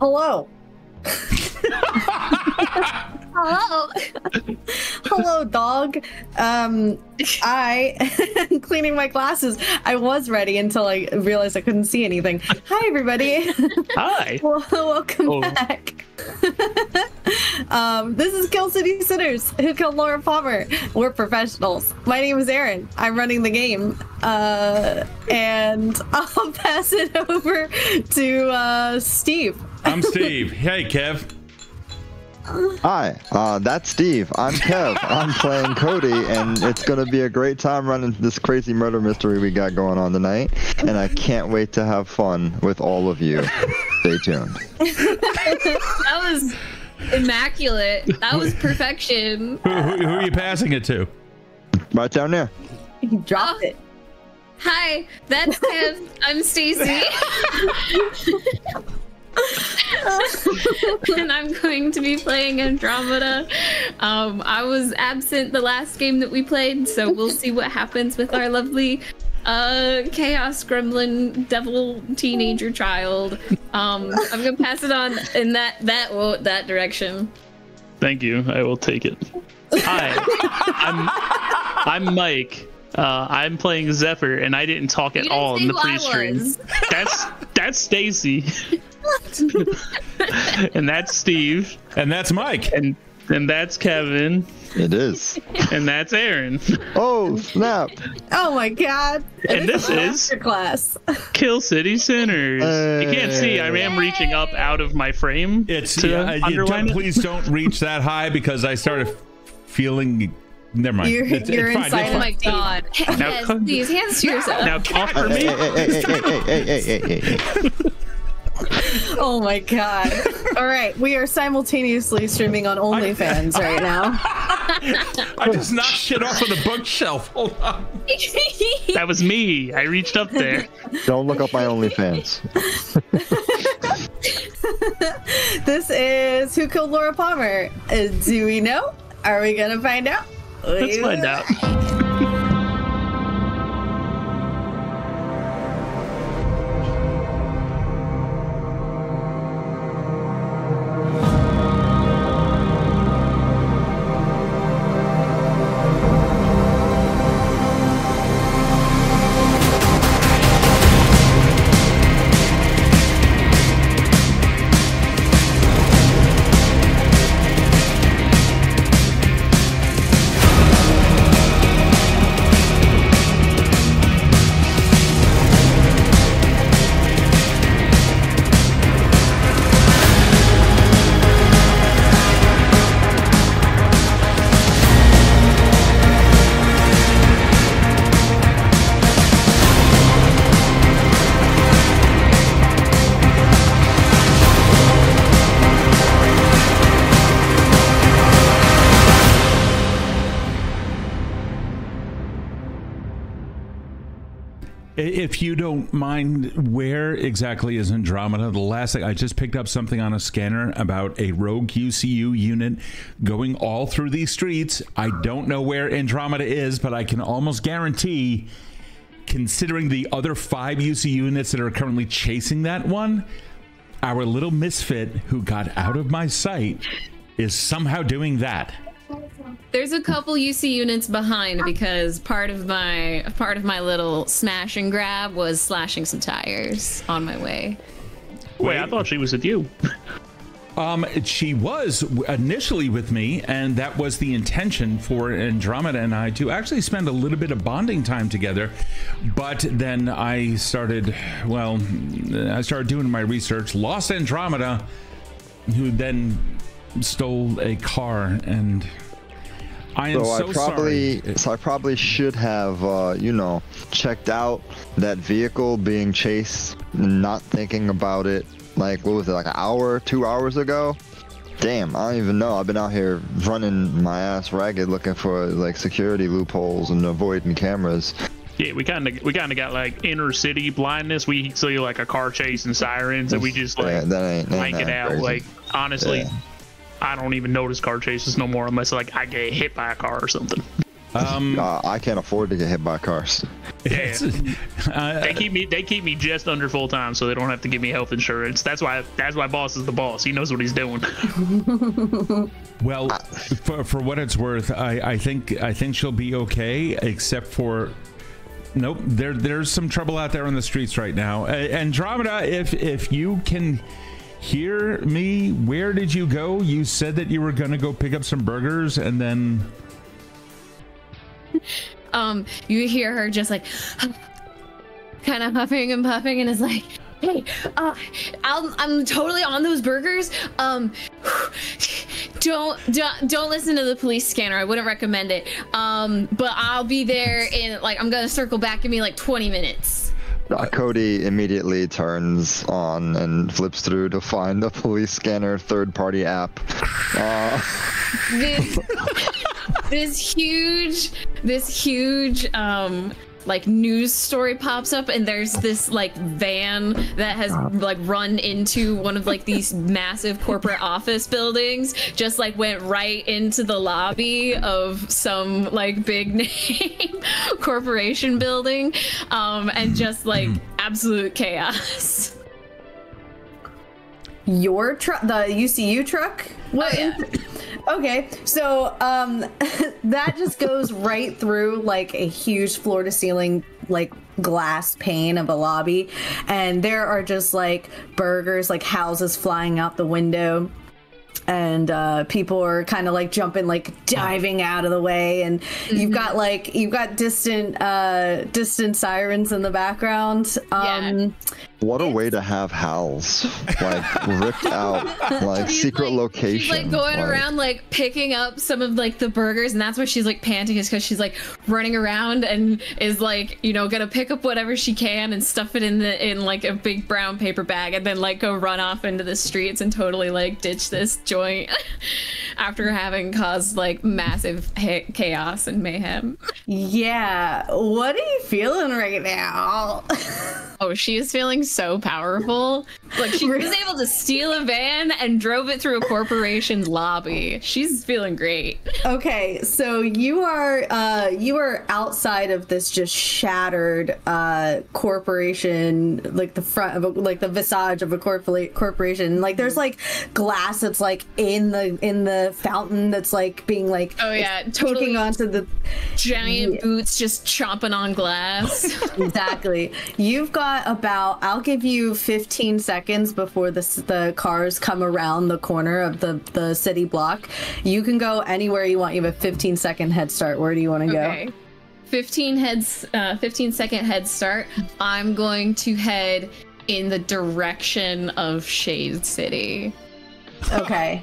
Hello. Hello. Hello, dog. Um, I am cleaning my glasses. I was ready until I realized I couldn't see anything. Hi, everybody. Hi. well, welcome Oh. back. um, this is Kill City Sinners. Who killed Laura Palmer? We're professionals. My name is Erin. I'm running the game. Uh, and I'll pass it over to uh, Steve. I'm Steve. hey, Kev. Hi, uh, that's Steve. I'm Kev. I'm playing Kode, and it's gonna be a great time running this crazy murder mystery we got going on tonight. And I can't wait to have fun with all of you. Stay tuned. That was immaculate. That was perfection. Who, who, who are you passing it to? Right down there. He dropped Oh. it. Hi, that's Kev. I'm Stacie. and I'm going to be playing Andromeda. Um, I was absent the last game that we played, so we'll see what happens with our lovely uh chaos gremlin devil teenager child. Um, I'm gonna pass it on in that that well, that direction. Thank you. I will take it. Hi. I'm I'm Mike. Uh, I'm playing Zephyr, and I didn't talk at didn't all in the pre-stream. That's that's Stacie, and that's Steve, And that's Mike. and and that's Kevin, It is. and that's Erin. Oh snap! Oh my god. And this is class. Kill City Sinners. You can't see. I am reaching up out of my frame. It's to yeah, you don't, it. please don't reach that high because I started feeling. Never mind. You're- it's, you're it's inside It's Oh my god. Now Yes, please, hands to yourself. Now talk for Hey, me. hey, hey, hey, Oh my god. All right, we are simultaneously streaming on OnlyFans right now. I just knocked shit off of the bookshelf. Hold on. That was me. I reached up there. Don't look up my OnlyFans. This is Who Killed Laura Palmer. Uh, do we know? Are we gonna find out? Let's find out. If you don't mind, where exactly is Andromeda? The last thing I just picked up something on a scanner about a rogue UCU unit going all through these streets. I don't know where Andromeda is, but I can almost guarantee, considering the other five UC units that are currently chasing that one, our little misfit who got out of my sight is somehow doing that. There's a couple UC units behind because part of my part of my little smash and grab was slashing some tires on my way. Wait, I thought she was with you. Um, she was initially with me, and that was the intention for Andromeda and I to actually spend a little bit of bonding time together. But then I started, well, I started doing my research, lost Andromeda, who then stole a car, and I am So, so, I probably, sorry. so I probably should have, uh, you know, checked out that vehicle being chased, not thinking about it. Like, what was it, like an hour, two hours ago? Damn, I don't even know. I've been out here running my ass ragged, looking for like security loopholes and avoiding cameras. Yeah, we kind of we kind of got like inner city blindness. We see like a car chase and sirens, and we just like Yeah, that ain't, that blank ain't it out. crazy. Like honestly, Yeah. I don't even notice car chases no more unless like I get hit by a car or something. Um, Uh, I can't afford to get hit by cars. Yeah. uh, They keep me they keep me just under full time, so they don't have to give me health insurance. That's why that's why boss is the boss. He knows what he's doing. Well, for, for what it's worth, I, I think I think she'll be okay, except for nope. There there's some trouble out there on the streets right now. Uh, Andromeda, if if you can hear me, where did you go? You said that you were gonna go pick up some burgers, and then um you hear her just like kind of huffing and puffing and is like hey uh I'm, I'm totally on those burgers. Um don't don't don't listen to the police scanner. I wouldn't recommend it. Um but i'll be there in like i'm gonna circle back in me like 20 minutes Uh, Kode immediately turns on and flips through to find the police scanner third party app. Uh, this this huge this huge um like news story pops up and there's this like van that has like run into one of like these massive corporate office buildings just like went right into the lobby of some like big name corporation building um and just like absolute chaos Your truck, the UCU truck? What? Oh, yeah. Okay, so um, that just goes right through like a huge floor to ceiling like glass pane of a lobby, and there are just like burgers, like houses flying out the window. And uh, people are kind of like jumping, like diving out of the way, and you've got like you've got distant, uh, distant sirens in the background. Um, what a way to have Hal's like ripped out like She's, secret like- location. She's like going around like picking up some of like the burgers, and that's why she's like panting is because she's like running around and is like you know gonna pick up whatever she can and stuff it in the in like a big brown paper bag, and then like go run off into the streets and totally like ditch this joint after having caused like massive ha- chaos and mayhem. Yeah, what are you feeling right now? Oh, she is feeling so powerful. Like she was able to steal a van and drove it through a corporation's lobby. She's feeling great. okay, so you are uh you are outside of this just shattered uh corporation, like the front of a, like the visage of a corpora- corporation. Like there's like glass that's like in the in the fountain that's like being like Oh yeah, totally onto the giant Yeah. boots just chomping on glass. exactly. You've got about I'll give you 15 seconds before the the cars come around the corner of the the city block. You can go anywhere you want. You have a 15 second head start. Where do you want to go? okay. 15 heads uh 15 second head start. I'm going to head in the direction of Shade City. Okay.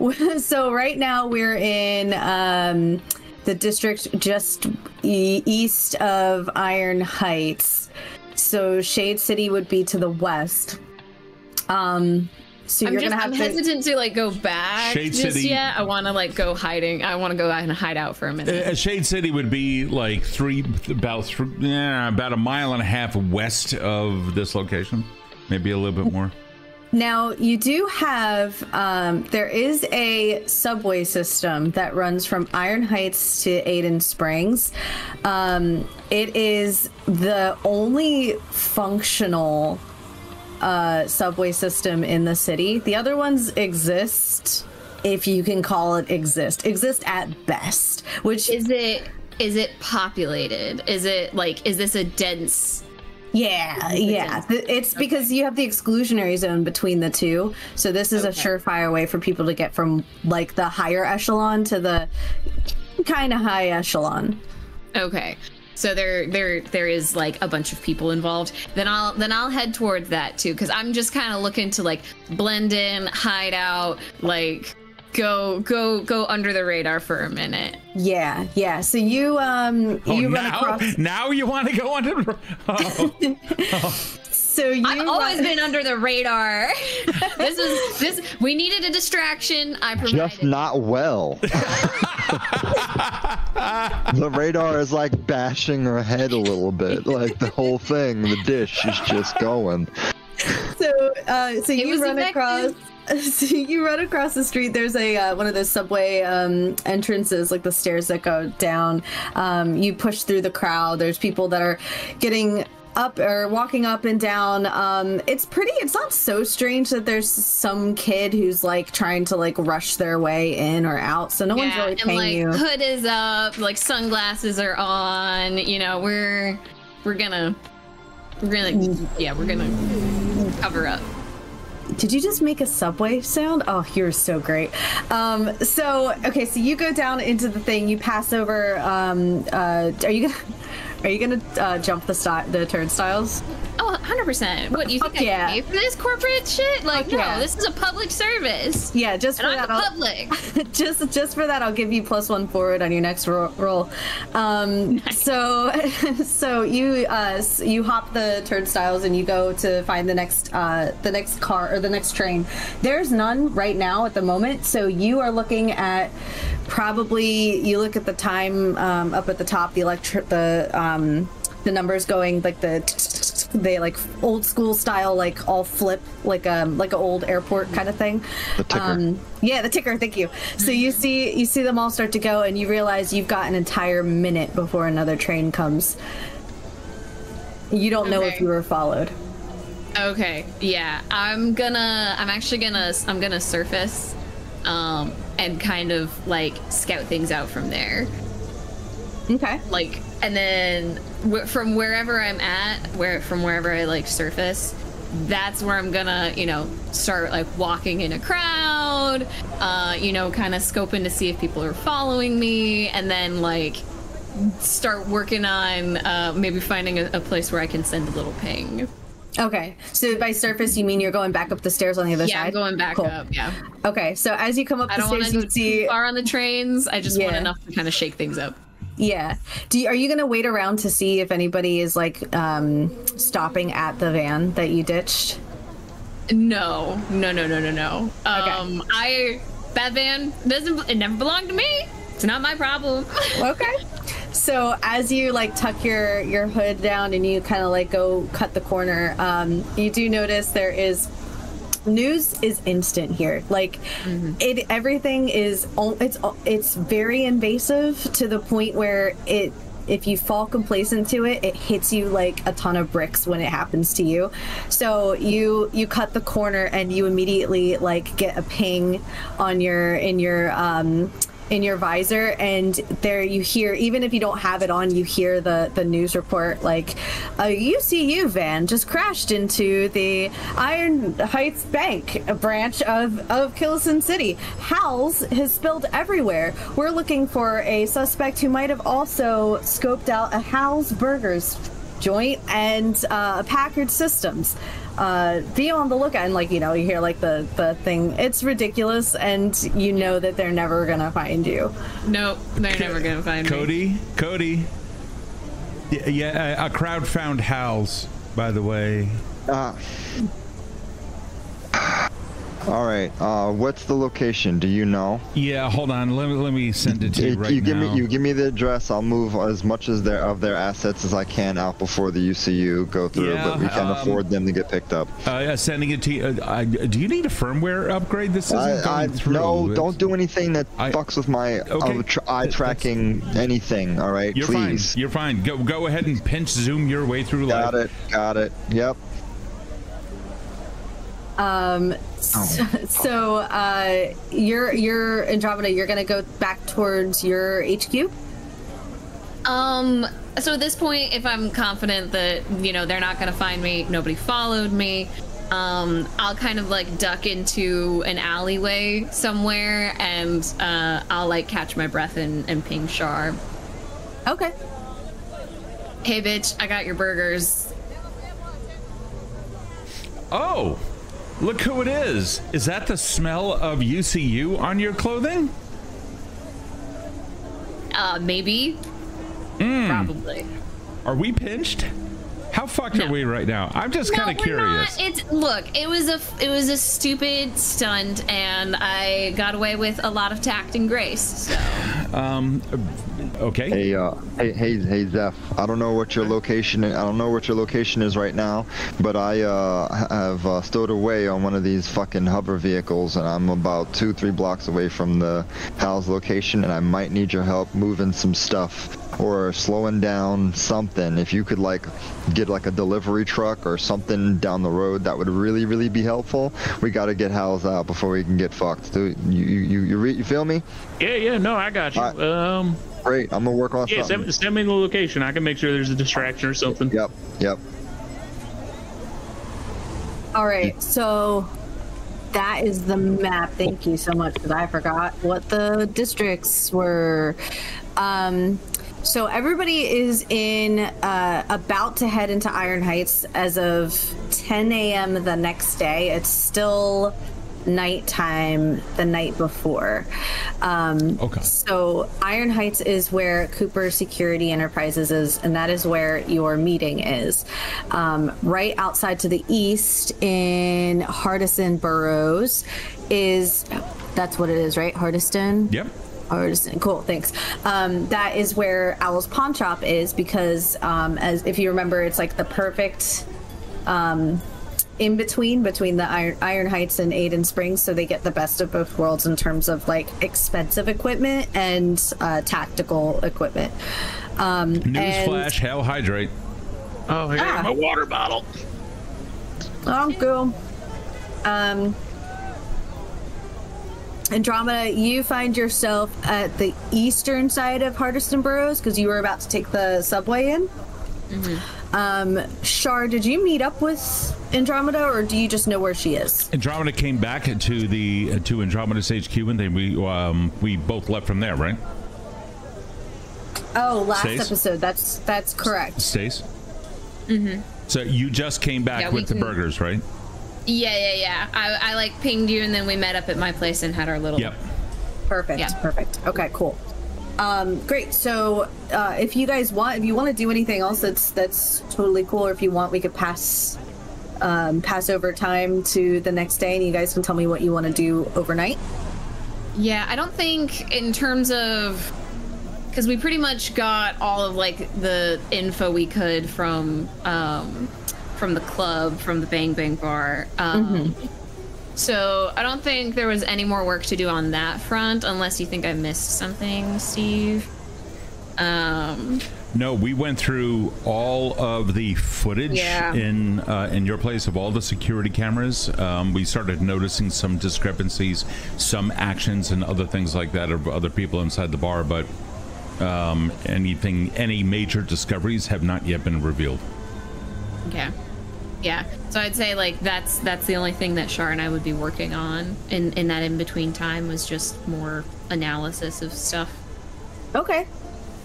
so right now we're in um the district just e- east of Iron Heights. So Shade City would be to the west. Um so I'm you're just gonna have I'm to hesitant to like go back Shade just City- yet. I want to like go hiding. I want to go out and hide out for a minute. uh, Shade City would be like three about three, yeah, about a mile and a half west of this location, maybe a little bit more. Now, you do have, um, there is a subway system that runs from Iron Heights to Aiden Springs. Um, it is the only functional uh, subway system in the city. The other ones exist, if you can call it exist, exist at best, which Is it is it populated? Is it like is this a dense Yeah, yeah. It's because you have the exclusionary zone between the two. So this is a surefire way for people to get from like the higher echelon to the kind of high echelon. Okay. So there there there is like a bunch of people involved. Then I'll then I'll head towards that too cuz I'm just kind of looking to like blend in, hide out, like go go go under the radar for a minute. Yeah, yeah. So you um Oh, you run now, across now you want to go under? Oh. so you I've always been under the radar. this is this we needed a distraction. I provided. Just not well. the radar is like bashing her head a little bit. Like the whole thing, the dish is just going. so uh so It you run effective. across so you run across the street. There's a uh, one of those subway um, entrances, like the stairs that go down. Um, you push through the crowd. There's people that are getting up or walking up and down. Um, it's pretty. It's not so strange that there's some kid who's like trying to like rush their way in or out. So no one's really and paying like you. hood is up, like sunglasses are on. You know, we're we're gonna we're gonna yeah, we're gonna cover up. Did you just make a subway sound? Oh, you're so great. Um, so okay, so you go down into the thing. You pass over. Um, uh, are you gonna? Are you gonna uh, jump the the turnstiles? Oh, 100%. What, you think Fuck yeah. Pay for this corporate shit? Like, Fuck no, yeah. this is a public service. Yeah, just for I'm that. I'll- public. just just for that, I'll give you plus one forward on your next ro- roll. Um, So so you uh, you hop the turnstiles and you go to find the next uh, the next car or the next train. There's none right now at the moment, so you are looking at probably you look at the time um, up at the top, the electric the um, the numbers going like the they like old school style like all flip like um like an old airport kind of thing. The ticker. um yeah the ticker thank you. So you see you see them all start to go and you realize you've got an entire minute before another train comes. You don't know if you were followed. Okay, yeah. I'm gonna I'm actually gonna I'm gonna surface um and kind of like scout things out from there. okay. Like and then wh- from wherever I'm at, where from wherever I like surface, that's where I'm gonna, you know, start like walking in a crowd, uh, you know, kind of scoping to see if people are following me and then like start working on uh, maybe finding a, a place where I can send a little ping. okay so by surface you mean you're going back up the stairs on the other Yeah, side I'm going back Cool. up. Yeah. okay so as you come up I the stairs you see too far on the trains. I just want enough to kind of shake things up. Yeah. Do you, are you gonna wait around to see if anybody is like um, stopping at the van that you ditched? No, no, no, no, no, no. Um, I that van doesn't. It never belonged to me. It's not my problem. Okay. So as you like tuck your your hood down and you kind of like go cut the corner, um, you do notice there is news is instant here. Like it, everything is it's it's very invasive to the point where it. If you fall complacent to it, it hits you like a ton of bricks when it happens to you. So you you cut the corner and you immediately like get a ping on your in your um, in your visor and there you hear even if you don't have it on you hear the the news report like a UCU van just crashed into the Iron Heights Bank branch of of Killison City. Howls has spilled everywhere. We're looking for a suspect who might have also scoped out a Howls Burgers joint and uh, Packard Systems. Uh, be on the lookout, and like you know, you hear like the the thing. It's ridiculous, and you know that they're never gonna find you. nope, they're never gonna find me. Kode, Kode. Yeah, yeah, a, a crowd found Hal's, by the way. Uh, all right. Uh, what's the location? Do you know? Yeah, hold on. Let me let me send it to you You- right you give now. me you give me the address. I'll move as much as their of their assets as I can out before the UCU go through. Yeah, but we can um, afford them to get picked up. uh, yeah, sending it to you. Uh, I, do you need a firmware upgrade? This isn't I, I through. no, It's- don't do anything that I- fucks with my Okay, uh, tr- eye tracking anything. All right, You're please. fine. You're fine. Go go ahead and pinch zoom your way through. Got life. it. Got it. Yep. Um, so, so uh, you're you're Andromeda. You're gonna go back towards your HQ. Um. So at this point, if I'm confident that you know they're not gonna find me, nobody followed me. Um, I'll kind of like duck into an alleyway somewhere, and uh, I'll like catch my breath and, and ping Shar. Okay. Hey, bitch! I got your burgers. Oh, look who it is. Is that the smell of UCU on your clothing? Uh, maybe. Probably. Are we pinched? How fucked No. are we right now? I'm just kind of curious. Not. It's look. It was a it was a stupid stunt, and I got away with a lot of tact and grace. So Um, Okay. Hey, uh, hey, hey, hey, Zeph. I don't know what your location. I don't know what your location is right now, but I uh, have uh, stowed away on one of these fucking hover vehicles, and I'm about two, three blocks away from the Hal's location, and I might need your help moving some stuff or slowing down something. If you could like get like a delivery truck or something down the road, that would really, really be helpful. We got to get Hal's out before we can get fucked. Dude, you, you, you, you, feel me? Yeah, yeah, no, I got you. Alright. Um, Great. I'm gonna work on yeah, something. send, send me the location. I can make sure there's a distraction or something. Yep. Yep. All right, so that is the map. Thank you so much because I forgot what the districts were. Um, so everybody is in uh, about to head into Iron Heights as of 10 a.m. the next day. It's still nighttime the night before. Um, Okay. So Iron Heights is where Cooper Security Enterprises is, and that is where your meeting is. Um, right outside to the east in Hardison Burrows is that's what it is, right? Hardiston. Yep. Hardison. Cool, thanks. Um, that is where Owl's Pawn Shop is because, um, as if you remember, it's like the perfect um, in between between the Iron, Iron Heights and Aiden Springs, so they get the best of both worlds in terms of like expensive equipment and uh, tactical equipment. Um, and- Newsflash: Hell hydrate. Oh, here's Ah. my water bottle. Oh, cool. Um, Andromeda, you find yourself at the eastern side of Hardiston Burrows because you were about to take the subway in. Um, Shar, did you meet up with Andromeda, or do you just know where she is? Andromeda came back to the to Andromeda's HQ, and then we um, we both left from there, right? Oh, last Stace? episode. That's that's correct. Stace. Mm-hmm. So you just came back Yeah, we with the can- burgers, right? Yeah, yeah, yeah. I, I like pinged you, and then we met up at my place and had our little. Yep. Perfect. Yeah. Perfect. Okay, cool. Um, great. So, uh, if you guys want, if you want to do anything else, that's that's totally cool. Or if you want, we could pass um, pass over time to the next day, and you guys can tell me what you want to do overnight. Yeah, I don't think in terms of because we pretty much got all of like the info we could from um, from the club, from the Bang Bang Bar. Um, So I don't think there was any more work to do on that front, unless you think I missed something, Steve. Um, No, we went through all of the footage Yeah. in uh, in your place of all the security cameras. Um, we started noticing some discrepancies, some actions, and other things like that of other people inside the bar. But um, anything, any major discoveries have not yet been revealed. okay. Yeah. So I'd say like that's that's the only thing that Shar and I would be working on in in that in between time was just more analysis of stuff. Okay.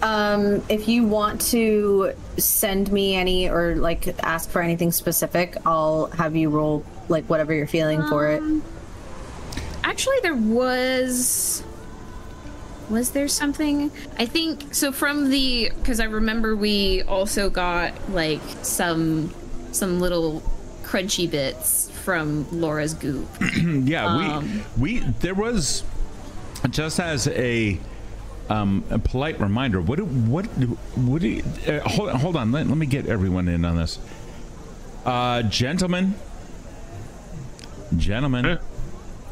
Um, if you want to send me any or like ask for anything specific, I'll have you roll like whatever you're feeling for it. Actually, there was. Was there something? I think so. From the because I remember we also got like some some little crunchy bits from Laura's goop. Yeah, Um, we we there was just as a um, a polite reminder. What do- what what? Do you, uh, hold hold on. Let, let me get everyone in on this. Uh, gentlemen, gentlemen,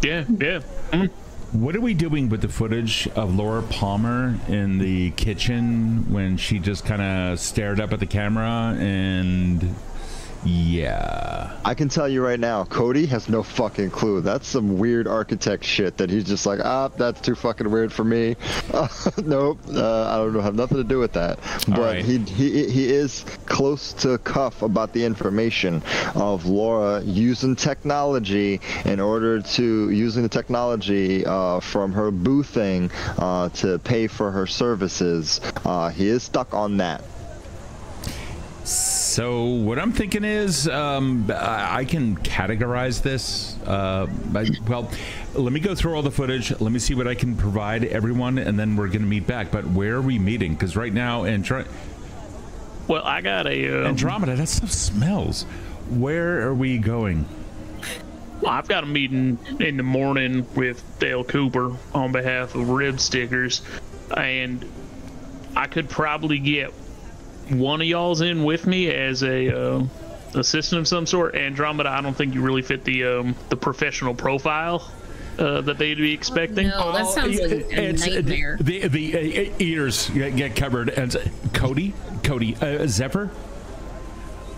Yeah. Yeah, yeah. What are we doing with the footage of Laura Palmer in the kitchen when she just kind of stared up at the camera and yeah. I can tell you right now, Kode has no fucking clue. That's some weird architect shit that he's just like, ah, that's too fucking weird for me. nope, uh, I don't know, have nothing to do with that. But right. he, he he is close to cuff about the information of Laura using technology in order to using the technology uh, from her boothing uh, to pay for her services. Uh, he is stuck on that. So what I'm thinking is, um, I I can categorize this. Uh, well, let me go through all the footage. Let me see what I can provide everyone, and then we're going to meet back. But where are we meeting? Because right now, Andro- Well, I got a. Uh, Andromeda, that stuff smells. Where are we going? I've got a meeting in the morning with Dale Cooper on behalf of Rib Stickers, and I could probably get one of y'all's in with me as a uh, assistant of some sort. Andromeda, I don't think you really fit the um, the professional profile uh, that they'd be expecting. Oh, No, that sounds like a It's- nightmare. The the uh, ears get get covered. And Kode, Kode, uh, Zephyr.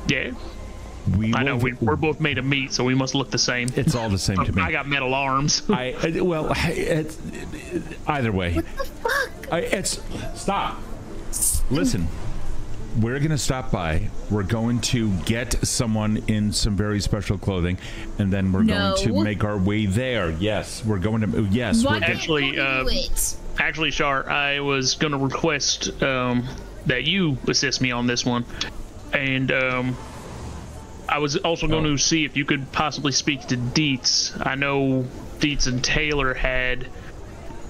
Yeah, We I know we, we're both made of meat, so we must look the same. It's all the same to me. I got metal arms. I, I well, it's, either way. What the fuck? I, it's stop. Listen, we're gonna stop by. We're going to get someone in some very special clothing, and then we're No. going to make our way there. Yes, we're going to. Yes, Why we're can't Actually, uh. Actually, Shar, I was going to request um, that you assist me on this one. And um, I was also going Oh. to see if you could possibly speak to Dietz. I know Dietz and Taylor had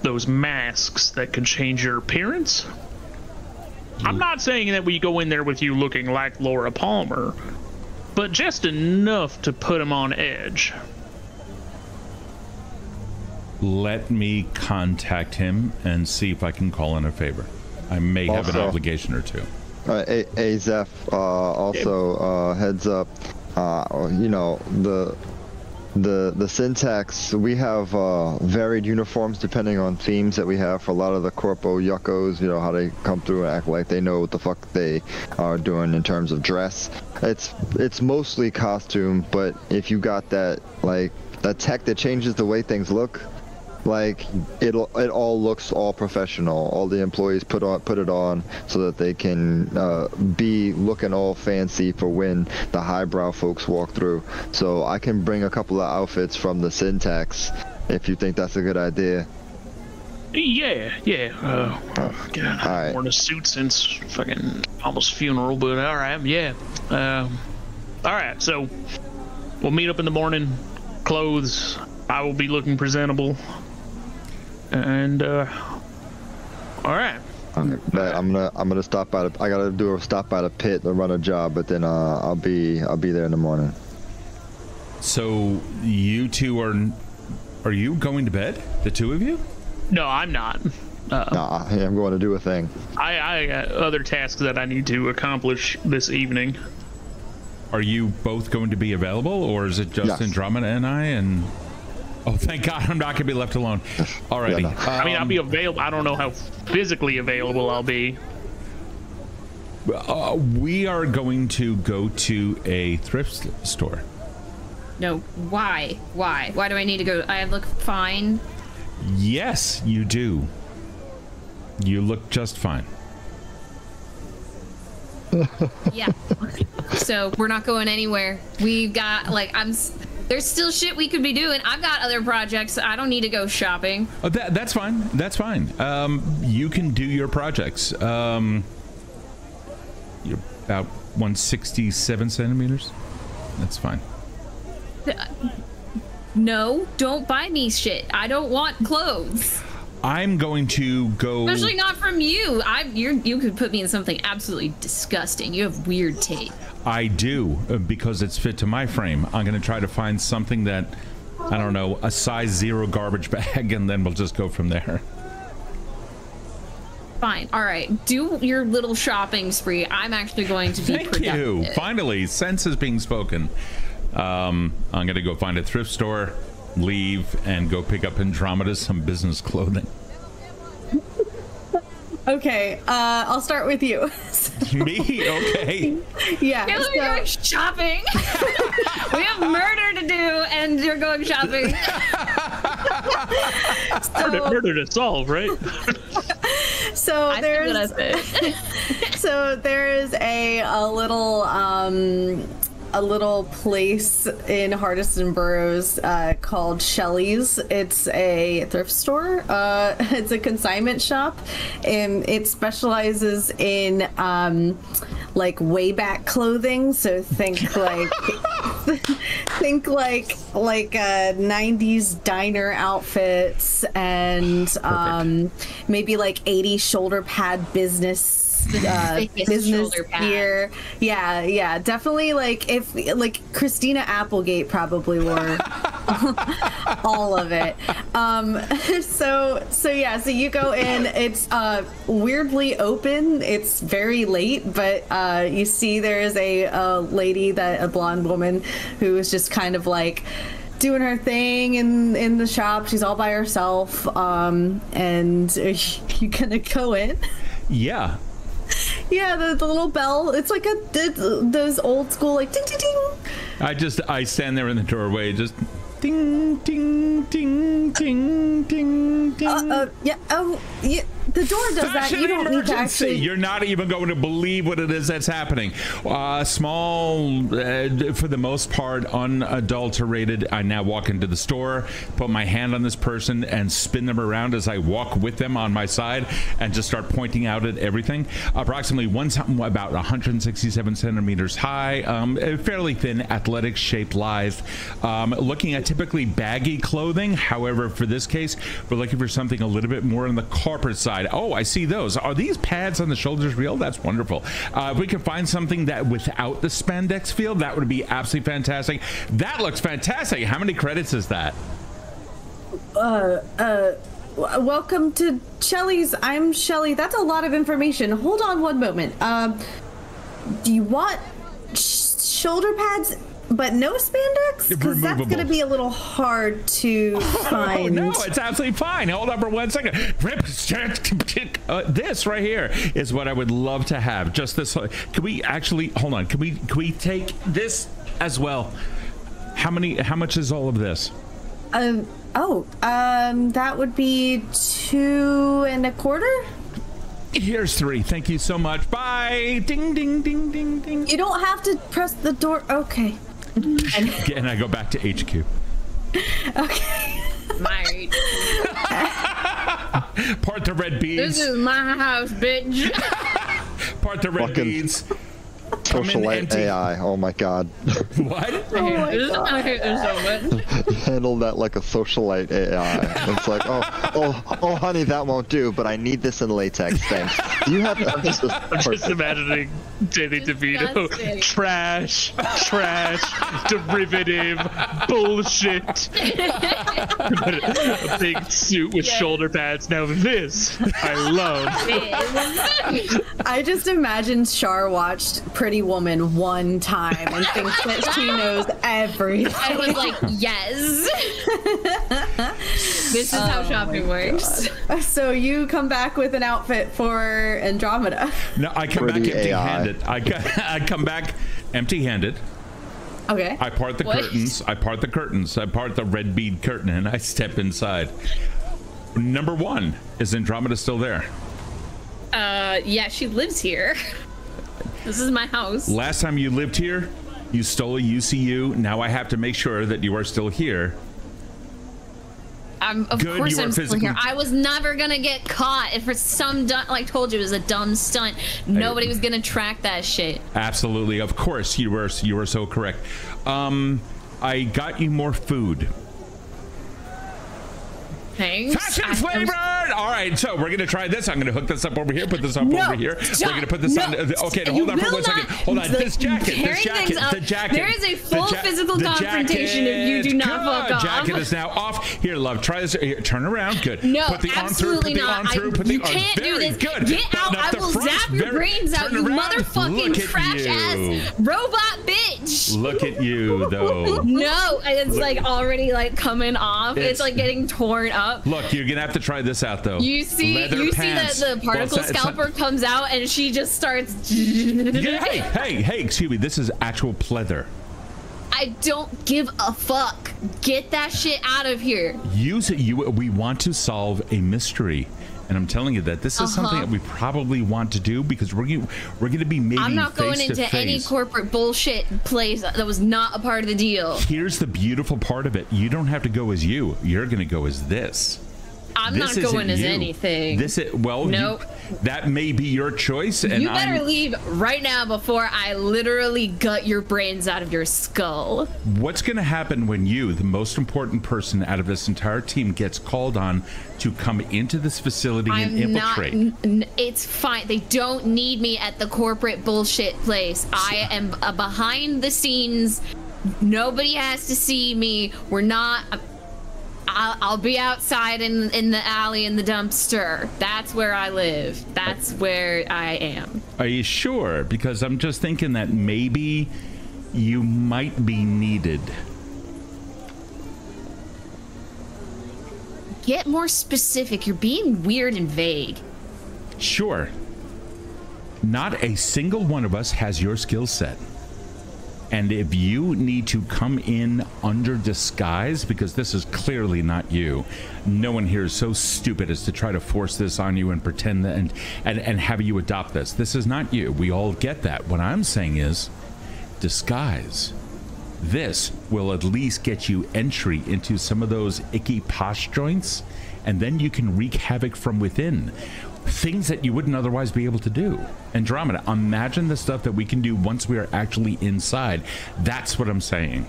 those masks that could change your appearance. I'm not saying that we go in there with you looking like Laura Palmer, but just enough to put him on edge. Let me contact him and see if I can call in a favor. I may have an obligation or two. Uh, a- Azef, uh, also uh, heads up. Uh, you know the the the syntax. We have uh, varied uniforms depending on themes that we have for a lot of the corpo yuckos. You know how they come through and act like they know what the fuck they are doing in terms of dress. It's it's mostly costume, but if you got that like that tech that changes the way things look, like it'll it all looks all professional all the employees put on put it on so that they can uh, be looking all fancy for when the highbrow folks walk through so i can bring a couple of outfits from the syntax if you think that's a good idea Yeah, yeah. Uh, God, I've Alright. worn a suit since fucking almost funeral, but all right, yeah. Um, all right, so we'll meet up in the morning. Clothes. I will be looking presentable. And uh, all right. but i'm gonna i'm gonna stop by the i gotta do a stop by the pit to run a job but then uh, i'll be i'll be there in the morning So you two are are you going to bed? The two of you? No, I'm not. Uh, nah, i'm going to do a thing I, I got other tasks that I need to accomplish this evening. Are you both going to be available, or is it just Yes. Andromeda and I? And oh, thank God, I'm not going to be left alone. Alrighty. Yeah, no. I mean, I'll Um, be available. I don't know how physically available I'll be. uh, we are going to go to a thrift store. No, why? Why? Why do I need to go? I look fine. Yes, you do. You look just fine. Yeah. so we're not going anywhere. We've got like I'm. There's still shit we could be doing. I've got other projects. I don't need to go shopping. Oh, that, that's fine. That's fine. Um, you can do your projects. Um, you're about 167 centimeters. That's fine. No, don't buy me shit. I don't want clothes, I'm going to go. especially not from you. I you you could put me in something absolutely disgusting. You have weird taste. I do uh, because it's fit to my frame. I'm going to try to find something that I don't know, a size zero garbage bag, and then we'll just go from there. Fine. All right. Do your little shopping spree. I'm actually going to be Thank productive. you. Finally, sense is being spoken. Um, I'm going to go find a thrift store, leave, and go pick up Andromeda some business clothing. Okay, uh, I'll start with you. Me? Okay. yeah. Yeah, so- we're going shopping. we have murder to do, and you're going shopping. Murder, murder to solve, right? so I said what I there's so there is a a little um a little place in Hardiston Burrows uh, called Shelley's. It's a thrift store. Uh, it's a consignment shop, and it specializes in um, like way back clothing. So think like think like like uh, 90s diner outfits and um, maybe like 80 shoulder pad business uh, business shoulder pad. gear. Yeah, yeah, definitely. Like if like Christina Applegate probably wore all of it. Um, so so yeah, so you go in. It's uh, weirdly open. It's very late, but uh, you see there is a, a lady that a blonde woman who is just kind of like doing her thing in in the shop. She's all by herself. Um, and you gonna go in? Yeah. Yeah, the, the little bell. It's like a th- those old school like ding ding ding. I just I stand there in the doorway, just ding ding ding ding ding ding. Uh, uh yeah. Oh, yeah. The door does that. You don't need to emergency. actually. You're not even going to believe what it is that's happening. Uh, small, uh, for the most part, unadulterated. I now walk into the store, put my hand on this person, and spin them around as I walk with them on my side, and just start pointing out at everything. Approximately one something about 167 centimeters high, um, fairly thin, athletic shaped, lithe. Um, looking at typically baggy clothing. However, for this case, we're looking for something a little bit more on the corporate side. Oh, I see those. Are these pads on the shoulders real? That's wonderful. Uh, if we can find something that without the spandex feel, that would be absolutely fantastic. That looks fantastic. How many credits is that? Uh, uh, welcome to Shelly's. I'm Shelly. That's a lot of information. Hold on one moment. Um, do you want sh- shoulder pads, but no spandex? Because that's gonna be a little hard to find. Oh, find. no, it's absolutely fine. Hold on for one second. Uh, this right here is what I would love to have. Just this. Can we actually hold on? Can we can we take this as well? How many? How much is all of this? Um. Oh. Um. That would be two and a quarter. Here's three. Thank you so much. Bye. Ding ding ding ding ding. You don't have to press the door. Okay. And, And I go back to HQ. okay. My, Part the red beans. this is my house, bitch. Part the red Fucking- beads. Come in Socialite. AI. Oh my god. What? I hate this. I hate this so much. Handle that like a socialite AI. It's like, oh, oh, oh, honey, that won't do. But I need this in latex. Thanks. Do you have to? This is I'm just imagining Danny DeVito. Disgusting. Trash, trash, derivative, bullshit. a big suit with Yeah. shoulder pads. Now this I love. I just imagine Shar watched Pretty Woman one time and thinks that she knows everything. I was like, yes. this is how shopping works. So you come back with an outfit for Andromeda. No, I come Pretty back empty-handed. I, I come back empty-handed. Okay. I part the What? curtains. I part the curtains. I part the red bead curtain, and I step inside. Number one is Andromeda still there? Uh, yeah, she lives here. This is my house. Last time you lived here, you stole a UCU. Now I have to make sure that you are still here. I'm, of Good, course I'm still here. I was never gonna get caught if for some dumb, like told you it was a dumb stunt. Nobody was gonna track that shit. Absolutely, of course, you were you were so correct. Um, I got you more food. Thanks. Fashion flavored. All right, so we're gonna try this. I'm gonna hook this up over here. Put this up No, over here. We're gonna put this No. on. Okay, You hold on for one second. Hold on. the- This jacket. This jacket. up. The jacket. There is a full physical confrontation if you do not fuck off. Jacket is now off. Here, love. Try this. Here, turn around. Good. No, put the absolutely arm through. Put the not. arm through. I- Put the you arm. can't do Very this. good. Get out. I will zap your brains out, you motherfucking trash ass robot bitch. Look at you, though. No, it's like already like coming off. It's, It's- like getting torn up. Look, you're gonna have to try this out, though. You see, Leather you pants. see that the Well, particle not- it's not- scalper comes out and she just starts. Yeah, hey, hey, hey! Excuse me. This is actual pleather. I don't give a fuck. Get that shit out of here. Use it. You. We want to solve a mystery, and I'm telling you that this is something Uh-huh. that we probably want to do because we're gonna, we're going to be meeting I'm not going face into any corporate bullshit place that was not a part of the deal. Here's the beautiful part of it. You don't have to go as you. You're going to go as this. I'm This not going as you. anything. This is well. you- Nope. that may be your choice, and you better I'm, leave right now before I literally gut your brains out of your skull. What's going to happen when you, the most important person out of this entire team, gets called on to come into this facility and I'm not. infiltrate? n- n- it's fine. They don't need me at the corporate bullshit place. I am a behind the scenes Nobody has to see me. We're not. I'll, I'll be outside in in the alley in the dumpster. That's where I live. That's where I am. Are you sure? Because I'm just thinking that maybe you might be needed. Get more specific. You're being weird and vague. Sure. Not a single one of us has your skill set. And if you need to come in under disguise, because this is clearly not you, no one here is so stupid as to try to force this on you and pretend that and, and, and have you adopt this. This is not you. We all get that. What I'm saying is disguise. This will at least get you entry into some of those icky posh joints, and then you can wreak havoc from within. Things that you wouldn't otherwise be able to do. Andromeda, imagine the stuff that we can do once we are actually inside. That's what I'm saying.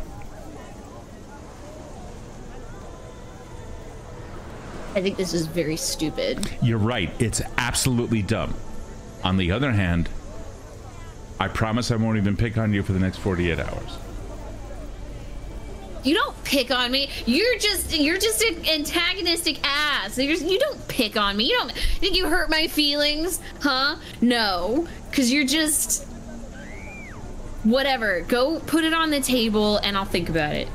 I think this is very stupid. You're right. It's absolutely dumb. On the other hand, I promise I won't even pick on you for the next 48 hours. You don't pick on me. You're just you're just an antagonistic ass. You're, you don't pick on me. You don't think you hurt my feelings, huh? No, because you're just whatever. Go put it on the table, and I'll think about it.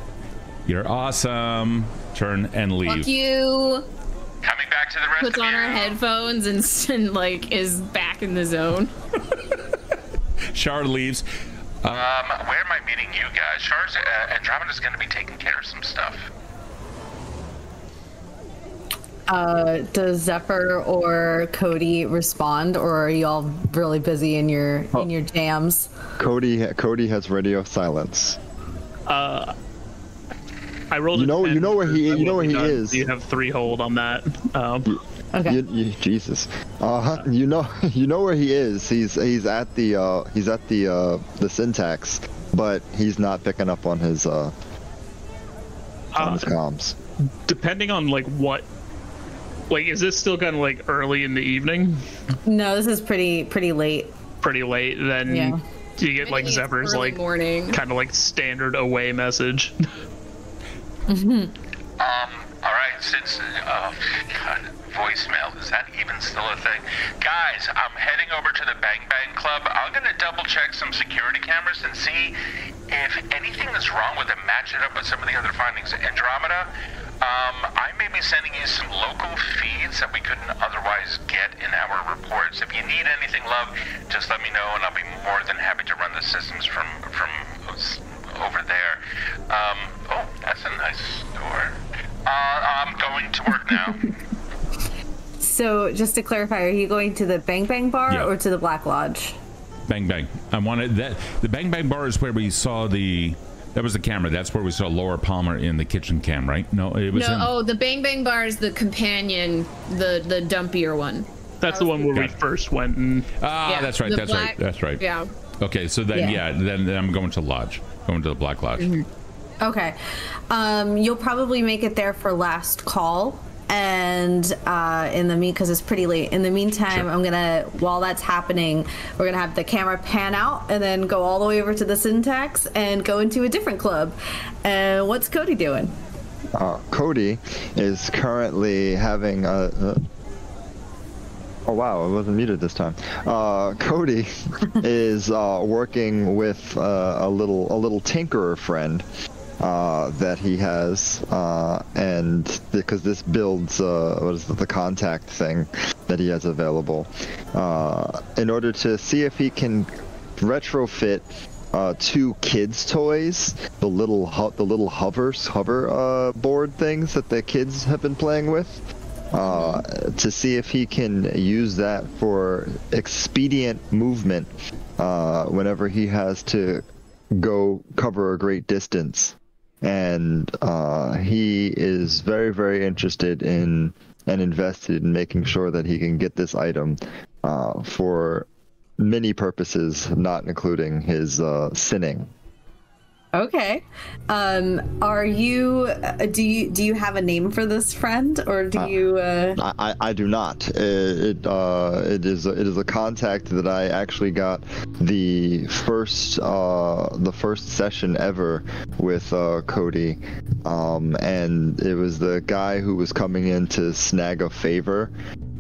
You're awesome. Turn and leave. Fuck you. Coming back to the rest Puts of on you. her headphones and, and like is back in the zone. Shar leaves. Um, where am I meeting you guys? Shar's uh, Andromeda's going to be taking care of some stuff. Uh, does Zephyr or Kode respond, or are you all really busy in your in your jams? Kode Kode has radio silence. Uh, I rolled. You a know- 10 you know where he- for- you know where he done. is. You have three hold on that. Um, Okay. You, you, Jesus, uh, you know, you know where he is. He's he's at the uh, he's at the uh, the syntax, but he's not picking up on his uh, on uh, his comms. depending on like what, like, is this still kind of like early in the evening? No, this is pretty pretty late. Pretty late. Then Yeah. you get like Zephyr's like morning. kind of like standard away message? Um, all right, since, uh, God, voicemail, is that even still a thing? Guys, I'm heading over to the Bang Bang Club. I'm going to double check some security cameras and see if anything is wrong with it, match it up with some of the other findings. Andromeda, um, I may be sending you some local feeds that we couldn't otherwise get in our reports. If you need anything, love, just let me know, and I'll be more than happy to run the systems from from over there. Um, oh, that's a nice store. Uh, I'm going to work now. So, just to clarify, are you going to the Bang Bang Bar Yeah. or to the Black Lodge? Bang bang. I wanted that. The bang bang bar is where we saw the. That was the camera. That's where we saw Laura Palmer in the kitchen cam, right? No, it was. No, in, oh, the Bang Bang Bar is the companion, the the dumpier one. That's the one where we Okay. first went and ah, Yeah, that's right. That's black- right. That's right. Yeah. Okay, so then Yeah. yeah, then, then I'm going to lodge. Going to the Black Lodge. Okay. Um, you'll probably make it there for last call. And uh, in the mean, because it's pretty late. In the meantime, Sure. I'm gonna while that's happening, we're gonna have the camera pan out and then go all the way over to the syntax and go into a different club. And what's Kode doing? Uh, Kode is currently having a. a Oh wow, I wasn't muted this time. Uh, Kode is uh, working with uh, a little a little tinkerer friend uh, that he has, uh, and because this builds uh, what is the contact thing that he has available, uh, in order to see if he can retrofit uh, two kids' toys, the little the little hovers hover uh, board things that the kids have been playing with, uh, to see if he can use that for expedient movement uh, whenever he has to go cover a great distance. And uh, he is very, very interested in and invested in making sure that he can get this item uh, for many purposes, not including his uh, sinning. Okay. Um, are you? Uh, do you do you have a name for this friend, or do you? Uh... I, I, do not. It it, uh, it is a, it is a contact that I actually got the first uh, the first session ever with uh, Kode, um, and it was the guy who was coming in to snag a favor.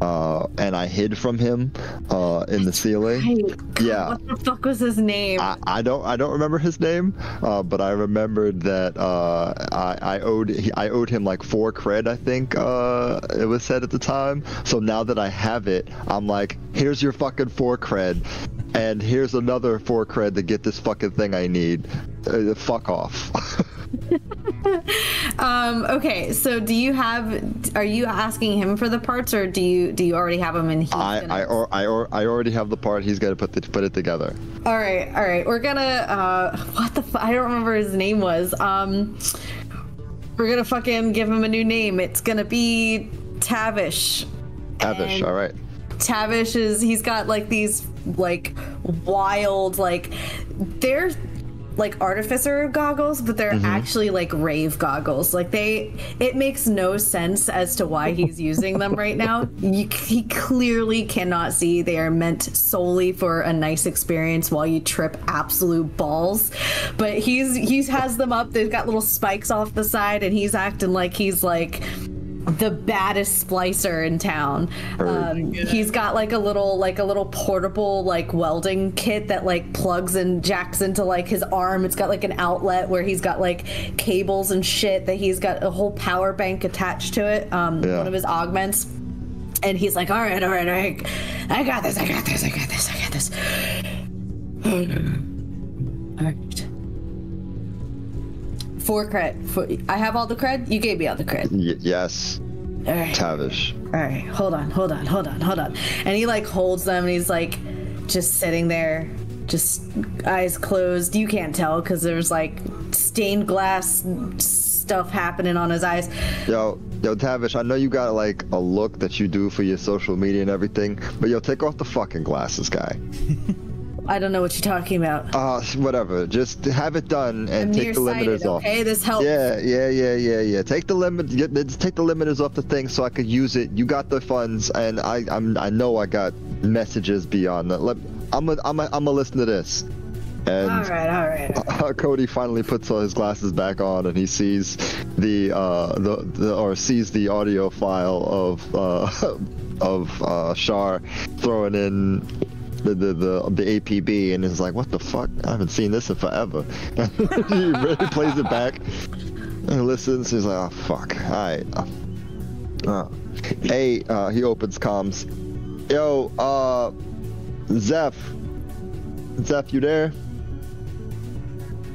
Uh, and I hid from him uh, in the ceiling. Hey, Yeah. What the fuck was his name? I, I don't I don't remember his name, uh, but I remembered that uh, I, I owed I owed him like four cred I think uh, it was said at the time. So now that I have it, I'm like, here's your fucking four cred, and here's another four cred to get this fucking thing I need. Uh, fuck off. Um, okay, so do you have? Are you asking him for the parts, or do you do you already have them? And he's I gonna... I, or, I or, I already have the part. He's gonna put the, put it together. All right, all right. We're gonna. Uh, what the? Fu- I don't remember his name was. Um, we're gonna fucking give him a new name. It's gonna be Tavish. Tavish, And- all right. Tavish is he's got like these like wild like they're like artificer goggles but they're mm-hmm. actually like rave goggles. Like they it makes no sense as to why he's using them right now. You, he clearly cannot see. They are meant solely for a nice experience while you trip absolute balls. But he's he has them up. They've got little spikes off the side and he's acting like he's like the baddest splicer in town. Um, he's got like a little like a little portable like welding kit that like plugs and jacks into like his arm. It's got like an outlet where he's got like cables and shit that he's got a whole power bank attached to it. Um, Yeah. one of his augments. And he's like, all right, all right, all right. I got this, I got this, I got this, I got this. All right. Four cred. Four, I have all the cred. You gave me all the cred. Y- yes, All right. Tavish. All right, hold on, hold on, hold on, hold on. And he like holds them and he's like just sitting there, just eyes closed. You can't tell because there's like stained glass stuff happening on his eyes. Yo, yo, Tavish, I know you got like a look that you do for your social media and everything, but yo, take off the fucking glasses, guy. I don't know what you're talking about. Uh, whatever. Just have it done and I'm take the limiters off. okay? This helps. Yeah, yeah, yeah, yeah, yeah. Take the limit. Get, just take the limiters off the thing so I could use it. You got the funds, and I, I'm, I know I got messages beyond that. Let, I'm, a, I'm, a, I'm a listen to this. And All right, all right. uh, Kode finally puts all his glasses back on, and he sees the, uh, the, the or sees the audio file of, uh, of uh, Shar throwing in the, the the the APB, and is like, "What the fuck? I haven't seen this in forever." he really plays it back and listens. He's like, "Oh fuck! All right." Uh, hey, uh, he opens comms. Yo, uh, Zeph. Zeph, you there?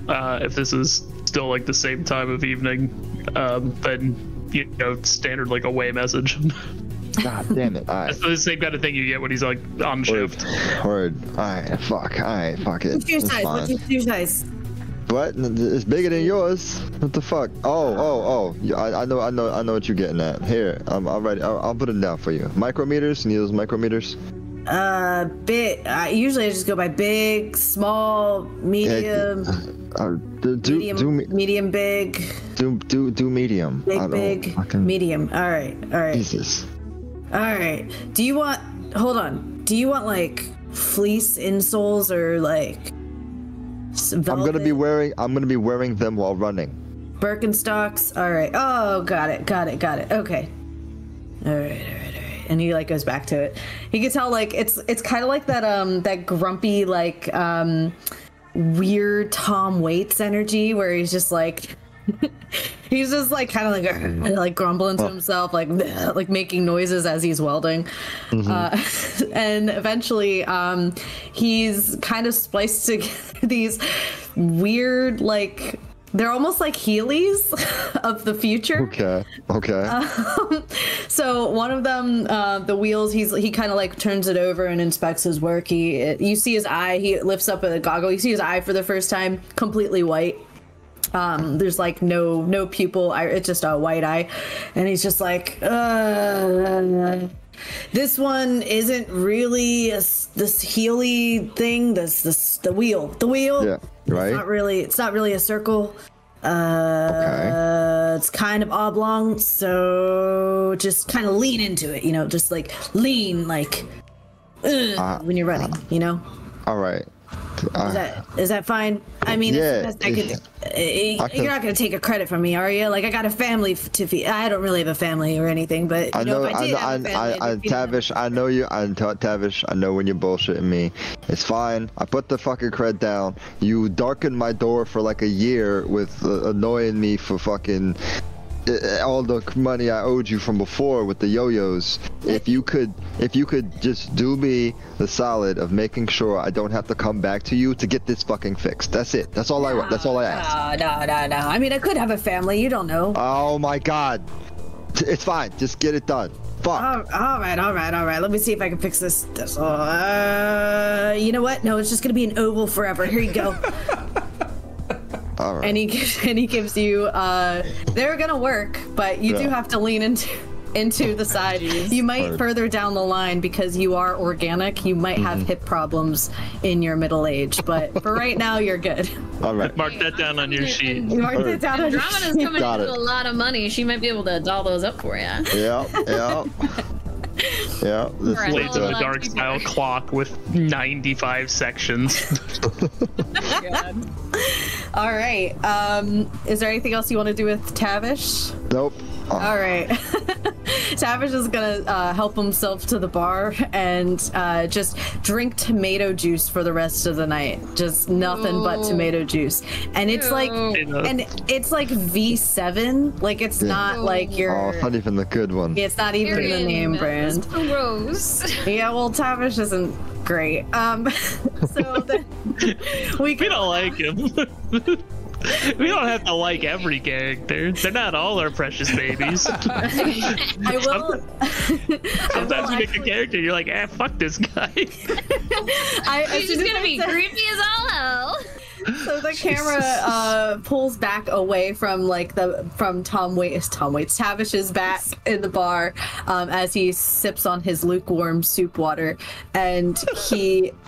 Uh, if this is still like the same time of evening, um, then you know, standard like away message. God damn it! All right. That's the same kind of thing you get when he's like on Word. shift. Word. Alright, fuck. Alright, fuck it. What's your It's size? fine. What's your size? What? It's bigger than yours. What the fuck? Oh, oh, oh. I, I know, I know, I know what you're getting at. Here, I'm already. I'll, I'll put it down for you. Micrometers. You need those micrometers? Uh, bit. I usually I just go by big, small, medium, Uh, do, do, medium, do, me- medium, big, do, do, do medium. Big, big, fucking- medium. All right, all right. Jesus. All right. Do you want? Hold on. Do you want like fleece insoles or like? I'm gonna be wearing. I'm gonna be wearing them while running. Birkenstocks. All right. Oh, got it. Got it. Got it. Okay. All right. All right. All right. And he like goes back to it. He can tell like it's it's kind of like that um that grumpy like um weird Tom Waits energy where he's just like. he's just like kind of like like grumbling to himself like like making noises as he's welding uh, and eventually um he's kind of spliced together these weird like they're almost like Heelys of the future. Okay. Okay. Uh, So one of them, uh, the wheels, he's he kind of like turns it over and inspects his work. He, you see his eye. He lifts up a goggle. You see his eye for the first time, completely white. Um, there's like no no pupil. I, it's just a white eye, and he's just like, uh, this one isn't really a this Heely thing. This this the wheel, the wheel. Yeah, right. It's not really. It's not really a circle. Uh, it's kind of oblong. So just kind of lean into it. You know, just like lean, like ugh, when you're running. You know. All right. Is that is that fine? I mean, Yeah, it's the best I could. it's- Uh, I could- you're not gonna take a credit from me, are you? Like I got a family to feed. I don't really have a family or anything, but you I know, if I I did know, I, family, I, I, them. Tavish, I know you, I, Ta- Tavish, I know when you're bullshitting me. It's fine. I put the fucking cred down. You darkened my door for like a year with uh, annoying me for fucking all the money I owed you from before with the yo-yos. If you could, if you could just do me the solid of making sure I don't have to come back to you to get this fucking fixed. That's it. That's all I want. That's all I ask. No, no, no, no. I mean, I could have a family. You don't know. Oh my god. It's fine. Just get it done. Fuck. all, all right, all right, all right. Let me see if I can fix this. this uh, you know what? No, it's just gonna be an oval forever. Here you go. all right. and he gives, and he gives you. Uh, they're gonna work, but you do have to lean into into the side. You might Word. further down the line because you are organic. You might have Mm-hmm. hip problems in your middle age, but for right now, you're good. all right. Mark that down on your sheet. You marked it down on your Andromeda's coming Got into it. a lot of money. She might be able to doll those up for you. Yeah, yeah. yeah. This Right. is Blades of Well, the Dark style clock with 95 sections. All right. Um, is there anything else you want to do with Tavish? Nope. All right. Savage is gonna uh, help himself to the bar and uh, just drink tomato juice for the rest of the night. Just nothing but tomato juice, and it's like, and it's like V7. Like it's not like oh, your. it's not even the good one. It's not even the name brand. Gross. Yeah, well, Tavish isn't great. Um, so then we we can. don't like him. We don't have to like every character. They're not all our precious babies. I will. I will Sometimes you make a character, you're like, ah, fuck this guy. I, as She's soon gonna be creepy as all hell. So the camera uh, pulls back away from like the from Tom Waits Tom Waits Tavish's back in the bar um, as he sips on his lukewarm soup water, and he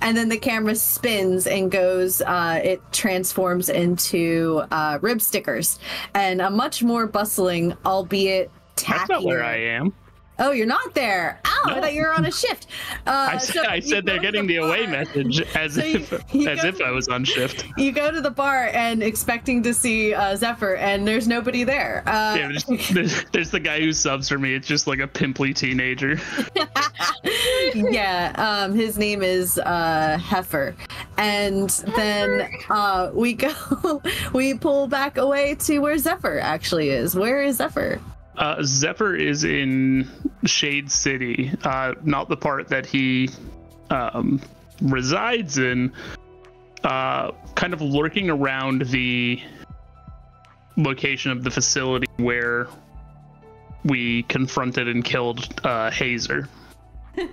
and then the camera spins and goes. Uh, it transforms into uh, rib stickers and a much more bustling, albeit tacky. That's not where I am. Oh, you're not there. Oh, I thought you were on a shift. Uh, I so said, I said they're getting the away message as So you- if you as go- if I was on shift. you go to the bar and expecting to see uh, Zephyr, and there's nobody there. Uh, Yeah, there's, there's, there's the guy who subs for me. It's just like a pimply teenager. yeah, um, his name is uh, Heifer, and then uh, we go, we pull back away to where Zephyr actually is. Where is Zephyr? Uh, Zephyr is in Shade City, uh, not the part that he um, resides in. Uh, kind of lurking around the location of the facility where we confronted and killed uh, Hazer.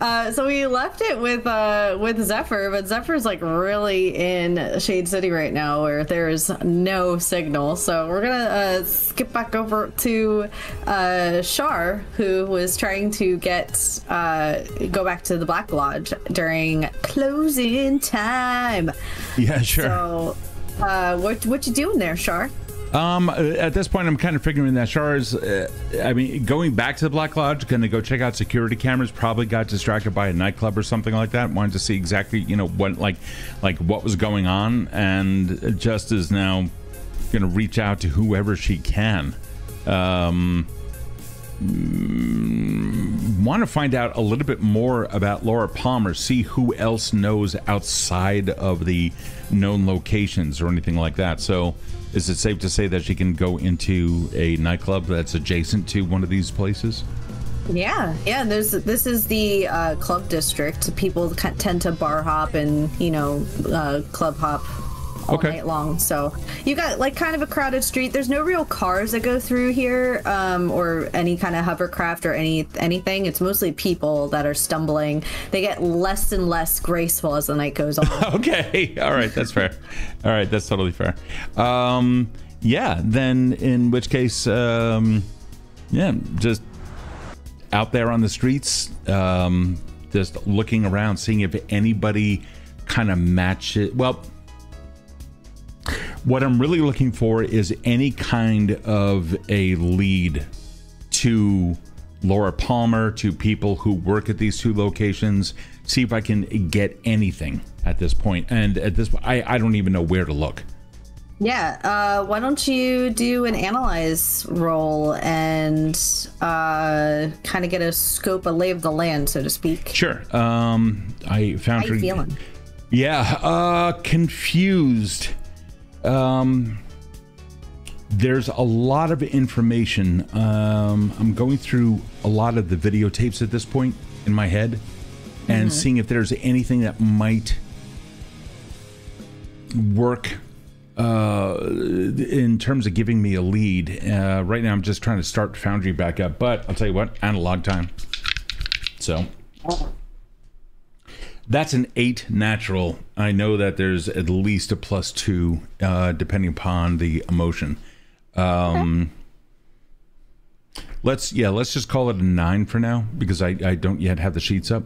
Uh, so we left it with uh, with Zephyr, but Zephyr's like really in Shade City right now, where there is no signal. So we're gonna uh, skip back over to uh, Shar, who was trying to get uh, go back to the Black Lodge during closing time. Yeah, sure. So, uh, what what you doing there, Shar? Um, uh, at this point, I'm kind of figuring that Shar's, uh, I mean, going back to the Black Lodge, going to go check out security cameras. Probably got distracted by a nightclub or something like that. Wanted to see exactly, you know, what like, like what was going on, and just is now going to reach out to whoever she can. Um, want to find out a little bit more about Laura Palmer, see who else knows outside of the known locations or anything like that. So, is it safe to say that she can go into a nightclub that's adjacent to one of these places? Yeah, yeah. There's this is the uh, club district. People tend to bar hop and you know uh, club hop all Okay. night long. So you got like kind of a crowded street. There's no real cars that go through here, um, or any kind of hovercraft or any anything. It's mostly people that are stumbling. They get less and less graceful as the night goes on. Okay. All right. That's fair. All right. That's totally fair. Um, yeah. Then, in which case, um, yeah, just out there on the streets, um, just looking around, seeing if anybody kind of matches. Well, what I'm really looking for is any kind of a lead to Laura Palmer, to people who work at these two locations, see if I can get anything at this point. And at this point, I, I don't even know where to look. Yeah, uh, why don't you do an analyze roll and uh, kind of get a scope, a lay of the land, so to speak. Sure. Um I found How you feeling? Yeah, uh confused. Um there's a lot of information. Um I'm going through a lot of the videotapes at this point in my head and seeing if there's anything that might work uh in terms of giving me a lead. Uh right now I'm just trying to start Foundry back up, but I'll tell you what, analog time. So that's an eight natural. I know that there's at least a plus two, uh, depending upon the emotion. Um, let's yeah, let's just call it a nine for now because I, I don't yet have the sheets up.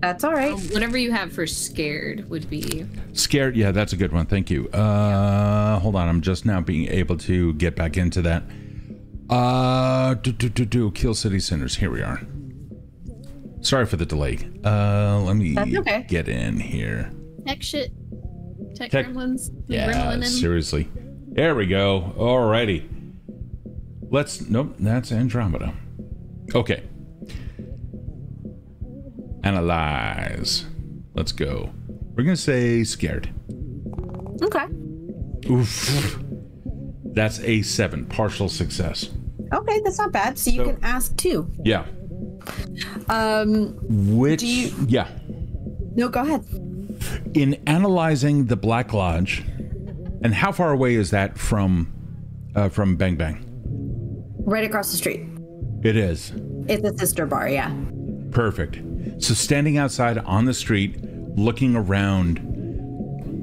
That's all right. Whatever you have for scared would be. Scared, yeah, that's a good one. Thank you. Uh, hold on, I'm just now being able to get back into that. Uh, do do do do. Kill City Sinners. Here we are. Sorry for the delay. Uh, let me okay. get in here. Tech shit. Tech, Tech- gremlins. Yeah, gremlin seriously. There we go. Alrighty. Let's. Nope, that's Andromeda. Okay. Analyze. Let's go. We're gonna say scared. Okay. Oof. That's a seven, partial success. Okay, that's not bad. So you So- can ask two. Yeah. Um, Which? you- Yeah. no, go ahead. In analyzing the Black Lodge, and how far away is that from, uh, from Bang Bang? Right across the street. It is. It's a sister bar, yeah. Perfect. So standing outside on the street, looking around,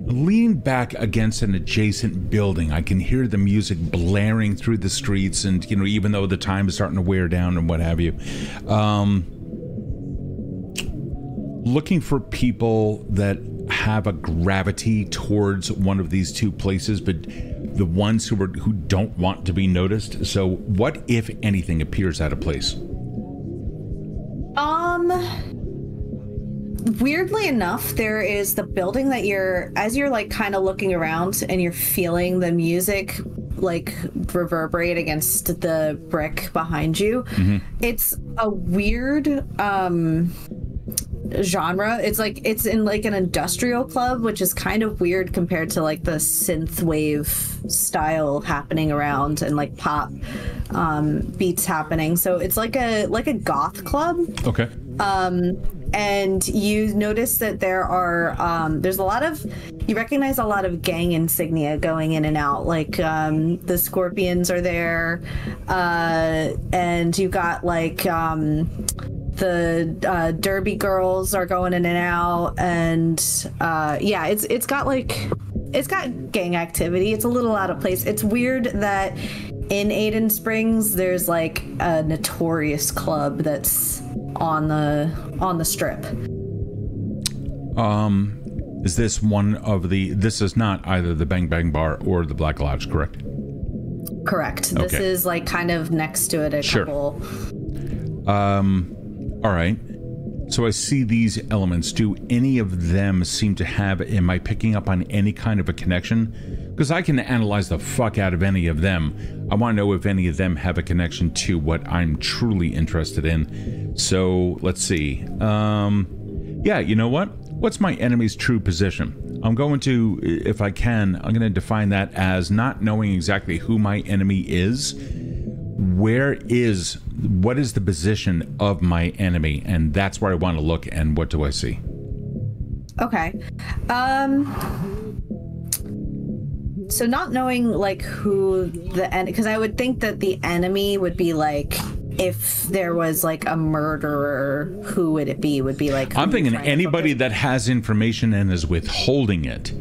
leaning back against an adjacent building, I can hear the music blaring through the streets, and you know, even though the time is starting to wear down and what have you, um, looking for people that have a gravity towards one of these two places, but the ones who are who don't want to be noticed. So, what if anything appears out of place? Um weirdly enough, there is the building that you're as you're like kind of looking around and you're feeling the music like reverberate against the brick behind you. It's a weird um genre. It's like it's in like an industrial club, which is kind of weird compared to like the synth wave style happening around and like pop um beats happening. So it's like a like a goth club Okay. And you notice that there are um, there's a lot of you recognize a lot of gang insignia going in and out. Like um, the scorpions are there uh, and you got like um, the uh, derby girls are going in and out. And uh, yeah it's it's got like it's got gang activity. It's a little out of place. It's weird that in Aiden Springs there's like a notorious club that's on the on the strip. Um, is this one of the? This is not either the Bang Bang Bar or the Black Lodge, correct? Correct. This is like kind of next to it a Sure. couple. Um, all right. So I see these elements. Do any of them seem to have? Am I picking up on any kind of a connection? Because I can analyze the fuck out of any of them. I want to know if any of them have a connection to what I'm truly interested in. So let's see. Um, yeah, you know what? What's my enemy's true position? I'm going to, if I can, I'm going to define that as not knowing exactly who my enemy is where is what is the position of my enemy and that's where i want to look and what do i see Okay. Um so not knowing like who the end because I would think that the enemy would be like if there was like a murderer, who would it be? Would be like I'm thinking anybody that has information and is withholding it.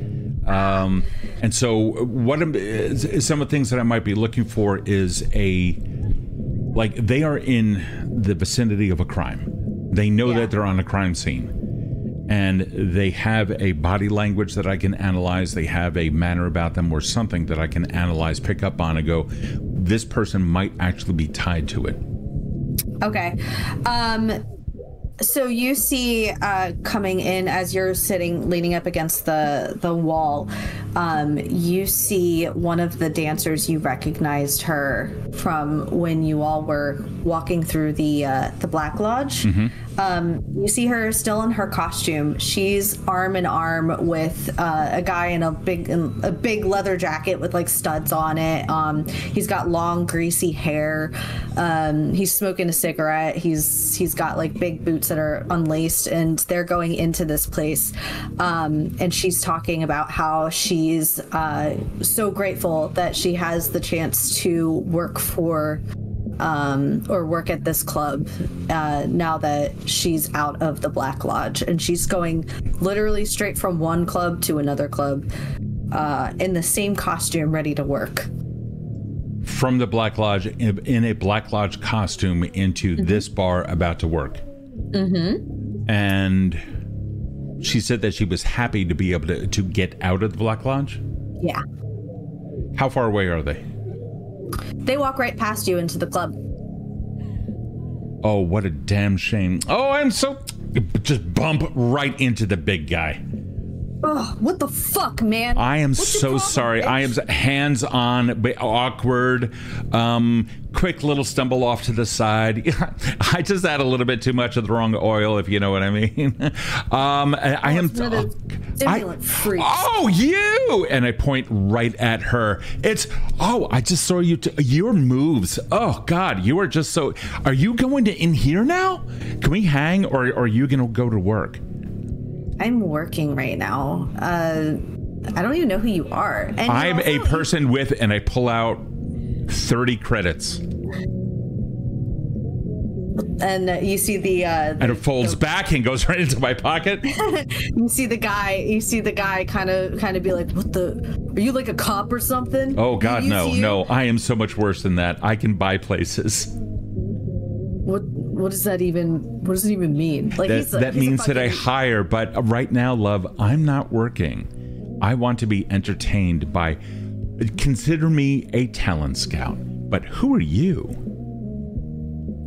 Um, and so, what some of the things that I might be looking for is a like they are in the vicinity of a crime. They know Yeah. that they're on a crime scene, and they have a body language that I can analyze. They have a manner about them or something that I can analyze, pick up on, and go, this person might actually be tied to it. Okay. Um so you see uh coming in as you're sitting leaning up against the the wall um you see one of the dancers you recognized her from when you all were walking through the uh the black lodge um you see her still in her costume. She's arm in arm with uh, a guy in a big in a big leather jacket with like studs on it. Um he's got long greasy hair. Um he's smoking a cigarette. He's he's got like big boots that are unlaced and they're going into this place. Um and she's talking about how she's uh so grateful that she has the chance to work for um, or work at this club uh, now that she's out of the Black Lodge. And she's going literally straight from one club to another club uh, in the same costume, ready to work. from the Black Lodge in in a Black Lodge costume into this bar about to work. Mm-hmm. And she said that she was happy to be able to, to get out of the Black Lodge. Yeah. How far away are they? They walk right past you into the club. Oh, what a damn shame. Oh, I'm so. Just bump right into the big guy. Ugh, what the fuck, man? I am What's so sorry. I am hands on, but awkward. Um, quick little stumble off to the side. I just add a little bit too much of the wrong oil, if you know what I mean. um, I, I am. It's one of those stimulant. Oh, you! And I point right at her. It's oh, I just saw you. T- your moves. Oh God, you are just so. Are you going to in here now? Can we hang, or, or are you gonna go to work? I'm working right now. Uh, I don't even know who you are. And I'm a person with, and I pull out thirty credits, And uh, you see the, uh, and it folds back and goes right into my pocket. you see the guy. You see the guy kind of, kind of be like, "What the? Are you like a cop or something?" Oh God, no, you- no! I am so much worse than that. I can buy places. What? What does that even? What does it even mean? Like That, that means that I hire, but right now, love, I'm not working. I want to be entertained by. Consider me a talent scout. But who are you?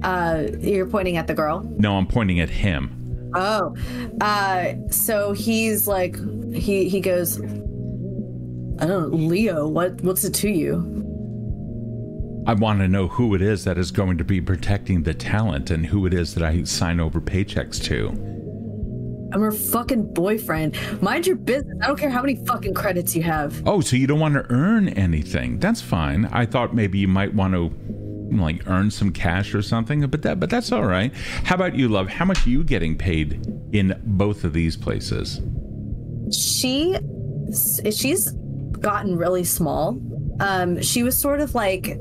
Uh, you're pointing at the girl. No, I'm pointing at him. Oh, uh, so he's like, he he goes. I don't know, Leo. What what's it to you? I want to know who it is that is going to be protecting the talent and who it is that I sign over paychecks to. I'm her fucking boyfriend. Mind your business. I don't care how many fucking credits you have. Oh, so you don't want to earn anything? That's fine. I thought maybe you might want to like earn some cash or something, but that but that's all right. How about you, love? How much are you getting paid in both of these places? She, she's gotten really small. Um, she was sort of like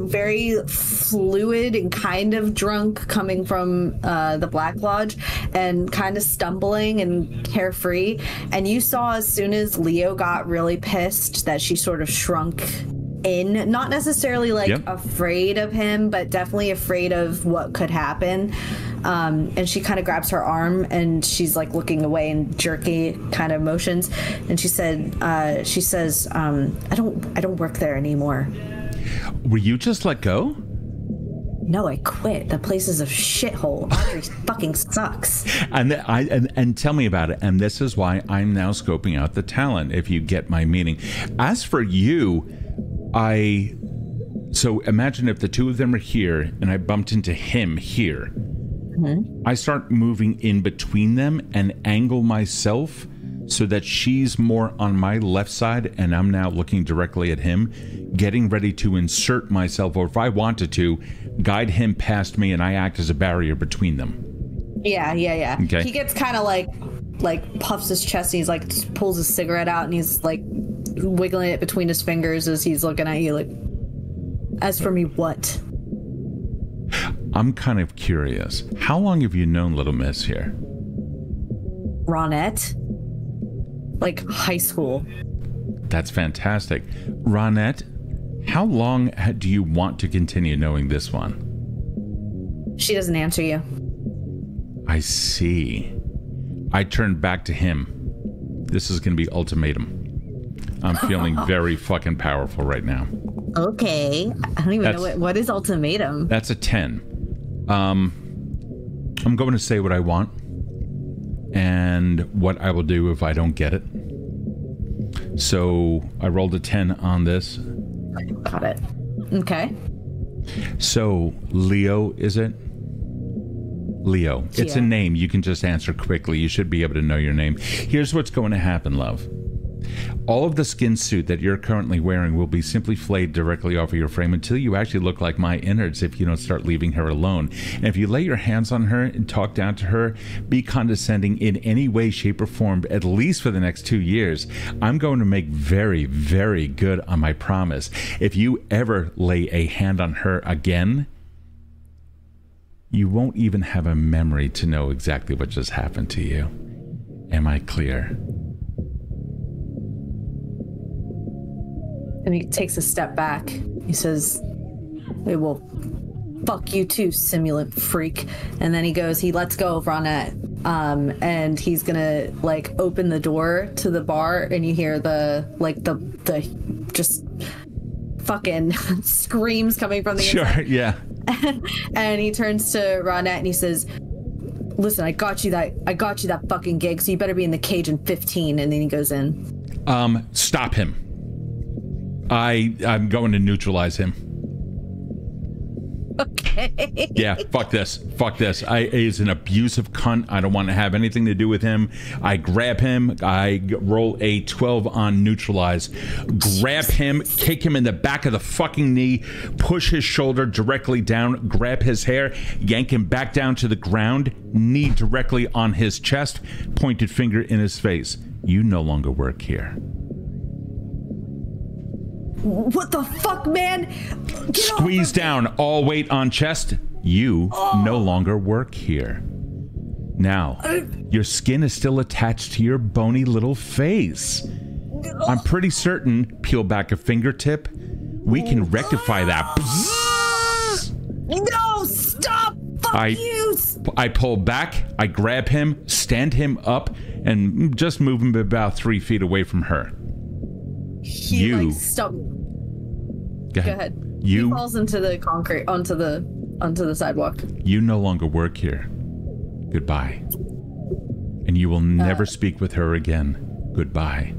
very fluid and kind of drunk coming from uh, the Black Lodge and kind of stumbling and carefree. And you saw as soon as Leo got really pissed that she sort of shrunk in, not necessarily like Yep. afraid of him, but definitely afraid of what could happen. Um, and she kind of grabs her arm and she's like looking away in jerky kind of motions. And she said, uh, she says, um, I don't, I don't work there anymore. Were you just let go? No, I quit. The place is a shithole. Audrey fucking sucks. And I and, and tell me about it. And this is why I'm now scoping out the talent. If you get my meaning. As for you, I. So imagine if the two of them are here, and I bumped into him here. Mm-hmm. I start moving in between them and angle myself so that she's more on my left side and I'm now looking directly at him, getting ready to insert myself, or if I wanted to, guide him past me and I act as a barrier between them. Yeah, yeah, yeah. Okay. He gets kind of like, like puffs his chest and he's like pulls his cigarette out and he's like wiggling it between his fingers as he's looking at you. Like, as for me, what? I'm kind of curious. How long have you known Little Miss here? Ronette? Like high school. That's fantastic. Ronette, how long do you want to continue knowing this one? She doesn't answer you. I see. I turn back to him. This is going to be ultimatum. I'm feeling very fucking powerful right now. Okay. I don't even That's- know what, what is ultimatum. That's a 10. Um, I'm going to say what I want and what I will do if I don't get it. So I rolled a 10 on this. Got it. Okay. So Leo, is it? Leo. It's a name. You can just answer quickly. You should be able to know your name. Here's what's going to happen, love. All of the skin suit that you're currently wearing will be simply flayed directly off of your frame until you actually look like my innards if you don't start leaving her alone. And if you lay your hands on her and talk down to her, be condescending in any way, shape, or form, at least for the next two years, I'm going to make very, very good on my promise. If you ever lay a hand on her again, you won't even have a memory to know exactly what just happened to you. Am I clear? And he takes a step back. He says, It will fuck you too, simulant freak." And then he goes, he lets go of Ronette. Um, and he's gonna like open the door to the bar, and you hear the like the the just fucking screams coming from the inside. Sure, yeah. and he turns to Ronette and he says, "Listen, I got you that I got you that fucking gig, so you better be in the cage in 15." And then he goes in. Um, stop him. I I'm going to neutralize him. Okay. Yeah, fuck this. Fuck this. I he's an abusive cunt. I don't want to have anything to do with him. I grab him. I roll a 12 on neutralize. Grab him, kick him in the back of the fucking knee, push his shoulder directly down, grab his hair, yank him back down to the ground, knee directly on his chest, pointed finger in his face. You no longer work here. What the fuck, man? Get Squeeze down, all weight on chest. You oh. no longer work here. Now, your skin is still attached to your bony little face. I'm pretty certain, peel back a fingertip, we can rectify that. No, stop! Fuck I- you! I pull back, I grab him, stand him up, and just move him about three feet away from her. He, You. Like, stumbles. Go ahead. Go ahead. You He falls into the concrete, onto the onto the sidewalk. You no longer work here. Goodbye. And you will never speak with her again. Goodbye.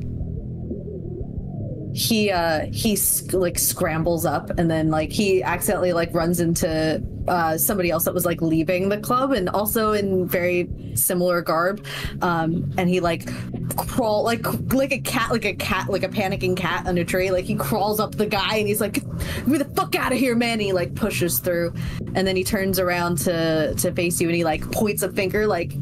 he uh he sc- like scrambles up and then like he accidentally like runs into uh somebody else that was like leaving the club and also in very similar garb um and he like crawl like like a cat like a cat like a panicking cat on a tree like he crawls up the guy and he's like get the fuck out of here man and he like pushes through and then he turns around to to face you and he like points a finger like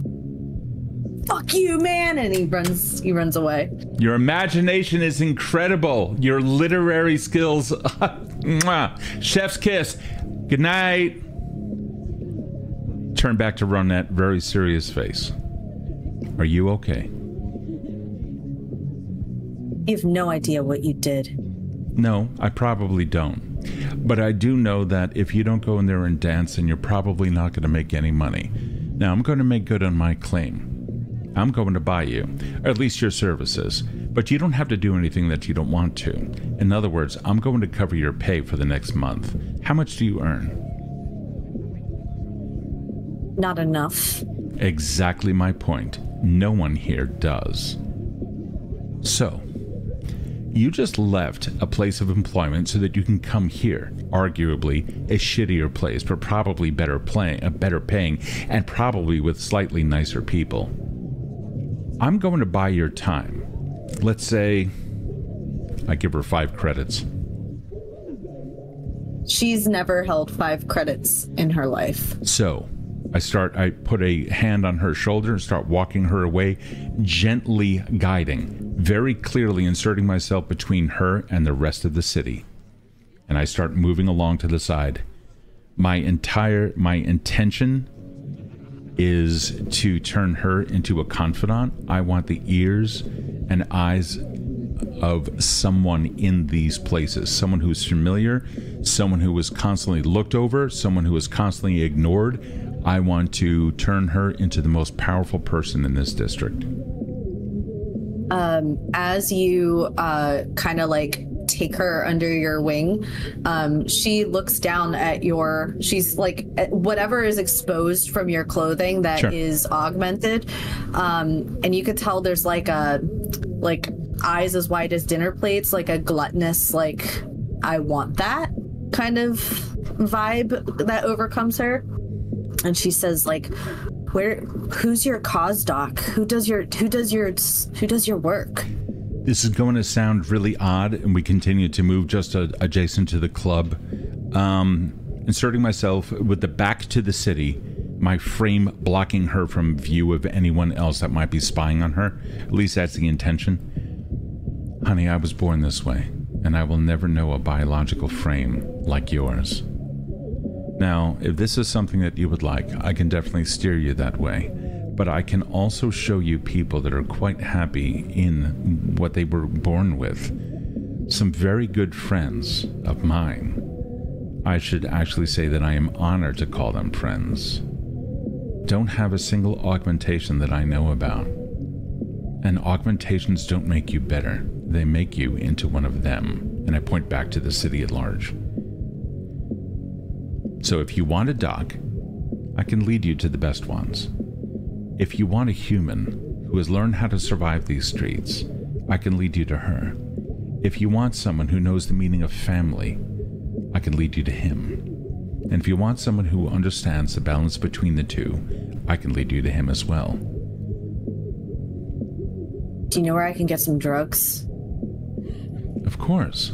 fuck you man and he runs he runs away Your imagination is incredible. Your literary skills. Chef's kiss. Good night. Back to Ronette, very serious face. Are you okay? you have no idea what you did No, I probably don't. But I do know that if you don't go in there and dance, then you're probably not going to make any money. Now, I'm going to make good on my claim. I'm going to buy you, or at least your services, but you don't have to do anything that you don't want to. In other words, I'm going to cover your pay for the next month. How much do you earn? Not enough Exactly my point. No one here does. So, you just left a place of employment so that you can come here, arguably a shittier place, but probably better playing, uh, better paying, and probably with slightly nicer people. I'm going to buy your time. Let's say I give her five credits. She's never held five credits in her life. So I start, I put a hand on her shoulder and start walking her away, gently guiding. very clearly inserting myself between her and the rest of the city. And I start moving along to the side. My entire my intention is to turn her into a confidant. I want the ears and eyes of someone in these places, someone who's familiar, someone who was constantly looked over, someone who was constantly ignored. I want to turn her into the most powerful person in this district. Um, as you uh, kind of like take her under your wing, um, she looks down at your. She's like whatever is exposed from your clothing that is Sure. augmented, um, and you could tell there's like a like eyes as wide as dinner plates, like a gluttonous like I want that kind of vibe that overcomes her. And she says like where who's your cause doc who does your who does your who does your work This is going to sound really odd, and we continue to move just adjacent to the club. Um, inserting myself with the back to the city, my frame blocking her from view of anyone else that might be spying on her. At least that's the intention. Honey, I was born this way, and I will never know a biological frame like yours. Now, if this is something that you would like, I can definitely steer you that way. But I can also show you people that are quite happy in what they were born with. Some very good friends of mine. I should actually say that I am honored to call them friends. Don't have a single augmentation that I know about. And augmentations don't make you better, they make you into one of them. And I point back to the city at large. So if you want a doc, I can lead you to the best ones. If you want a human who has learned how to survive these streets, I can lead you to her. If you want someone who knows the meaning of family, I can lead you to him. And if you want someone who understands the balance between the two, I can lead you to him as well. do you know where i can get some drugs Of course.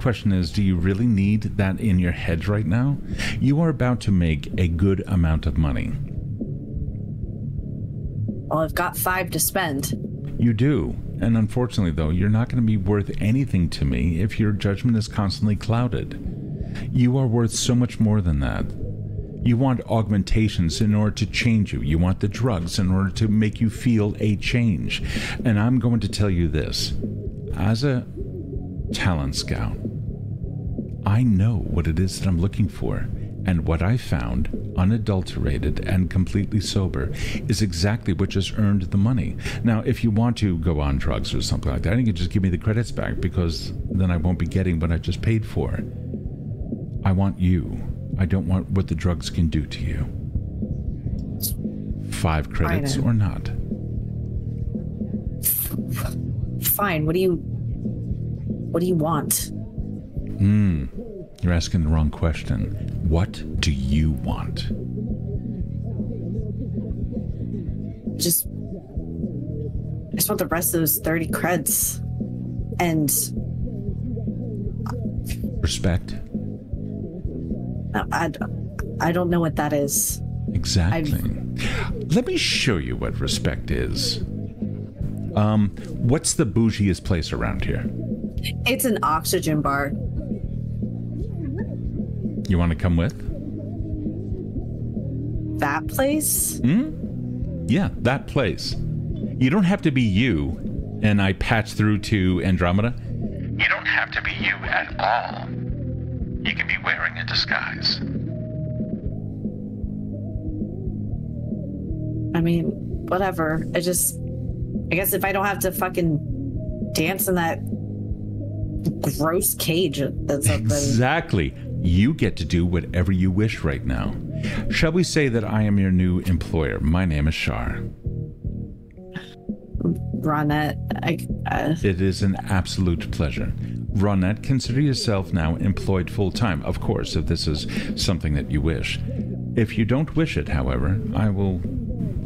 Question is, do you really need that in your head right now? You are about to make a good amount of money. well i've got five to spend You do. And unfortunately, though, you're not going to be worth anything to me if your judgment is constantly clouded. You are worth so much more than that. You want augmentations in order to change you. You want the drugs in order to make you feel a change. And I'm going to tell you this as a talent scout, I know what it is that I'm looking for. And what I found, unadulterated and completely sober, is exactly what just earned the money. Now, if you want to go on drugs or something like that, you can just give me the credits back because then I won't be getting what I just paid for. I want you. I don't want what the drugs can do to you. Five credits or not. fine what do you what do you want hmm. You're asking the wrong question. What do you want? just I just want the rest of those 30 creds and Respect? I, I, I don't know what that is Exactly. Let me show you what respect is. Um, what's the bougiest place around here? it's an oxygen bar You want to come with? that place Hmm? Yeah, that place. You don't have to be you, and I patch through to Andromeda. You don't have to be you at all. You can be wearing a disguise. I mean, whatever. I just, I guess if I don't have to fucking dance in that gross cage that's up there. Exactly. You get to do whatever you wish right now. Shall we say that I am your new employer? My name is Shar. Ronette, I, uh, It is an absolute pleasure. Ronette, consider yourself now employed full time, of course, if this is something that you wish. If you don't wish it, however, I will,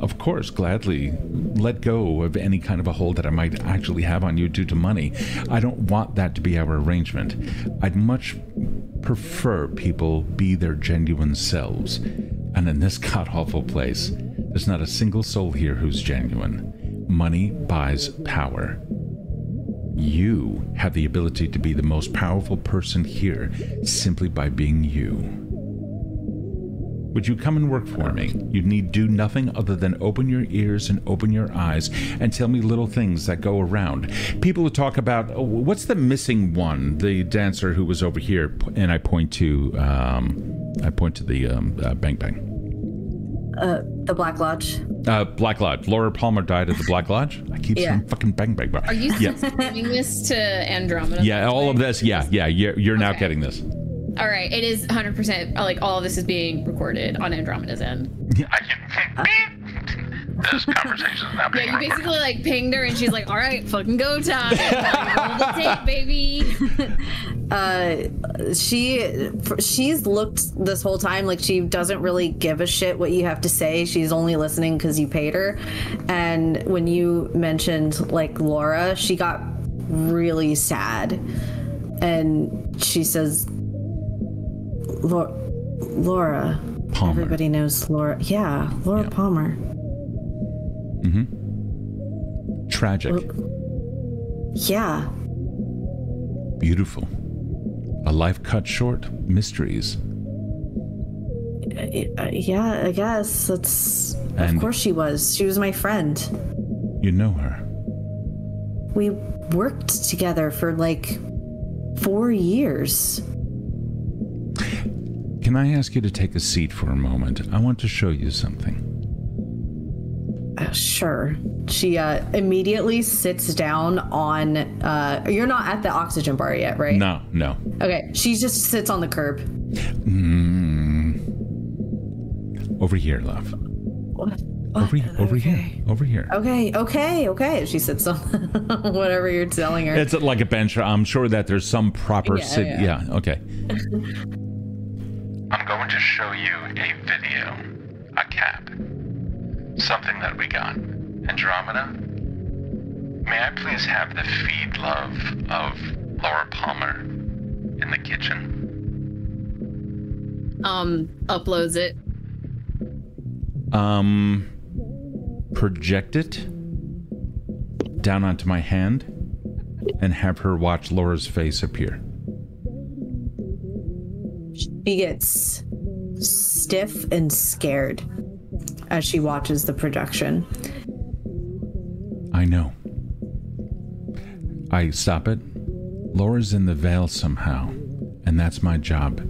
of course, gladly let go of any kind of a hold that I might actually have on you due to money. I don't want that to be our arrangement. I'd much prefer people be their genuine selves. And in this god awful place, there's not a single soul here who's genuine. money buys power. You have the ability to be the most powerful person here simply by being you. Would you come and work for me? You'd need do nothing other than open your ears and open your eyes and tell me little things that go around. People who talk about oh, what's the missing one, the dancer who was over here, and I point to um, I point to the um, uh, Bang Bang. Uh, the Black Lodge. Uh, Black Lodge. Laura Palmer died at the Black Lodge. I keep Yeah. saying fucking Bang Bang. Are you Yeah. giving this to Andromeda? Yeah, all of this. Yeah, yeah. You're, you're now getting this. All right, it is 100% like all of this is being recorded on Andromeda's end. I can beep. This conversation is not Yeah, you recorded. basically like pinged her and she's like, "All right, fucking go time. Like, roll the tape, baby." Uh, she she's looked this whole time like she doesn't really give a shit what you have to say. She's only listening because you paid her. And when you mentioned like Laura, she got really sad, and she says, "Laura, Laura." Palmer. Everybody knows Laura. Yeah, Laura Yeah. Palmer. Tragic. Yeah. Beautiful. A life cut short. Mysteries. Uh, yeah, I guess that's. And- of course she was. She was my friend. You know her. We worked together for like four years. Can I ask you to take a seat for a moment? I want to show you something. Uh, sure. She uh, immediately sits down on. Uh, you're not at the oxygen bar yet, right? No, no. Okay. She just sits on the curb. Over here, love. What? Over, What? over here. Okay. Over here. Okay, okay, okay. She sits on whatever you're telling her. It's like a bench. I'm sure that there's some proper Yeah, sit. yeah. Yeah. Okay. I'm going to show you a video, a cap, something that we got. Andromeda, may I please have the feed love of Laura Palmer in the kitchen? Um, uploads it. Um, project it down onto my hand and have her watch Laura's face appear. She gets stiff and scared as she watches the projection. I know. I stop it. Laura's in the veil somehow, and that's my job,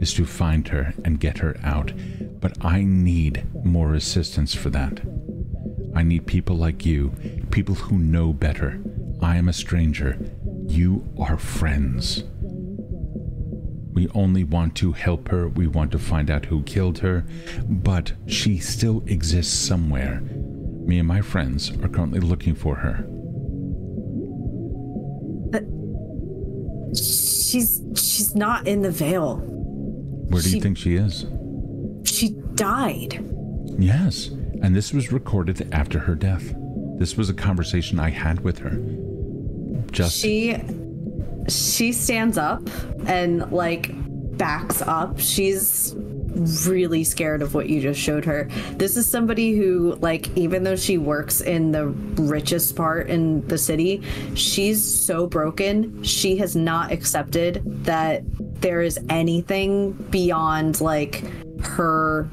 is to find her and get her out. But I need more assistance for that. I need people like you, people who know better. I am a stranger. You are friends. We only want to help her. We want to find out who killed her. But she still exists somewhere. Me and my friends are currently looking for her. She's she's not in the veil. Where do you think she is? She died. Yes. And this was recorded after her death. This was a conversation I had with her. Just She she stands up and like backs up. She's really scared of what you just showed her. This is somebody who like even though she works in the richest part in the city, she's so broken. She has not accepted that there is anything beyond like her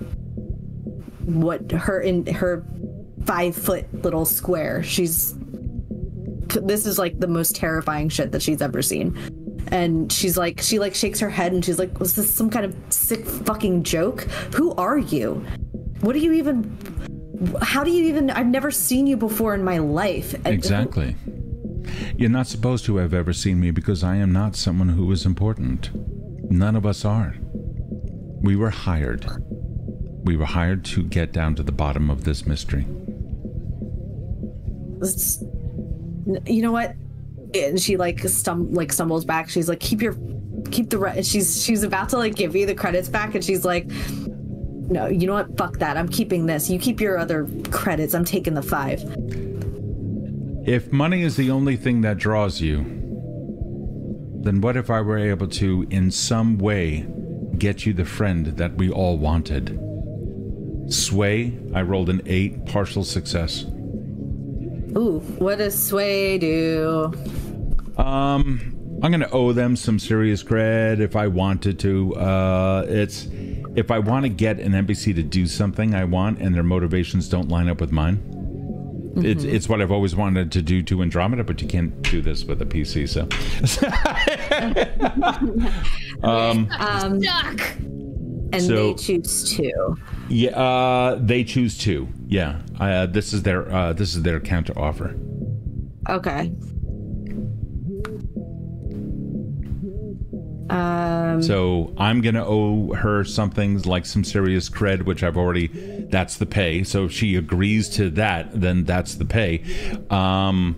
what her in her five foot little square. She's this is like the most terrifying shit that she's ever seen. And she's like, she like shakes her head and she's like, was this some kind of sick fucking joke? Who are you? What do you even? How do you even? I've never seen you before in my life. Exactly. You're not supposed to have ever seen me because I am not someone who is important. None of us are. We were hired. We were hired to get down to the bottom of this mystery. It's- you know what? And she like stum like stumbles back. She's like, keep your, keep the. Re-. She's she's about to like give you the credits back, and she's like, no, you know what? Fuck that. I'm keeping this. You keep your other credits. I'm taking the five. If money is the only thing that draws you, then what if I were able to, in some way, get you the friend that we all wanted? Sway, I rolled an eight, partial success. Ooh, what does Sway do? Um, I'm gonna owe them some serious cred if I wanted to. Uh, it's if I want to get an NPC to do something I want and their motivations don't line up with mine. It's it's what I've always wanted to do to Andromeda, but you can't do this with a PC. So Um, Duck. and So- they choose two. Yeah, uh, they choose to. Yeah, uh, this is their uh, this is their counter offer. Okay. Um, So I'm gonna owe her something like some serious cred, which I've already. That's the pay. So if she agrees to that, then that's the pay. Um.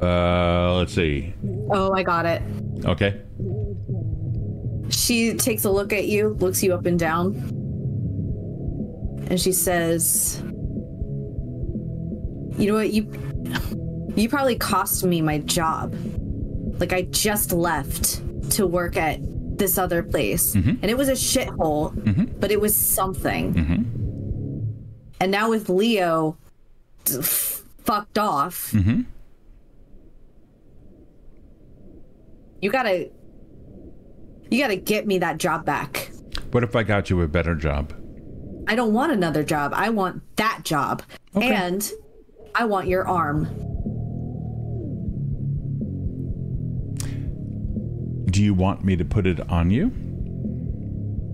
Uh, let's see. oh, I got it. Okay. She takes a look at you, looks you up and down, and she says, "You know what? You you probably cost me my job. Like I just left to work at this other place, mm-hmm. and it was a shithole, mm-hmm. but it was something. Mm-hmm. And now with Leo f- fucked off, you gotta you gotta get me that job back. What if I got you a better job? I don't want another job. I want that job. And I want your arm. Do you want me to put it on you?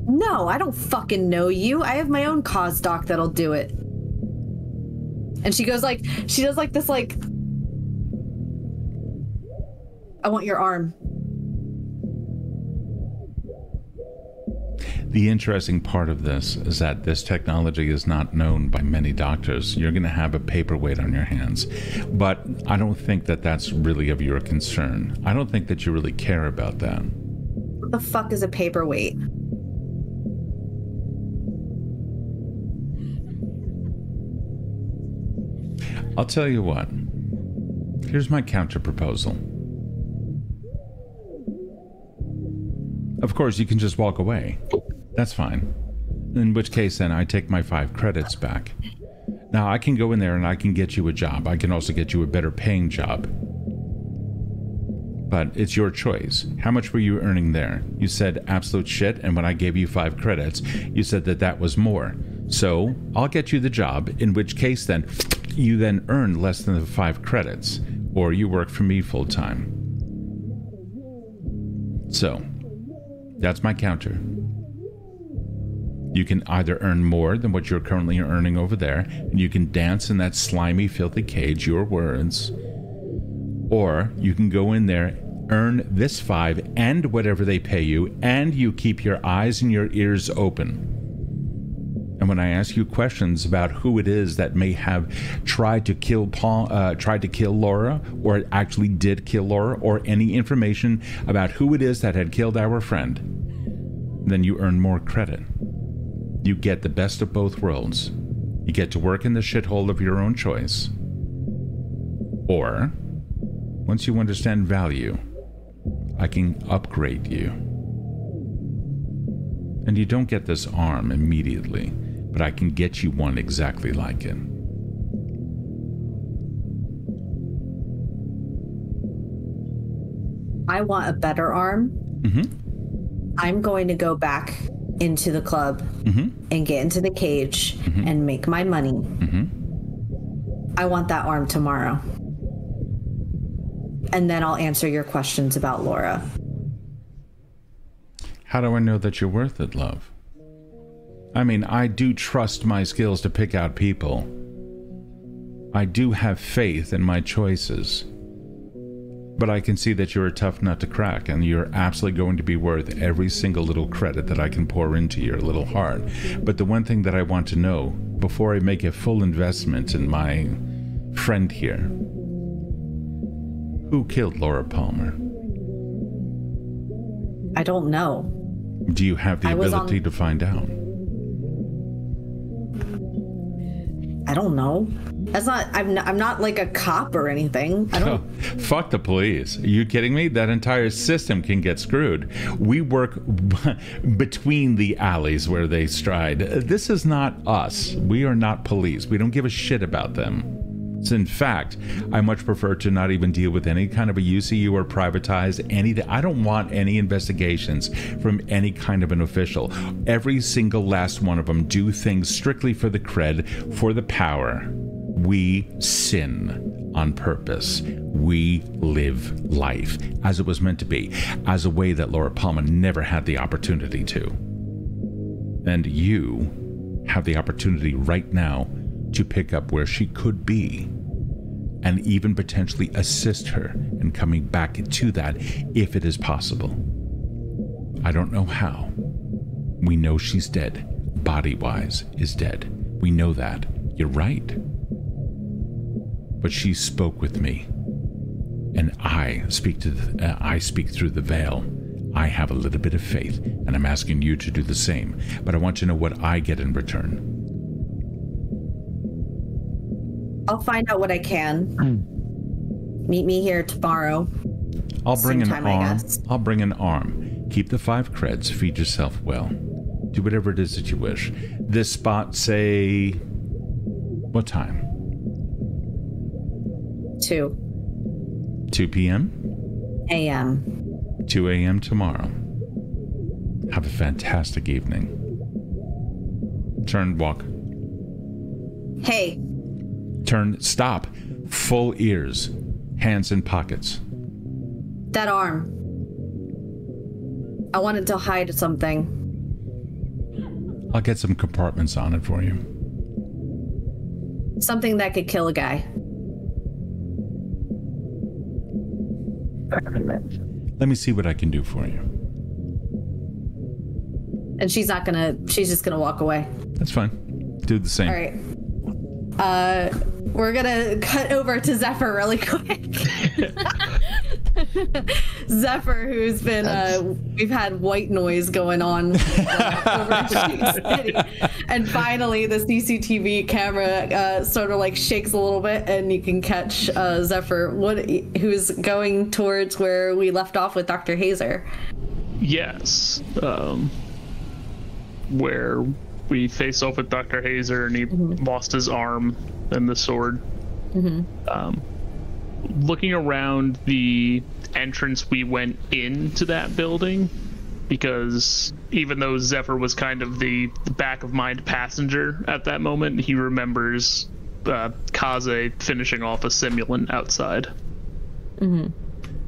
No, I don't fucking know you. I have my own cause doc that'll do it. And she goes like she does like this like I want your arm. The interesting part of this is that this technology is not known by many doctors. You're going to have a paperweight on your hands. But I don't think that that's really of your concern. I don't think that you really care about that. What the fuck is a paperweight? I'll tell you what. Here's my counter proposal. Of course, you can just walk away. That's fine. In which case, then I take my five credits back. Now, I can go in there and I can get you a job. I can also get you a better paying job. But it's your choice. How much were you earning there? You said absolute shit, and when I gave you five credits, you said that that was more. So I'll get you the job, in which case, then you then earn less than the five credits, or you work for me full time. So that's my counter. You can either earn more than what you're currently earning over there, and you can dance in that slimy, filthy cage, your words, or you can go in there, earn this five and whatever they pay you, and you keep your eyes and your ears open. And when I ask you questions about who it is that may have tried to kill Paul, uh, tried to kill Laura, or actually did kill Laura, or any information about who it is that had killed our friend, then you earn more credit. You get the best of both worlds. You get to work in the shithole of your own choice. Or, once you understand value, I can upgrade you. And you don't get this arm immediately, but I can get you one exactly like it. I want a better arm. Mm-hmm. I'm going to go back into the club Mm-hmm. and get into the cage and make my money. Mm-hmm. I want that arm tomorrow. And then I'll answer your questions about Laura. How do I know that you're worth it, love? I mean, I do trust my skills to pick out people. I do have faith in my choices. But I can see that you're a tough nut to crack, and you're absolutely going to be worth every single little credit that I can pour into your little heart. But the one thing that I want to know before I make a full investment in my friend here who killed Laura Palmer? I don't know. Do you have the I was on- ability to find out? I don't know. That's not. I'm. Not, I'm not like a cop or anything. I Oh, don't. fuck the police. Are you kidding me? That entire system can get screwed. We work between the alleys where they stride. This is not us. We are not police. We don't give a shit about them. So in fact, I much prefer to not even deal with any kind of a UCU or privatize anything. I don't want any investigations from any kind of an official. Every single last one of them do things strictly for the cred, for the power. We sin on purpose. We live life as it was meant to be, as a way that Laura Palmer never had the opportunity to. And you have the opportunity right now to pick up where she could be and even potentially assist her in coming back to that if it is possible. I don't know how. We know she's dead. Body wise, is dead. We know that. You're right. But she spoke with me. And I speak to the, uh, I speak through the veil. I have a little bit of faith, and I'm asking you to do the same. But I want to know what I get in return. I'll find out what I can. Meet me here tomorrow. I'll bring Same an time, arm. I'll bring an arm. Keep the five creds. Feed yourself well. Do whatever it is that you wish. This spot, say, what time? Two 2 p.m. a.m. 2 a.m. tomorrow. Have a fantastic evening. Turn, walk. Hey, Turn, stop. Full ears. Hands in pockets. that arm. I wanted to hide something. I'll get some compartments on it for you. Something that could kill a guy. Let me see what I can do for you. And she's not gonna, she's just gonna walk away. That's fine. Do the same. All right. Uh, we're gonna cut over to Zephyr really quick. Zephyr, who's been, uh, we've had white noise going on uh, over city. And finally, the CCTV camera uh, sort of like shakes a little bit, and you can catch uh, Zephyr, what, who's going towards where we left off with Dr. Hazer. Yes. Um, where we face off with Dr. Hazer and he lost his arm and the sword. Um, looking around the entrance we went into that building, because even though Zephyr was kind of the, the back of mind passenger at that moment, he remembers uh, Kaze finishing off a simulant outside.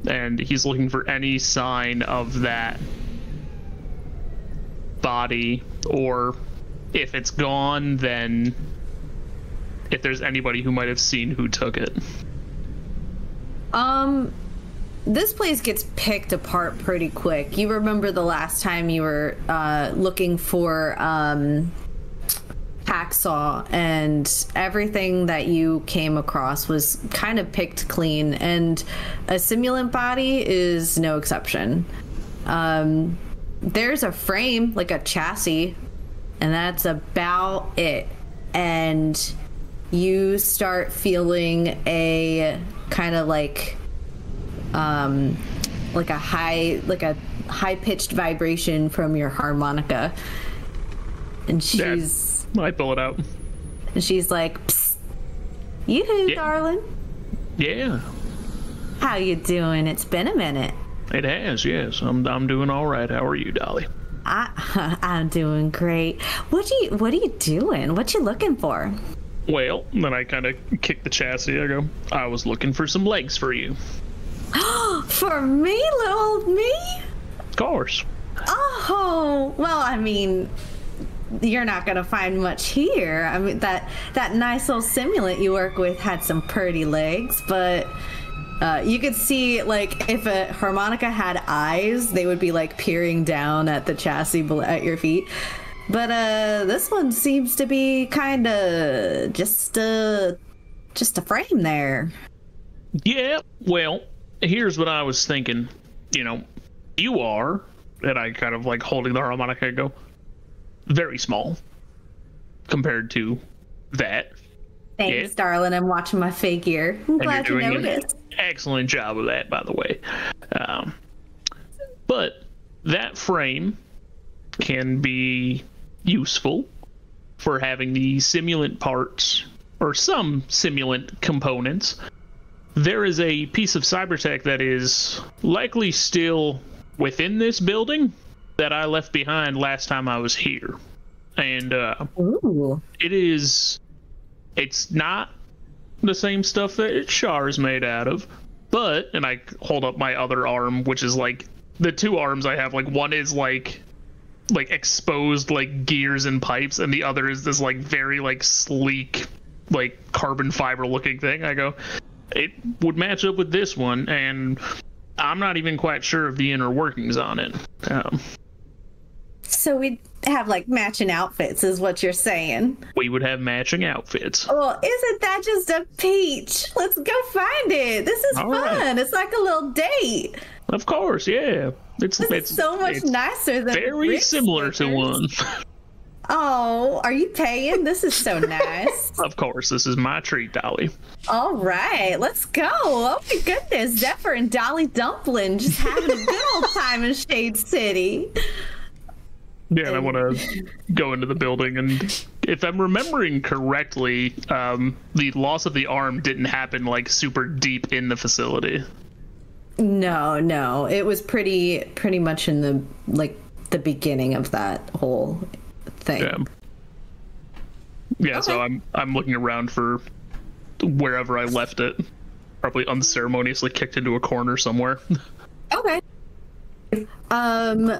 And he's looking for any sign of that body, or if it's gone, then if there's anybody who might have seen who took it. Um, this place gets picked apart pretty quick. You remember the last time you were uh, looking for um, hacksaw, and everything that you came across was kind of picked clean, and a simulant body is no exception. Um, there's a frame, like a chassis, and that's about it. And you start feeling a kind of like um like a high like a high pitched vibration from your harmonica and Yeah. she's I pull it out. and she's like Psst, yoo-hoo Yeah. darling Yeah, how you doing it's been a minute it has. Yes, I'm. I'm doing all right. How are you, Dolly? I, I'm doing great. What do you What are you doing? What you looking for? Well, then I kind of kick the chassis. I go. I was looking for some legs for you. For me, little me? Of course. Oh, well, I mean, you're not gonna find much here. I mean, that that nice little simulant you work with had some pretty legs, but uh, you could see like if a harmonica had eyes, they would be like peering down at the chassis at your feet. But uh, this one seems to be kind of just a just a frame there. Yeah. Well, here's what I was thinking. You know, you are, and I kind of like holding the harmonica. I go, very small compared to that. Thanks, Yeah. darling. I'm watching my figure. I'm And glad you noticed. excellent job of that, by the way. Um, but that frame can be useful for having the simulant parts or some simulant components, there is a piece of cybertech that is likely still within this building that I left behind last time I was here. And uh, it is it's not the same stuff that Shar is made out of, but and I hold up my other arm, which is like the two arms I have, like one is like like exposed like gears and pipes, and the other is this like very like sleek like carbon fiber looking thing. I go, it would match up with this one, and I'm not even quite sure of the inner workings on it. Um, So we'd have like matching outfits, is what you're saying. we would have matching outfits. Well, isn't that just a peach? Let's go find it. This is All fun. right. It's like a little date. Of course, yeah. It's it's so much it's nicer than very Rick similar to one. Oh, are you paying? This is so nice. of course, this is my treat, Dolly. All right, let's go. Oh my goodness, Zephyr and Dolly Dumpling just having a good old time in Shade City. Yeah, and I want to go into the building, and if I'm remembering correctly, um, the loss of the arm didn't happen like super deep in the facility. No, no, it was pretty, pretty much in the like the beginning of that whole thing. Yeah. Yeah, so I'm I'm looking around for wherever I left it. Probably unceremoniously kicked into a corner somewhere. Okay. Um,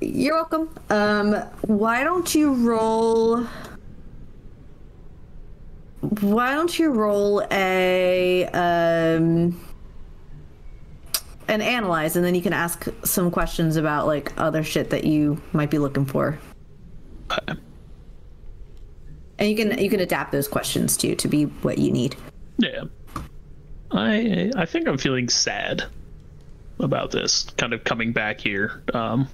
you're welcome. Um, why don't you roll? Why don't you roll a um an analyze, and then you can ask some questions about like other shit that you might be looking for, and you can you can adapt those questions too to be what you need. Yeah. I I think I'm feeling sad about this kind of coming back here. Um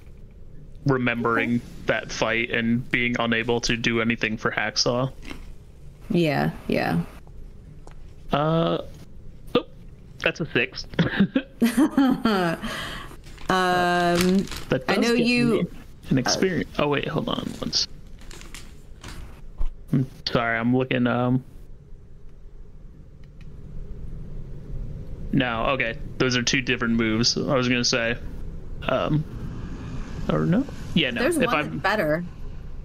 remembering that fight and being unable to do anything for Hacksaw. Yeah, yeah. Uh that's a 6. Um, That I know you- an experience. oh wait, hold on once. I'm sorry, I'm looking um No, okay. Those are two different moves. I was gonna say. Um or no? Yeah, no. there's if one I'm that's better.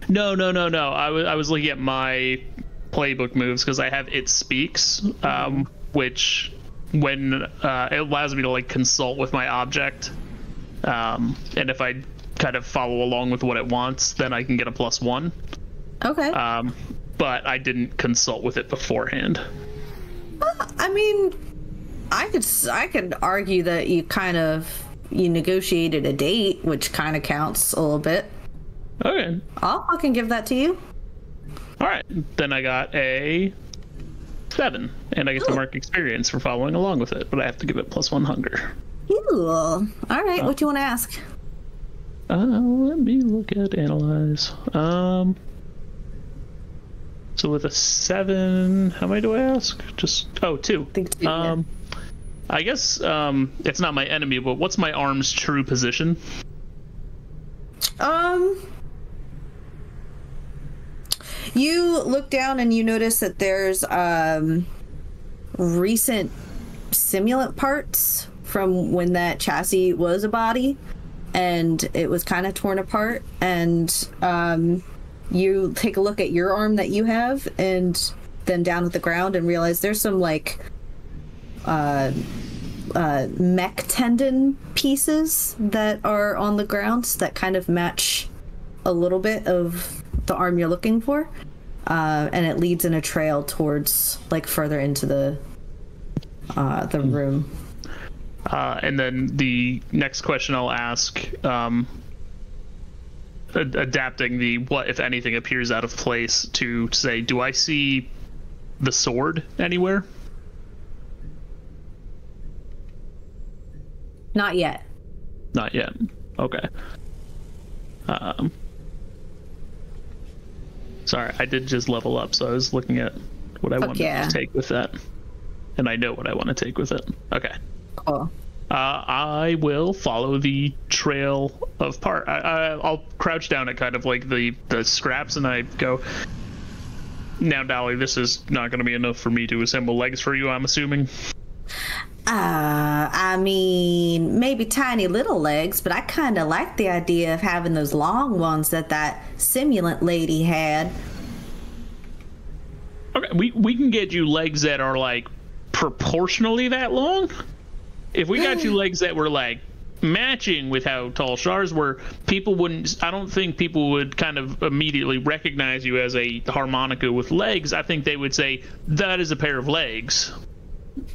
No, no, no, no. I was I was looking at my playbook moves because I have it speaks, um, which when uh, it allows me to like consult with my object, um, and if I kind of follow along with what it wants, then I can get a plus one. Okay. Um, but I didn't consult with it beforehand. Well, I mean, I could I could argue that you kind of you negotiated a date, which kind of counts a little bit. Okay, I'll fucking give that to you. all right. Then I got a seven, and I get to mark experience for following along with it, but I have to give it plus one hunger. Cool. All right. What do you want to ask? Uh, let me look at analyze. Um, so with a seven, how many do I ask? Just oh, two. think two, yeah. Um, I guess um, it's not my enemy, but what's my arm's true position? Um. You look down and you notice that there's um recent simulant parts from when that chassis was a body and it was kind of torn apart and um you take a look at your arm that you have and then down at the ground and realize there's some like uh uh mech tendon pieces that are on the ground that kind of match a little bit of the arm you're looking for uh, and it leads in a trail towards like further into the uh, the room Uh, and then the next question I'll ask, um, ad- adapting the what if anything appears out of place to say, do I see the sword anywhere? not yet Not yet. Okay. Um. Sorry, I did just level up, so I was looking at what I Fuck wanted yeah. to take with that, and I know what I want to take with it. Okay. cool Uh, I will follow the trail of part. I, I, I'll crouch down at kind of like the the scraps, and I go. now, Dolly, this is not going to be enough for me to assemble legs for you. I'm assuming. Uh, I mean, maybe tiny little legs, but I kind of like the idea of having those long ones that that simulant lady had. Okay, we we can get you legs that are like proportionally that long. If we got you legs that were like matching with how tall Shar's were, people wouldn't. I don't think people would kind of immediately recognize you as a harmonica with legs. I think they would say that is a pair of legs.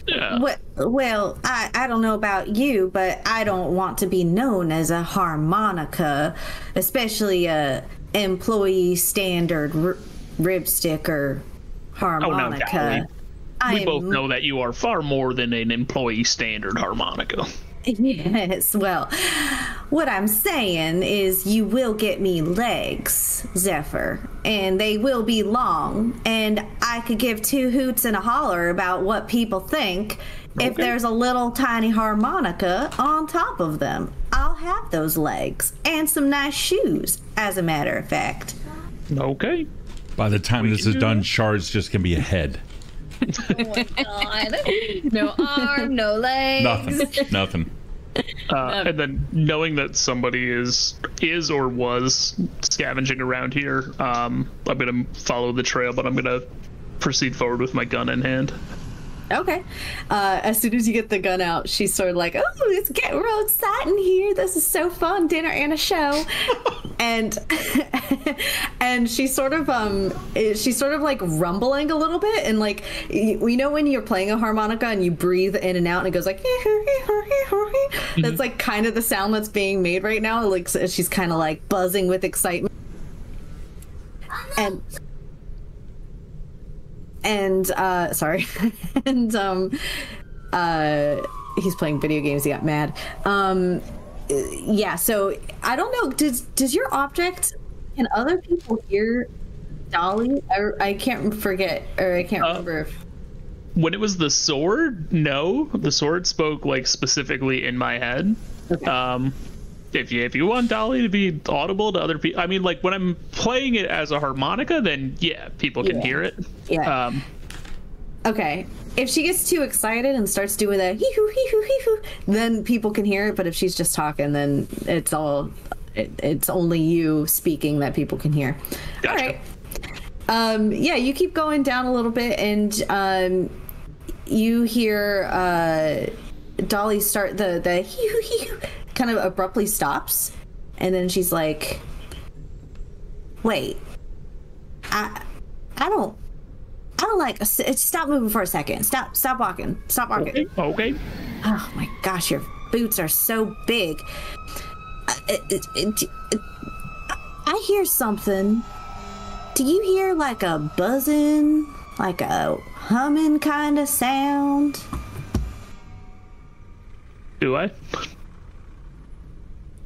Yeah. Well, well, I, I don't know about you, but I don't want to be known as a harmonica, especially a employee standard r- ribstick or oh, harmonica. Dolly. We I'm- both know that you are far more than an employee standard harmonica. Yes, well, what I'm saying is you will get me legs, Zephyr, and they will be long, and I could give two hoots and a holler about what people think if there's a little tiny harmonica on top of them. I'll have those legs and some nice shoes, as a matter of fact. Okay. By the time this is do done, that. Shar's just gonna be a head. Oh God. No arm, no legs. Nothing. Nothing. Uh, and then knowing that somebody is is or was scavenging around here, um, I'm gonna follow the trail, but I'm gonna proceed forward with my gun in hand. Okay. Uh, as soon as you get the gun out, she's sort of like, "Oh, it's getting real exciting here. This is so fun, dinner and a show." and and she's sort of um, she's sort of like rumbling a little bit, and like y- we know when you're playing a harmonica and you breathe in and out, and it goes like. That's like kind of the sound that's being made right now. Like so she's kind of like buzzing with excitement. And and uh sorry. And um uh he's playing video games. He got mad. Um yeah so i don't know. Does does your object can other people hear dolly? I, I can't forget or i can't Uh, remember if When it was the sword, no, the sword spoke like specifically in my head. Um, if you if you want Dolly to be audible to other people, I mean, like when I'm playing it as a harmonica, then yeah, people can Yeah. hear it. Yeah. Um, okay if she gets too excited and starts doing that hee hoo hee hoo hee hoo then people can hear it but if she's just talking then it's all it, it's only you speaking that people can hear Gotcha. right um yeah you keep going down a little bit and um you hear uh dolly start the the hee hoo hee hoo kind of abruptly stops and then she's like wait i i don't I don't like. Uh, stop moving for a second. Stop. Stop walking. Stop walking. okay, okay. Oh my gosh, your boots are so big. Uh, it- it- it- I hear something. Do you hear like a buzzing, like a humming kind of sound? Do I?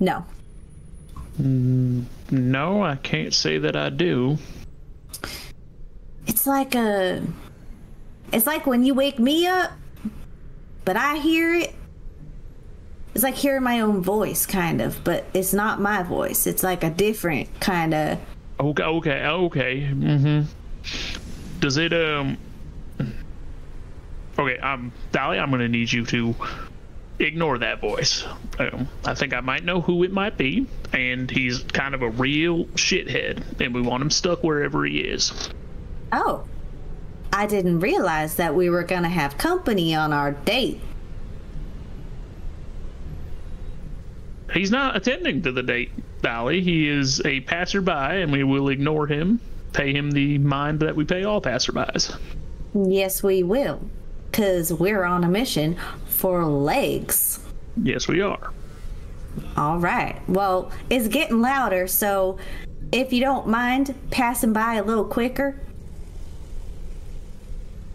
No. No, I can't say that I do. It's like a. It's like when you wake me up, but I hear it. It's like hearing my own voice, kind of, but it's not my voice. It's like a different kind of. Okay, okay, okay. Mm-hmm. Does it um? Okay, um, Dolly, I'm gonna need you to ignore that voice. Um, I think I might know who it might be, and he's kind of a real shithead, and we want him stuck wherever he is. Oh, I didn't realize that we were gonna have company on our date. He's not attending to the date, Dolly. He is a passerby, and we will ignore him. Pay him the mind that we pay all passerbys. Yes, we will, cause we're on a mission for legs. Yes, we are. All right. Well, it's getting louder, so if you don't mind passing by a little quicker.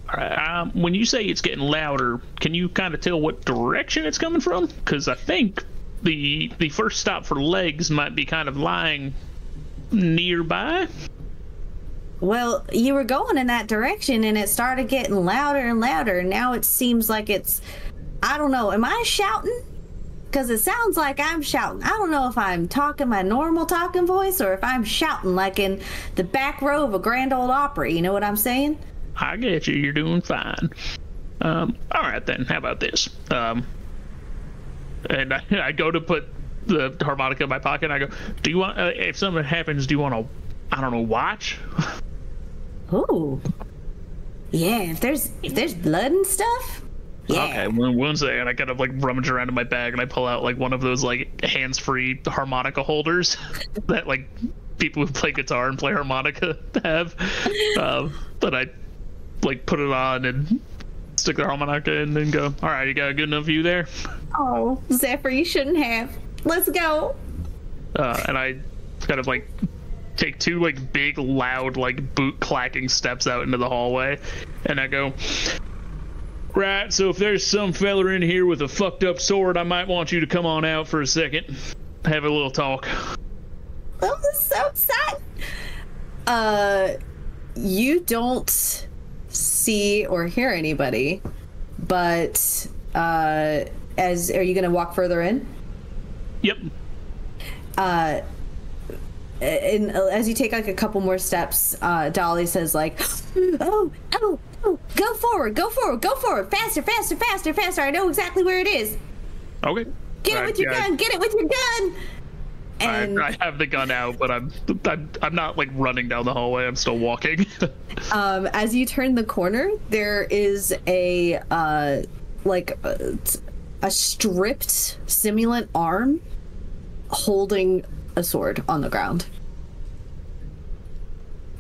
All right. Um, when you say it's getting louder, can you kind of tell what direction it's coming from? Because I think the the first stop for legs might be kind of lying nearby. Well, you were going in that direction and it started getting louder and louder, and now it seems like it's. I don't know. Am I shouting? Because it sounds like I'm shouting. I don't know if I'm talking my normal talking voice or if I'm shouting like in the back row of a grand old opera. You know what I'm saying? I get you. You're doing fine. Um, all right then. How about this? Um, and I, I go to put the harmonica in my pocket. and I go, "Do you want? Uh, if something happens, do you want to? I don't know. Watch? Ooh. Yeah, if there's if there's blood and stuff. Yeah. Okay. One, one second. I kind of like rummage around in my bag and I pull out like one of those like hands-free harmonica holders that like people who play guitar and play harmonica have. Um, but I like put it on and stick the harmonica in and go. All right, you got a good enough view there. Oh, Zephyr, you shouldn't have. Let's go. uh, and I kind of like take two like big loud like boot clacking steps out into the hallway and I go Right, so if there's some feller in here with a fucked up sword, I might want you to come on out for a second. Have a little talk. Oh, this is so exciting. Uh, you don't see or hear anybody, but uh, as are you going to walk further in? Yep. uh and as you take like a couple more steps uh dolly says like oh oh oh go forward go forward go forward faster faster faster faster i know exactly where it is Okay. get it I- with your I- gun get it with your gun I, and I have the gun out, but I'm, I'm I'm not like running down the hallway. I'm still walking. um as you turn the corner there is a uh like a, a stripped simulant arm holding a sword on the ground.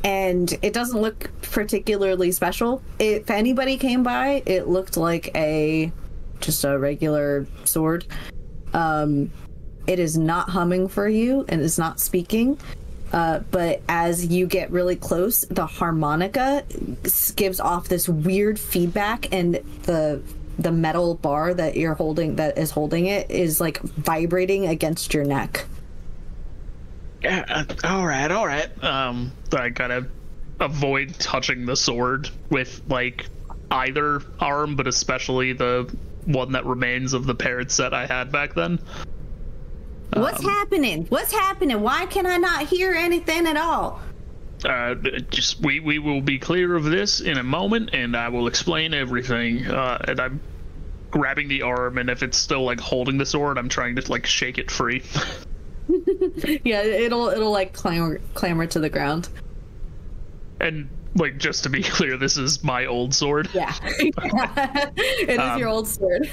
And it doesn't look particularly special. If anybody came by it looked like a just a regular sword. Um it is not humming for you and it's not speaking uh, but as you get really close, the harmonica gives off this weird feedback, and the the metal bar that you're holding that is holding it is like vibrating against your neck. Yeah, uh, all right, all right. Um, I kind of avoid touching the sword with like either arm, but especially the one that remains of the parrot set I had back then. What's happening? What's happening? Why can I not hear anything at all? Uh, just we we will be clear of this in a moment, and I will explain everything. Uh, and I'm grabbing the arm, and if it's still like holding the sword, I'm trying to like shake it free. Yeah, it'll it'll like clamor clamor to the ground. and like just to be clear, this is my old sword. Yeah, it is Um, your old sword.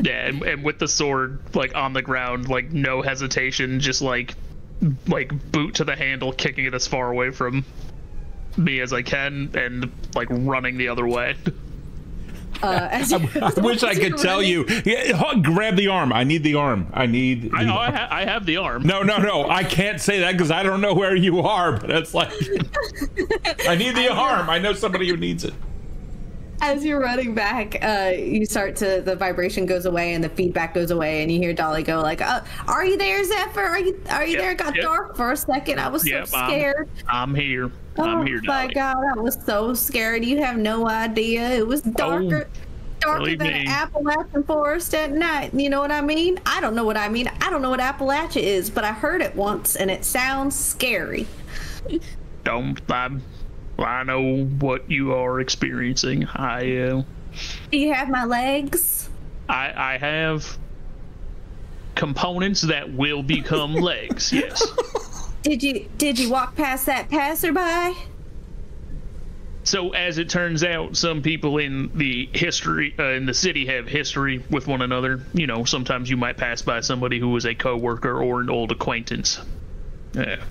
Yeah, and, and with the sword like on the ground, like no hesitation, just like like boot to the handle, kicking it as far away from me as I can, and like running the other way. Uh, as you, I wish I could tell you. Yeah, hold- grab the arm. I need the arm. I need. The I, oh, I, ha- I have the arm. no, no, no. I can't say that because I don't know where you are. But it's like, I need the arm. I know somebody who needs it. As you're running back, uh, you start to the vibration goes away and the feedback goes away, and you hear Dolly go like, uh, "Are you there, Zephyr? Are you are you Yep, there?" It got yep. dark for a second. I was Yep, so I'm- scared. I'm here. oh I'm here, Oh my god, I was so scared. You have no idea. It was darker. Darker than me. an Appalachian forest at night. You know what I mean? I don't know what I mean. I don't know what Appalachia is, but I heard it once and it sounds scary. Don't I? I know what you are experiencing. I uh, Do you have my legs? I I have components that will become legs. Yes. Did you did you walk past that passerby? So as it turns out, some people in the history uh, in the city have history with one another. You know, sometimes you might pass by somebody who was a coworker or an old acquaintance. Yeah.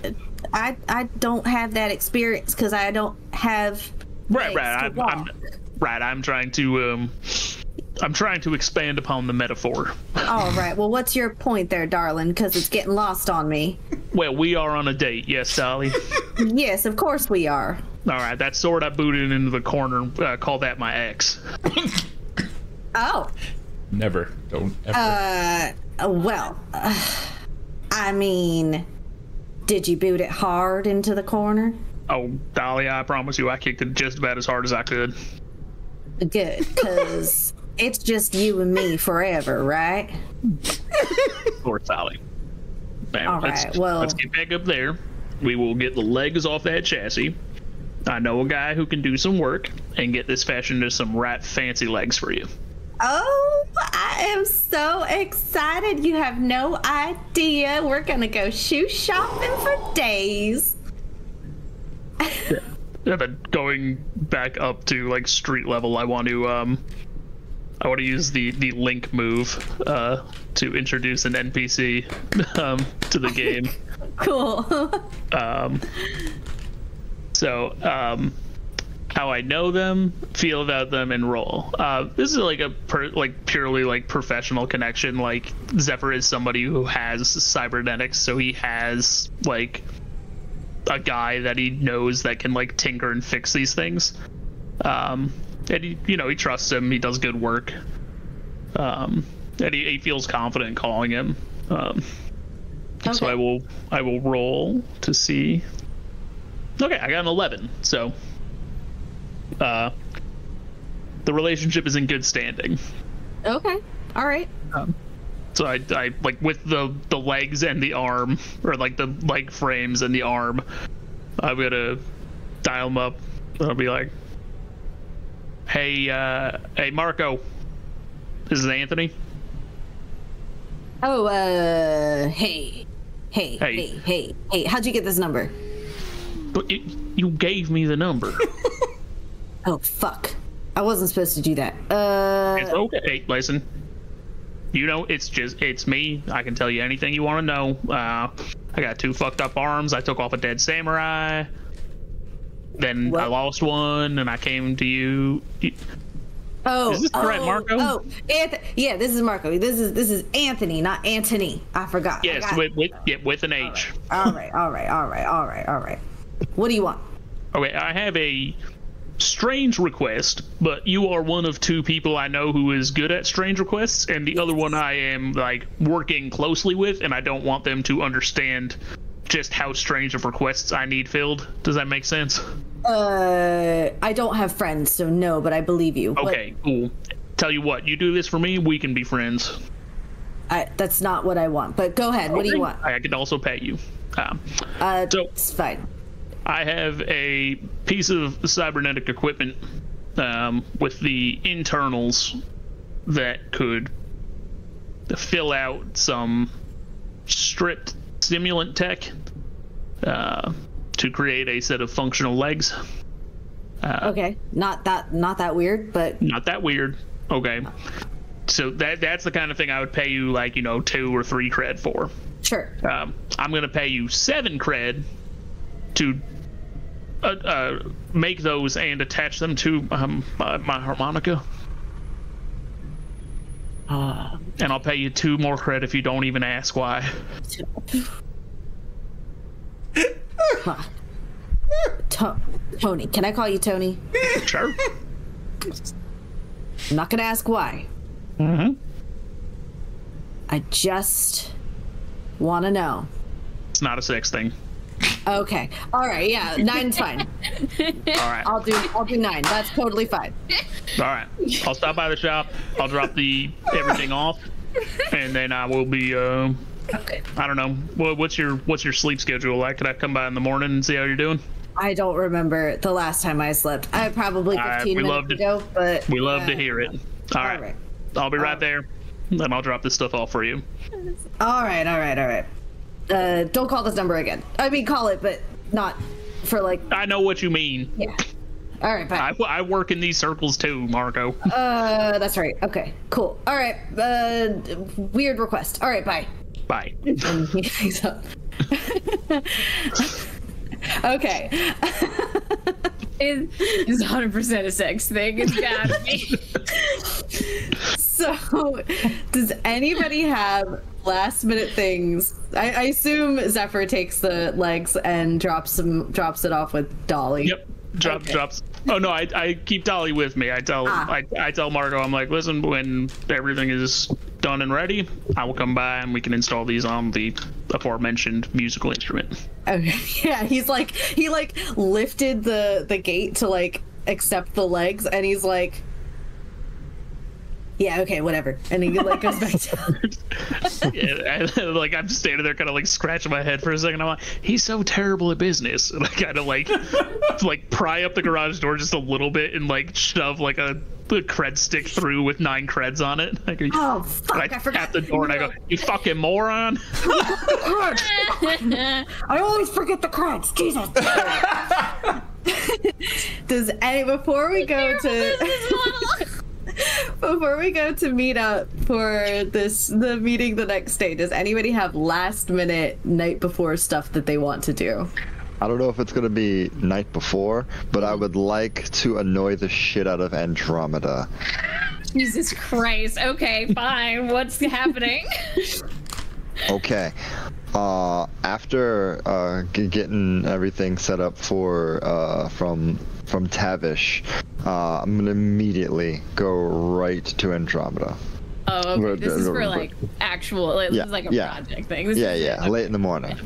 I I don't have that experience because I don't have Right, right. I'm. I'm right. I'm trying to um, I'm trying to expand upon the metaphor. All right. Well, what's your point there, darling? Because it's getting lost on me. Well, we are on a date, yes, Dolly. Yes, of course we are. All right, that sword I booted into the corner. Uh, call that my ex. Oh, Never. Don't ever. uh, well, uh, I mean, did you boot it hard into the corner? Oh, Dolly, I promise you, I kicked it just about as hard as I could. Good, because it's just you and me forever, right? North Valley. Now, All let's, right, well- let's get back up there. We will get the legs off that chassis. I know a guy who can do some work and get this fashioned into some rat fancy legs for you. Oh, I am so excited. You have no idea. We're going to go shoe shopping for days. And then going back up to like street level, I want to um, I want to use the the link move uh to introduce an NPC um to the game. Cool. Um, so, um, how I know them, feel about them, and roll. Uh, this is like a per, like purely like professional connection. Like Zephyr is somebody who has cybernetics, so he has like a guy that he knows that can like tinker and fix these things. Um, and he, you know, he trusts him. He does good work. Um, and he, he feels confident calling him. Um, so I will I will roll to see. Okay, I got an eleven. So, uh, the relationship is in good standing. okay. All right. So I, I like with the the legs and the arm, or like the leg frames and the arm. I'm gonna dial him up. I'll be like, "Hey, uh, hey, Marco, this is Anthony. Oh, uh, hey. Hey, Hey. hey, hey, hey. How'd you get this number? But you, you gave me the number. Oh, fuck. I wasn't supposed to do that. Uh, It's okay. Hey, listen. You know, it's just it's me. I can tell you anything you want to know. Uh, I got two fucked up arms. I took off a dead samurai. Then I lost one, and I came to you. Oh, is this correct, oh, Marco? Oh, Anth- yeah, this is Marco. This is this is Anthony, not Anthony. I forgot. Yes, got with with, yeah, with an H. All right, all right, all right, all right, all right. What do you want? Okay, I have a strange request, but you are one of two people I know who is good at strange requests, and the other one I am like working closely with, and I don't want them to understand just how strange of requests I need filled. Does that make sense? Uh, I don't have friends, so no, but I believe you. What- Okay, cool. Tell you what, you do this for me, we can be friends. I, that's not what I want. But go ahead. What do you want? I can also pay you. Um, Uh, So- it's fine. I have a piece of cybernetic equipment um, with the internals that could fill out some stripped simulant tech uh, to create a set of functional legs. Okay, not that not that weird, but Not that weird. Okay. So that that's the kind of thing I would pay you like you know two or three cred for. sure. um, I'm going to pay you seven cred to uh, uh, make those and attach them to um, my, my harmonica. and I'll pay you two more credit if you don't even ask why. To- Tony, can I call you Tony? Sure. I'm not gonna ask why. Mm-hmm. I just want to know. It's not a sex thing. Okay. All right. Yeah, nine's fine. All right. I'll do. I'll do nine. That's totally fine. All right. I'll stop by the shop. I'll drop the everything off, and then I will be. Um, Okay. I don't know. What, what's your What's your sleep schedule like? Could I come by in the morning and see how you're doing? I don't remember the last time I slept. I probably All right, 15 we minutes love to- ago, but We love to hear it. All right. right. I'll be right Uh, there. Then I'll drop this stuff off for you. All right. All right. All right. Uh, don't call this number again. I mean, call it, but not for like. I know what you mean. Yeah. All right. Bye. I, I work in these circles too, Marco. Uh, that's right. Okay. Cool. All right. Uh, weird request. All right. Bye. Bye. And he hangs up. okay. It- It's 100% a sex thing. It's gotta be. So, does anybody have last minute things? I, I assume Zephyr takes the legs and drops them, drops it off with Dolly. Yep. Drop Okay. drops. Oh no, I, I keep Dolly with me. I tell Ah. I, I tell Marco, I'm like, listen, when everything is done and ready, I will come by and we can install these on the aforementioned musical instrument. Okay. Yeah, he's like he like lifted the the gate to like accept the legs, and he's like, Yeah, okay, whatever. And he like goes back down. yeah, and, like I'm standing there, kind of like scratching my head for a second. I'm like, he's so terrible at business. And I kind of like, like pry up the garage door just a little bit and like shove like a, a cred stick through with nine creds on it. I Oh fuck! I, I, tap forgot the door and I go, you fucking moron. I always forget the creds. Jesus. Does any before we go to before we go to meet up for this the meeting the next day? Does anybody have last minute night before stuff that they want to do? I don't know if it's gonna be night before, but I would like to annoy the shit out of Andromeda. Jesus Christ. Okay, fine. What's happening? Okay. Uh, after uh, g- getting everything set up for uh, from from Tavish, uh, I'm gonna immediately go right to Andromeda. Oh, okay. This is for like actual. Like, Yeah, This is like a yeah. project thing. This Yeah, yeah, late in the morning.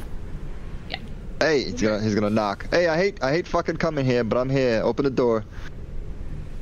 Yeah. Hey, he's gonna he's gonna knock. Hey, I hate I hate fucking coming here, but I'm here. Open the door.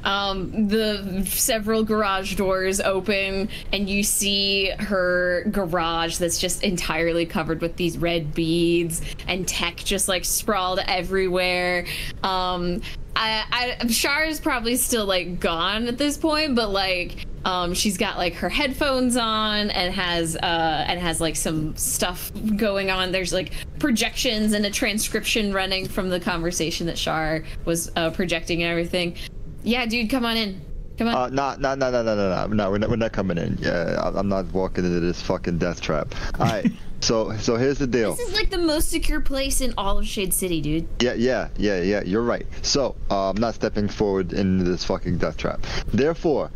Um, the several garage doors open, and you see her garage that's just entirely covered with these red beads and tech just like sprawled everywhere. Um, I, I Shar is probably still like gone at this point, but like um, she's got like her headphones on and has uh, and has like some stuff going on. There's like projections and a transcription running from the conversation that Shar was uh, projecting and everything. Yeah, dude, come on in. Come on. Uh, no, no, no, no, no, no. No, we're not, we're not coming in. Yeah, I'm not walking into this fucking death trap. All right. so, so here's the deal. this is like the most secure place in all of Shade City, dude. Yeah, yeah, yeah, yeah. You're right. So, uh, I'm not stepping forward into this fucking death trap. Therefore,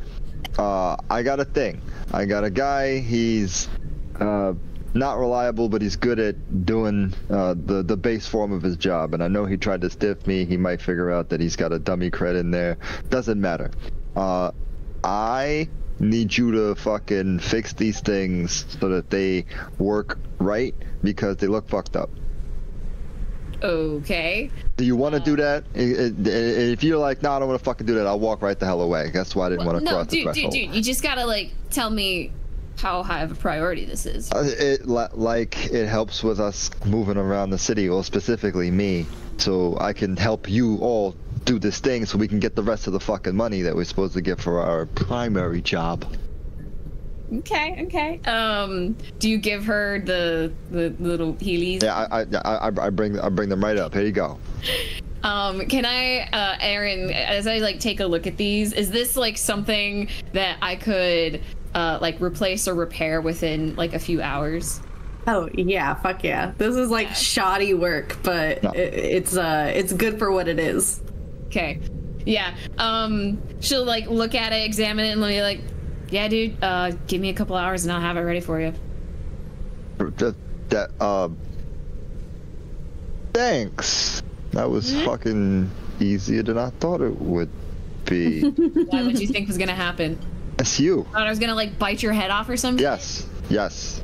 uh, I got a thing. I got a guy. He's uh, not reliable, but he's good at doing uh, the the base form of his job. And I know he tried to stiff me. He might figure out that he's got a dummy cred in there. Doesn't matter. Uh, I need you to fucking fix these things so that they work right because they look fucked up. Okay. Do you want to do that? I- I- If you're like, no, I don't want to fucking do that, I'll walk right the hell away. That's why I didn't want to no, cross the dude, dude, threshold. dude, you just gotta like tell me how high of a priority this is. Uh, it like it helps with us moving around the city, or specifically me, so I can help you all do this thing, so we can get the rest of the fucking money that we're supposed to get for our primary job. Okay, okay. Um, do you give her the the little heelys? Yeah, I, I, I, I bring, I bring them right up. Here you go. Um, can I, uh, Erin, as I like take a look at these, is this like something that I could uh like replace or repair within like a few hours? Oh yeah, fuck yeah. This is like shoddy work, but No. it, it's uh it's good for what it is. Okay. Yeah. Um, she'll like look at it, examine it, and be like, "Yeah, dude. Uh, give me a couple hours and I'll have it ready for you." That, that, uh, thanks. That was Hmm? fucking easier than I thought it would be. What would you think was gonna happen? It's you. Thought I was gonna like bite your head off or something? Yes, yes,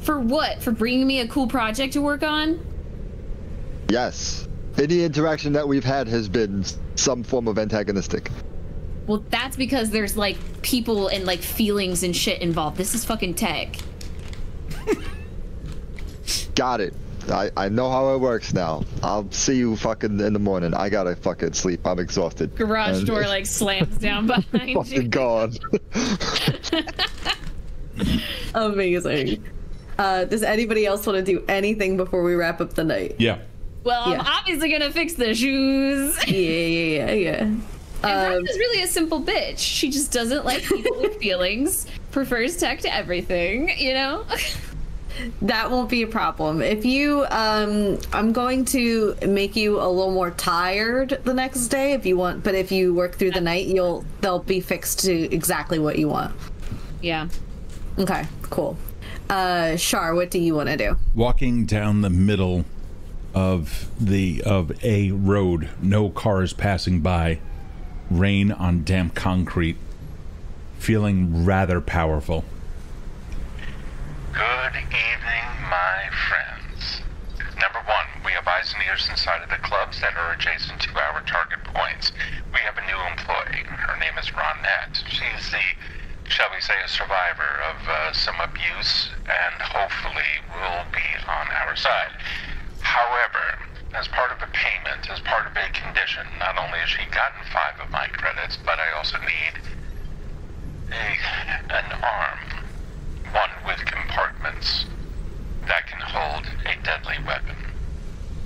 For what? For bringing me a cool project to work on? yes. Any interaction that we've had has been some form of antagonistic. Well, that's because there's like people and like feelings and shit involved. This is fucking tech. Got it. I, I know how it works now. I'll see you fucking in the morning. I gotta fucking sleep. I'm exhausted. Garage And- door like slams down behind you. fucking gone. Amazing. Uh, does anybody else want to do anything before we wrap up the night? Yeah. Well, I'm obviously gonna fix the shoes. Yeah, yeah, yeah, yeah. And Um, is really a simple bitch. She just doesn't like people with feelings, prefers tech to everything, you know? that won't be a problem. If you, um, I'm going to make you a little more tired the next day if you want. But if you work through the night, you'll they'll be fixed to exactly what you want. yeah. Okay, cool. Uh, Shar, what do you want to do? Walking down the middle of the of a road, no cars passing by, rain on damp concrete, feeling rather powerful. Good evening, my friends. Number one, we have eyes and ears inside of the clubs that are adjacent to our target points. We have a new employee. Her name is Ronette. She is the shall we say, a survivor of uh, some abuse and hopefully will be on our side. However, as part of a payment, as part of a condition, not only has she gotten five of my credits, but I also need a, an arm, one with compartments that can hold a deadly weapon.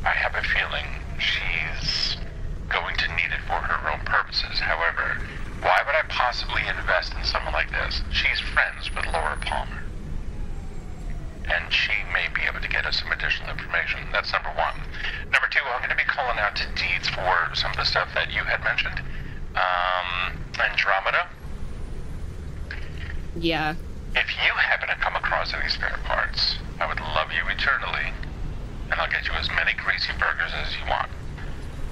I have a feeling she's going to need it for her own purposes. However, why would I possibly invest in someone like this? She's friends with Laura Palmer. And she may be able to get us some additional information. That's number one. Number two, I'm going to be calling out to Deeds for some of the stuff that you had mentioned. Um, Andromeda, Yeah. if you happen to come across any spare parts, I would love you eternally. And I'll get you as many greasy burgers as you want.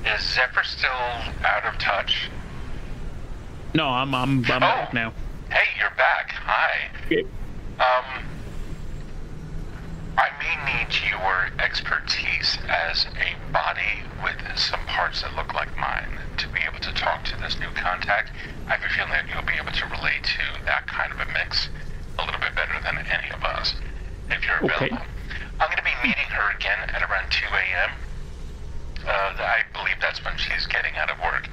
Is Zephyr still out of touch? No, I'm I'm I'm back now. Hey, you're back. Hi. Um, I may need your expertise as a body with some parts that look like mine to be able to talk to this new contact. I have a feeling that you'll be able to relate to that kind of a mix a little bit better than any of us, if you're Okay. available. I'm going to be meeting her again at around 2 a.m. Uh, I believe that's when she's getting out of work.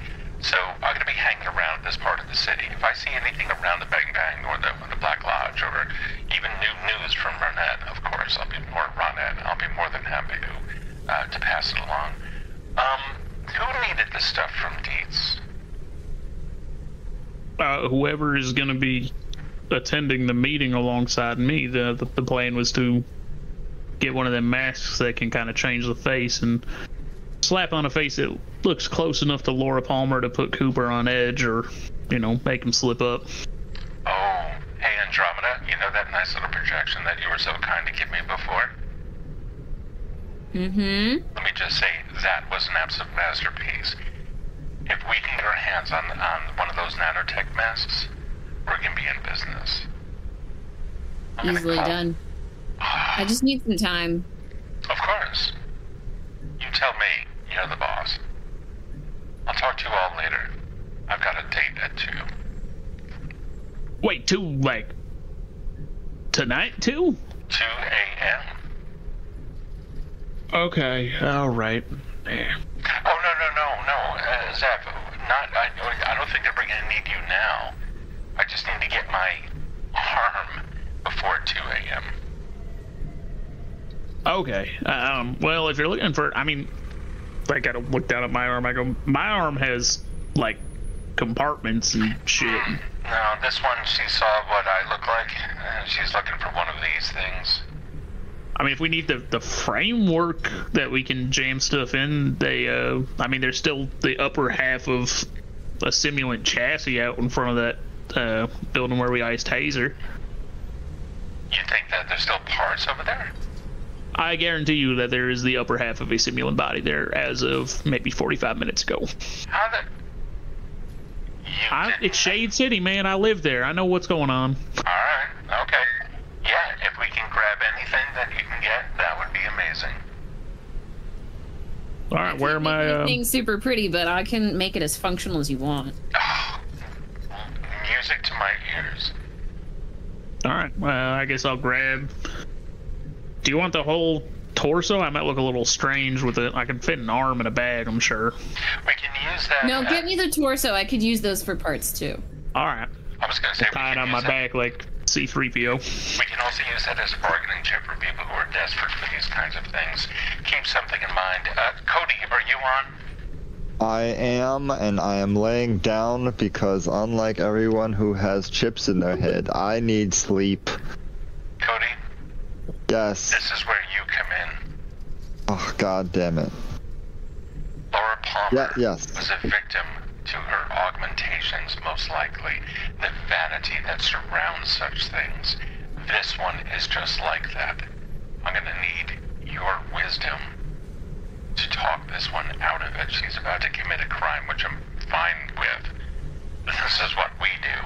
So I'm going to be hanging around this part of the city. If I see anything around the Bang Bang or the, or the Black Lodge or even new news from Ronette, of course, I'll be more Ronette. I'll be more than happy to uh, to pass it along. Um, who needed the stuff from Deeds? Uh, whoever is going to be attending the meeting alongside me, the, the the plan was to get one of them masks that can kind of change the face and slap on a face that looks close enough to Laura Palmer to put Cooper on edge or, you know, make him slip up. Oh, hey Andromeda, you know that nice little projection that you were so kind to give me before? Mm-hmm. Let me just say that was an absolute masterpiece. If we can get our hands on on one of those nanotech masks, we're gonna be in business. I'm Easily done. I just need some time. Of course. You tell me. You're the boss. I'll talk to you all later. I've got a date at two. Wait, two like tonight too? 2 a.m. Okay, all right. Yeah. Oh no no no no, uh, Zap. Not. I, I don't think they're bringing need you now. I just need to get my arm before 2 a.m. Okay. Um. Well, if you're looking for, I mean, I gotta look down at my arm. I go, my arm has like compartments and shit. No, this one she saw what I look like, and she's looking for one of these things. I mean, if we need the the framework that we can jam stuff in, they, uh, I mean, there's still the upper half of a simulant chassis out in front of that uh, building where we iced Hazer. You think that there's still parts over there? I guarantee you that there is the upper half of a simulant body there as of maybe 45 minutes ago. How the? I, didn't- it's Shade City, man. I live there. I know what's going on. All right. Okay. Yeah. If we can grab anything that you can get, that would be amazing. All right, where am I? Uh, Everything super pretty, but I can make it as functional as you want. Oh, music to my ears. all right, well, I guess I'll grab. Do you want the whole torso? I might look a little strange with it. I can fit an arm in a bag, I'm sure. We can use that. No, uh, get me the torso. I could use those for parts too. All right, I was gonna say tie it on my that- back like C3PO. We can also use that as a bargaining chip for people who are desperate for these kinds of things. Keep something in mind. Uh, Kode, are you on? I am, and I am laying down because unlike everyone who has chips in their head, I need sleep. Kode, Yes. this is where you come in. Oh, god damn it. Laura Palmer Yeah, yes. was a victim to her augmentations, most likely. The vanity that surrounds such things. This one is just like that. I'm gonna need your wisdom to talk this one out of it. She's about to commit a crime, which I'm fine with. This is what we do.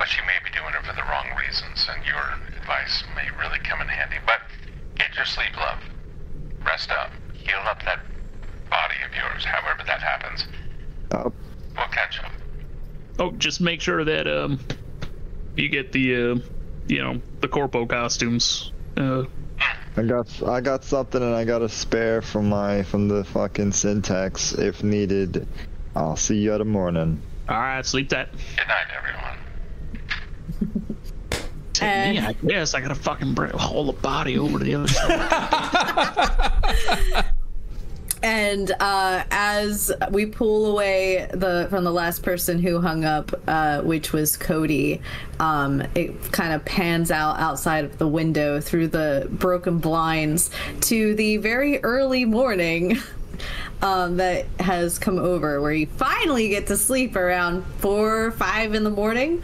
But she may be doing it for the wrong reasons, and your advice may really come in handy. But get your sleep, love. Rest up. Heal up that body of yours, however that happens. Oh, We'll catch up. Oh, just make sure that um, you get the, uh, you know, the corpo costumes. Uh, I got I got something and I got a spare from my from the fucking syntax if needed. I'll see you at the morning. all right, sleep that. Good night, everyone. And- Yeah, I guess I gotta fucking bring, haul the body over to the other side. And uh, as we pull away the from the last person who hung up, uh, which was Kode, um, it kind of pans out outside of the window through the broken blinds to the very early morning um, that has come over, where you finally get to sleep around four or five in the morning,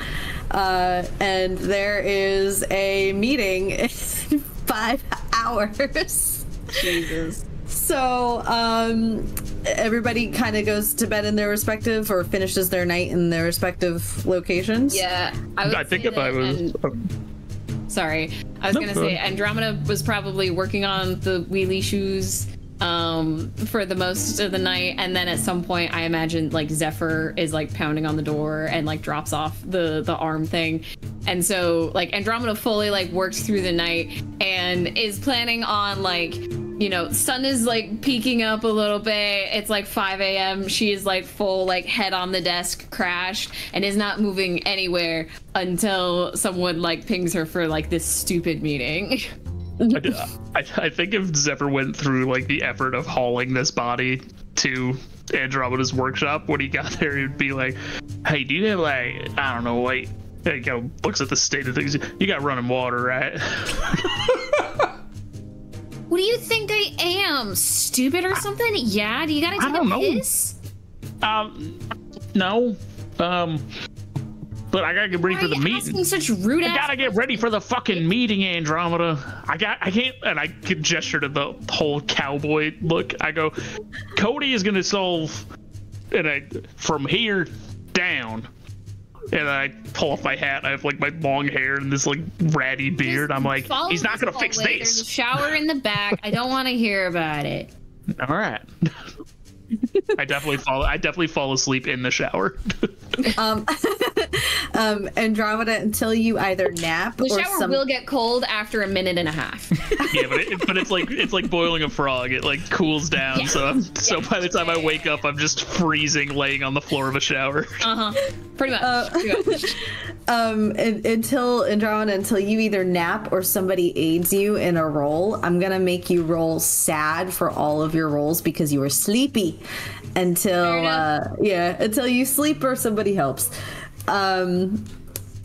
uh, and there is a meeting in five hours. Jesus. So, um, everybody kind of goes to bed in their respective or finishes their night in their respective locations. Yeah, I, would I think say if I was. and- sorry, I was No, gonna go say. Andromeda was probably working on the wheelie shoes um for the most of the night. And then at some point i imagine like zephyr is like pounding on the door and like drops off the the arm thing. And so like andromeda fully like works through the night and is planning on like you know sun is like peeking up a little bit. It's like 5 a.m she is like full like head on the desk crashed and is not moving anywhere until someone like pings her for like this stupid meeting I, I, I think if Zephyr went through like the effort of hauling this body to Andromeda's workshop, when he got there, he'd be like, "Hey, do you have like I don't know, like." Kind of looks at the state of things. You got running water, right? what do you think i am stupid or something yeah do you gotta I take don't a know. piss Um, no. Um, but I gotta get ready why for the meeting. such rude I gotta get ready for the fucking meeting, Andromeda. I got, I can't, and I could gesture to the whole cowboy look. I go, Kode is gonna solve, and I from here down, and I pull off my hat. I have like my long hair and this like ratty beard. I'm like, he's not gonna fix hallway. There's a this. shower in the back. I don't want to hear about it. All right. I definitely fall. I definitely fall asleep in the shower. Um, um, Andromeda, until you either nap The or shower some. will get cold after a minute and a half. yeah, but it, but it's like it's like boiling a frog. It like cools down. Yeah. So I'm, so by the time I wake up, I'm just freezing, laying on the floor of a shower. Uh huh. Pretty much. Pretty much. um, un- until Andromeda, until you either nap or somebody aids you in a roll, I'm gonna make you roll sad for all of your rolls because you were sleepy until uh, yeah, until you sleep or somebody helps. Um,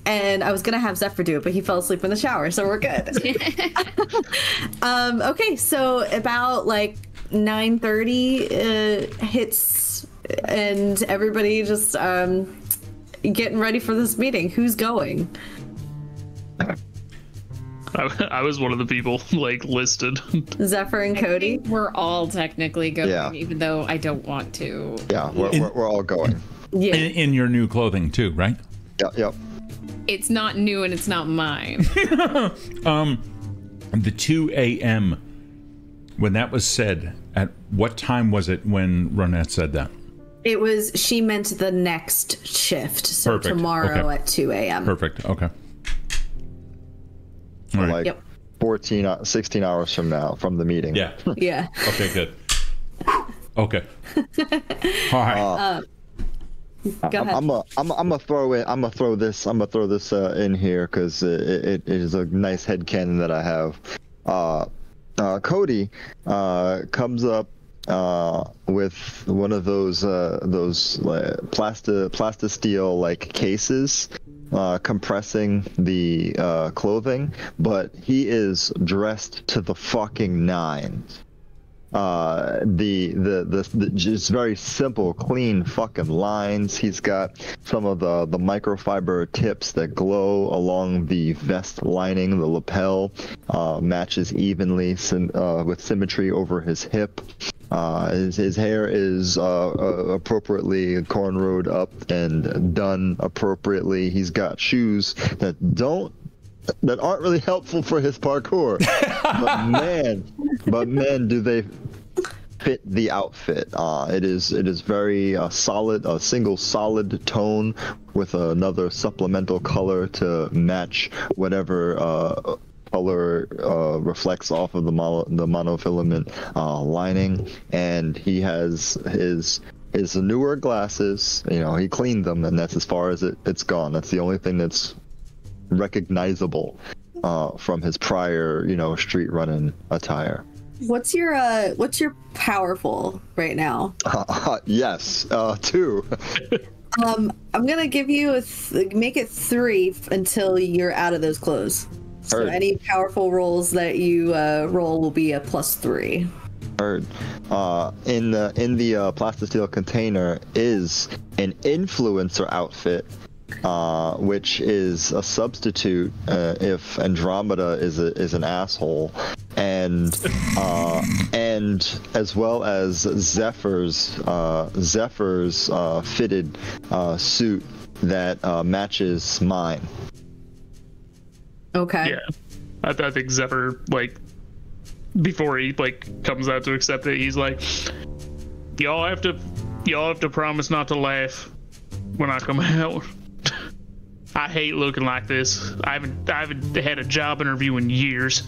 and I was gonna have Zephyr do it, but he fell asleep in the shower, so we're good. um, okay, so about like 9:30 uh, hits, and everybody just um, getting ready for this meeting. Who's going? I, I was one of the people like listed. Zephyr and Kode. We're all technically going, Yeah. even though I don't want to. Yeah, we're, In- we're, we're all going. Yeah. in, in your new clothing too, right? Yep, yep. It's not new and it's not mine. um, The 2 a.m. when that was said, at what time was it when Ronette said that? It was she meant the next shift, so Perfect. tomorrow Okay. at 2 a.m. Perfect. Okay. All right. Like Yep. 14, uh, 16 hours from now, from the meeting. yeah. Yeah. Okay. Good. Okay. All right. Go ahead. I'm a, I'm a, I'm gonna throw it. I'm gonna throw this. I'm gonna throw this uh, in here because it, it, it is a nice head canon that I have. Uh, uh, Kode uh, comes up uh, with one of those uh, those uh, plasti plastisteel like cases. Uh, compressing the uh, clothing, but he is dressed to the fucking nines uh the, the the the just very simple clean fucking lines he's got some of the the microfiber tips that glow along the vest lining the lapel uh matches evenly sym- uh, with symmetry over his hip uh, his, his hair is uh, uh, appropriately cornrowed up and done appropriately. He's got shoes that don't that aren't really helpful for his parkour. but man, but man, do they fit the outfit. Uh, it is it is very uh, solid, a single solid tone with another supplemental color to match whatever uh, color uh, reflects off of the mono, the monofilament uh, lining, and he has his his newer glasses. You know, he cleaned them, and that's as far as it, it's gone. That's the only thing that's recognizable uh, from his prior, you know, street running attire. What's your uh what's your powerful right now? yes, uh, two. Um I'm going to give you a th- make it 3 until you're out of those clothes. So Heard. any powerful rolls that you uh, roll will be a plus 3. Heard. Uh, in the in the uh, plastisteel container is an influencer outfit, uh, which is a substitute uh, if Andromeda is a, is an asshole, and uh, and as well as Zephyr's uh, Zephyr's uh, fitted uh, suit that uh, matches mine. Okay. Yeah, I, I think Zephyr like before he like comes out to accept it, he's like, "Y'all have to, y'all have to promise not to laugh when I come out." I hate looking like this. I haven't, I haven't had a job interview in years.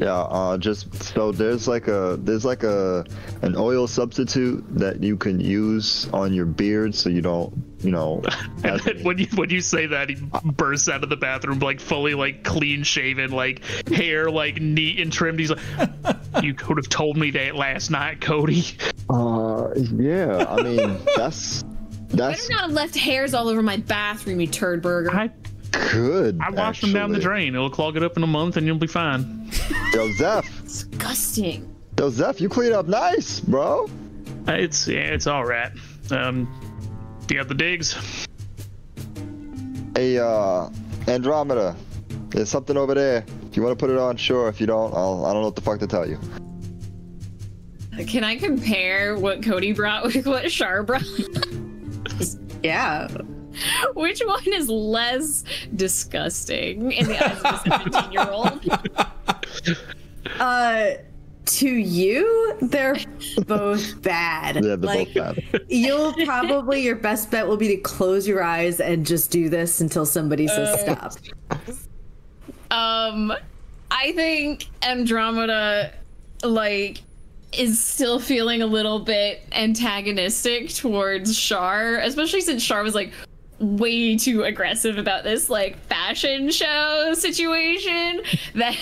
Yeah, uh, just so there's like a there's like a an oil substitute that you can use on your beard so you don't you know. And then when you when you say that, he bursts out of the bathroom like fully like clean shaven, like hair like neat and trimmed. He's like, "You could have told me that last night, Kode." uh, yeah, I mean that's that's Better not have left hairs all over my bathroom, you turd burger. I could. I washed them down the drain. It'll clog it up in a month, and you'll be fine. Yo, Zeph, Disgusting. yo, Zeph, you clean up nice, bro. It's yeah, it's all right. Um, you got the digs. Hey, uh, Andromeda, there's something over there. If you want to put it on, sure. If you don't, I'll I don't know what the fuck to tell you. Can I compare what Kode brought with what Shar brought? Yeah. Which one is less disgusting in the eyes of a 17 year old? Uh to you, they're both bad. Yeah, they're like, both bad. You'll probably your best bet will be to close your eyes and just do this until somebody says stop. Um, I think Andromeda, like, is still feeling a little bit antagonistic towards Shar, especially since Shar was like way too aggressive about this like fashion show situation that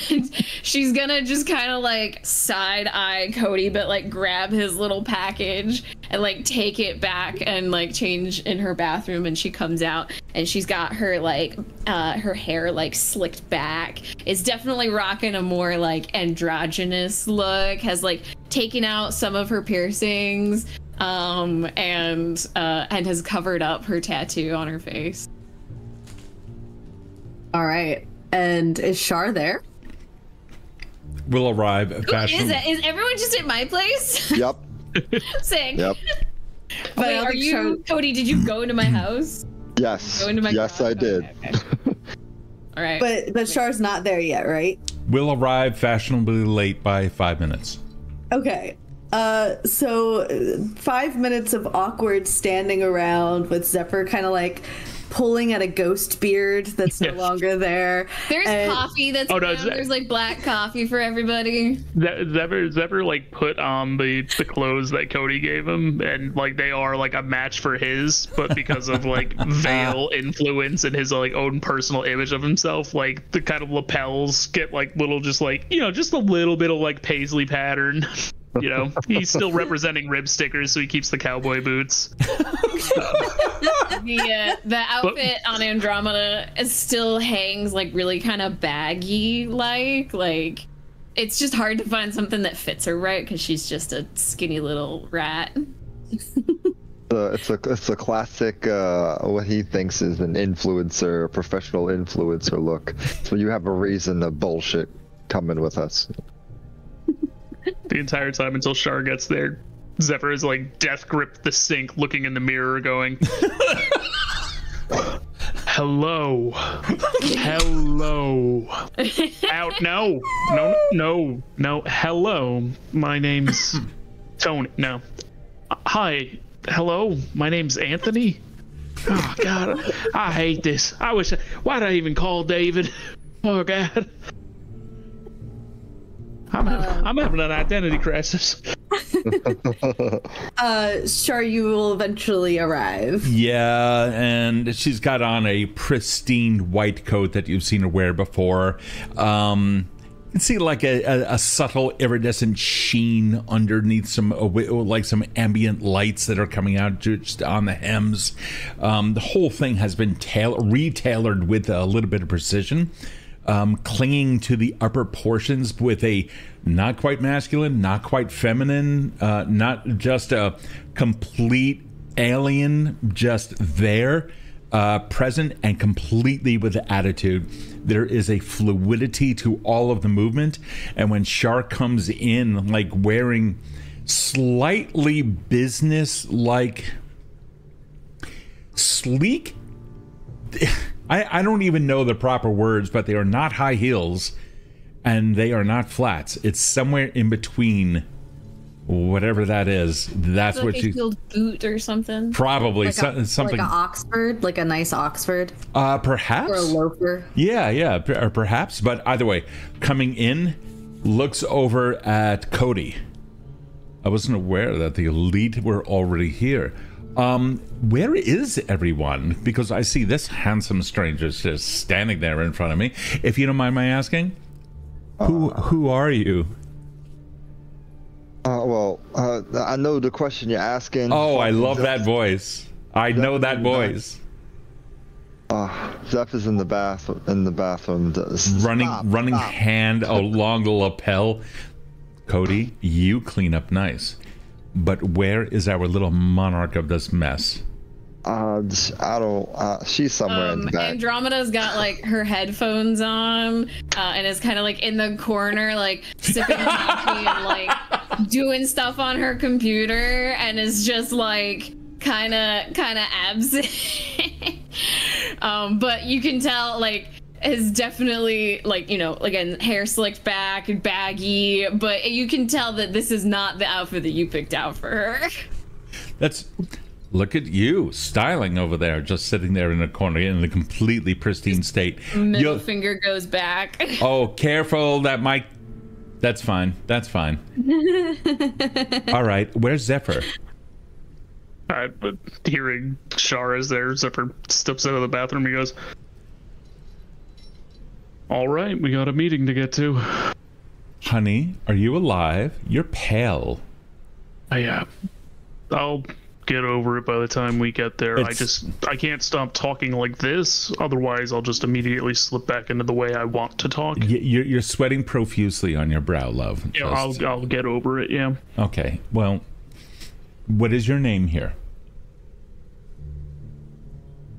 she's gonna just kind of like side eye Kode but like grab his little package and like take it back and like change in her bathroom and she comes out and she's got her like uh her hair like slicked back is definitely rocking a more like androgynous look has like taken out some of her piercings um and uh and has covered up her tattoo on her face All right. And is Shar there? Will arrive at Who fashion. is it is everyone just at my place Yep. Sick Yep. But wait are you Shar- cody did you go into my house Yes. go into my yes, garage? I did. Okay, okay. all right But but Shar's not there yet, right? We'll arrive fashionably late by five minutes. Okay. Uh, so uh, five minutes of awkward standing around with Zephyr kind of like pulling at a ghost beard that's no longer there. there's and- coffee that's Oh, no, around. that- there's like black coffee for everybody Ze- Zephyr, Zephyr like put on the the clothes that Kode gave him, and like they are like a match for his, but because of like veil influence and his like own personal image of himself, like the kind of lapels get like little, just like you know, just a little bit of like paisley pattern. You know, he's still representing rib stickers, so he keeps the cowboy boots. the uh, the outfit on Andromeda is still hangs like really kind of baggy like like it's just hard to find something that fits her right because she's just a skinny little rat. Uh, it's a it's a classic uh, what he thinks is an influencer, a professional influencer look. So you have a reason to bullshit coming with us. The entire time until Shar gets there. Zephyr is like death grip the sink, looking in the mirror, going, Hello. Hello. Out. No. No. No. No. Hello. My name's Tony. No. Hi. Hello. My name's Anthony. Oh God. I hate this. I wish. Why did I even call David? Oh God. I'm, having, I'm having an identity crisis. Uh, sure, you will eventually arrive. Yeah, and she's got on a pristine white coat that you've seen her wear before. Um, you can see like a, a, a subtle iridescent sheen underneath some uh, like some ambient lights that are coming out just on the hems. Um, the whole thing has been tail- retailored with a little bit of precision. Um, clinging to the upper portions with a not quite masculine, not quite feminine, uh, not just a complete alien, just there, uh, present, and completely with the attitude. There is a fluidity to all of the movement. And when Shar comes in, like wearing slightly business like sleek I, I don't even know the proper words, but they are not high heels and they are not flats. It's somewhere in between whatever that is. That's like what a she heeled boot or something. probably Like, so- a, something. like a Oxford, like a nice Oxford, uh, or a perhaps. loafer. Yeah, yeah, or perhaps. But either way, coming in, looks over at Kode. I wasn't aware that the elite were already here. Um, where is everyone? Because I see this handsome stranger just standing there in front of me. If you don't mind my asking, who who are you? Uh, well, uh, I know the question you're asking. Oh, I love Zeph- that voice. I know that voice. Uh, Zeph is in the bath in the bathroom. Stop, running running stop. hand along the lapel. Kode, you clean up nice. But where is our little monarch of this mess? Uh, I don't. Uh, she's somewhere in Um, the back. Andromeda's got like her headphones on uh, and is kind of like in the corner, like sipping coffee and like doing stuff on her computer, and is just like kind of kind of absent. um, but you can tell like is definitely like you know again hair slicked back and baggy, but you can tell that this is not the outfit that you picked out for her. That's look at you styling over there, just sitting there in a corner in a completely pristine state. Middle You'll- finger goes back. oh, careful, that might. That's fine. That's fine. All right, where's Zephyr? I, but hearing Shar's there, Zephyr steps out of the bathroom. He goes, "All right, we got a meeting to get to." Honey, are you alive? You're pale. I, uh, I'll get over it by the time we get there. I just I can't stop talking like this. Otherwise, I'll just immediately slip back into the way I want to talk. Y- You're, you're sweating profusely on your brow, love. Yeah, Just- I'll I'll get over it. Yeah. Okay. Well, what is your name here?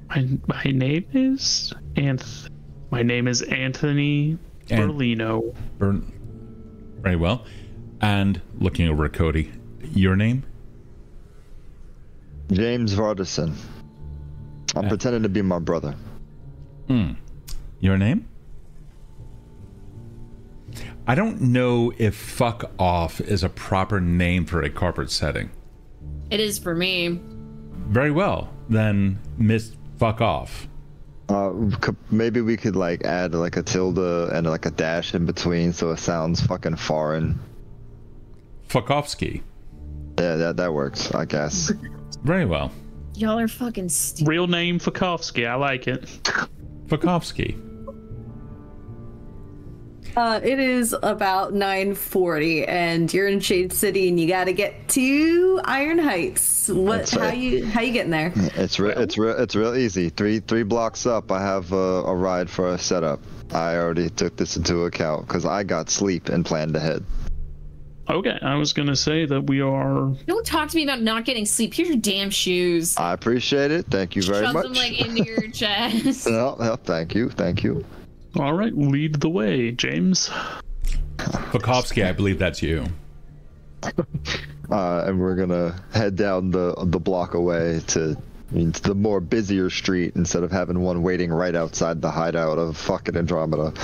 My my name is Anth. My name is Anthony An- Berlino. Burn. Very well. And looking over at Cody, your name? James Vardosyn. I'm pretending to be my brother. Hmm. Your name? I don't know if fuck off is a proper name for a corporate setting. It is for me. Very well. Then Miss Fuck Off. Uh, maybe we could like add like a tilde and like a dash in between so it sounds fucking foreign. Fuckovsky. Yeah, that that works, I guess. Very well. Y'all are fucking stupid. Real name Fakovsky. I like it. Fuckovsky. Uh, it is about 9:40, and you're in Shade City, and you got to get to Iron Heights. What? That's How right. you? How you getting there? It's re- it's re- it's real easy. Three three blocks up, I have a, a ride for a setup. I already took this into account because I got sleep and planned ahead. Okay, I was gonna say that we are. Don't talk to me about not getting sleep. Here's your damn shoes. I appreciate it. Thank you very Shove much. them like into your chest. no, no, thank you, thank you. All right, lead the way, James. Fukovsky, I believe that's you. Uh, and we're gonna head down the the block away to It's the more busier street instead of having one waiting right outside the hideout of fucking Andromeda.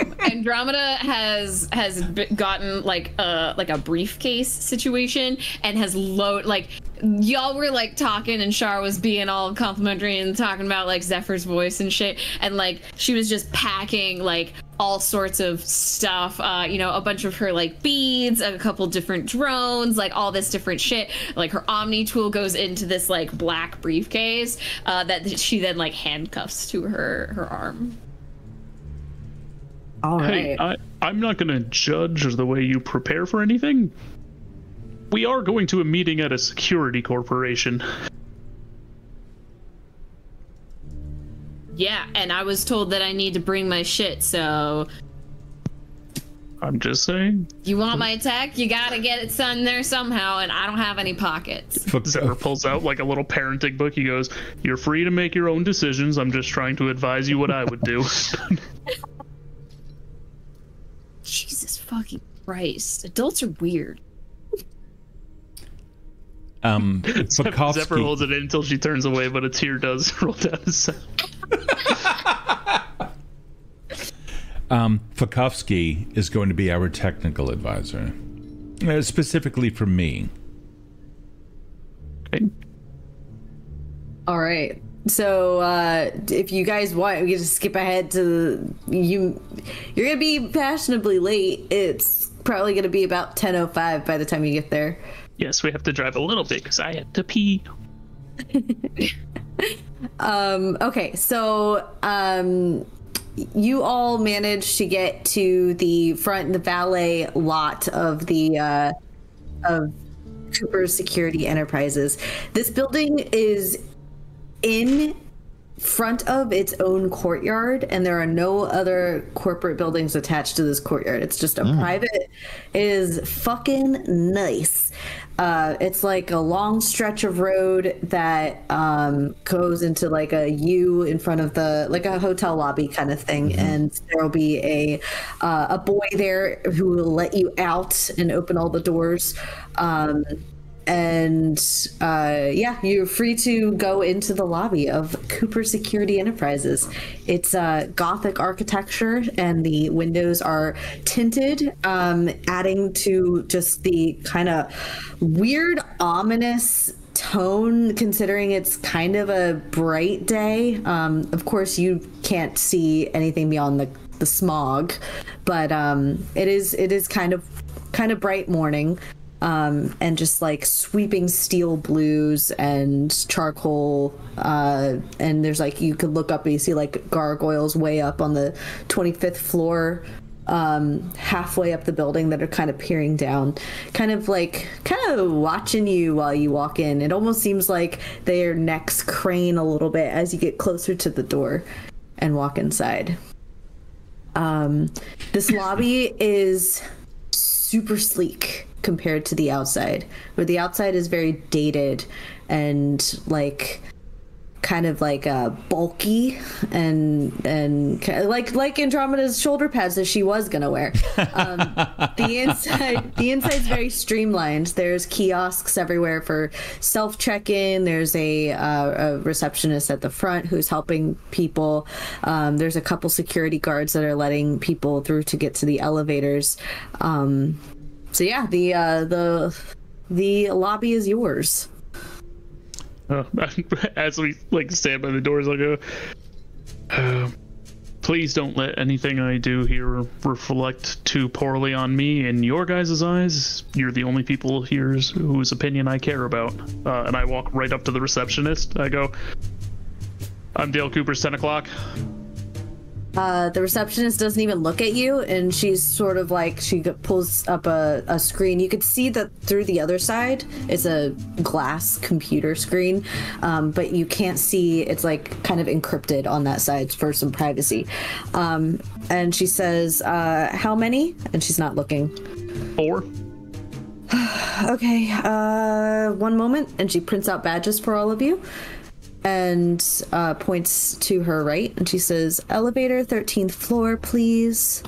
Um, Andromeda has has gotten like a like a briefcase situation and has load like y'all were like talking and Shar was being all complimentary and talking about like Zephyr's voice and shit and like she was just packing like all sorts of stuff uh you know a bunch of her like beads a couple different drones like all this different shit like her omni tool goes into this like black briefcase uh that she then like handcuffs to her her arm All right. Hey, I, I'm not going to judge the way you prepare for anything. We are going to a meeting at a security corporation. Yeah, and I was told that I need to bring my shit, so I'm just saying. you want my tech, you gotta get it in there somehow, and I don't have any pockets. Zephyr pulls out like a little parenting book. He goes, You're free to make your own decisions. I'm just trying to advise you what I would do. Jesus fucking Christ. Adults are weird. Um, Zephyr holds it in until she turns away, but a tear does roll down his side. um, Fakowski is going to be our technical advisor, uh, specifically for me. Okay. All right. So uh, if you guys want, we can just skip ahead to the, you. You're gonna be fashionably late. It's probably gonna be about 10:05 by the time you get there. Yes, we have to drive a little bit because I had to pee. Um, okay, so um, you all managed to get to the front, the valet lot of the uh, of Cooper Security Enterprises. This building is in front of its own courtyard, and there are no other corporate buildings attached to this courtyard. It's just a private. It is fucking nice. Uh, it's like a long stretch of road that um, goes into like a U in front of the like a hotel lobby kind of thing, and there will be a uh, a boy there who will let you out and open all the doors. Um, and uh, yeah, you're free to go into the lobby of Cooper Security Enterprises. It's uh, Gothic architecture, and the windows are tinted, um, adding to just the kind of weird, ominous tone considering it's kind of a bright day um of course you can't see anything beyond the the smog but um it is it is kind of kind of bright morning um, and just like sweeping steel blues and charcoal. Uh, and there's like you could look up and you see like gargoyles way up on the 25th floor, um, halfway up the building that are kind of peering down, kind of like kind of watching you while you walk in. It almost seems like their necks crane a little bit as you get closer to the door and walk inside. Um, this lobby is super sleek compared to the outside where the outside is very dated and like kind of like uh bulky and and like like andromeda's shoulder pads that she was gonna wear. Um the inside the inside's very streamlined. There's kiosks everywhere for self check-in there's a, uh, a receptionist at the front who's helping people. Um there's a couple security guards that are letting people through to get to the elevators. Um so yeah, the uh, the the lobby is yours. Uh, as we like stand by the doors, I go, uh, "Please don't let anything I do here reflect too poorly on me in your guys' eyes. You're the only people here whose opinion I care about." Uh, and I walk right up to the receptionist. I go, "I'm Dale Cooper's 10 o'clock." Uh, the receptionist doesn't even look at you, and she's sort of like she pulls up a, a screen. You could see that through the other side is a glass computer screen, um, but you can't see. It's like kind of encrypted on that side for some privacy. Um, and she says, uh, "How many?" And she's not looking. Four. Okay, uh, one moment. And she prints out badges for all of you and uh, points to her right. And she says, Elevator, 13th floor, please.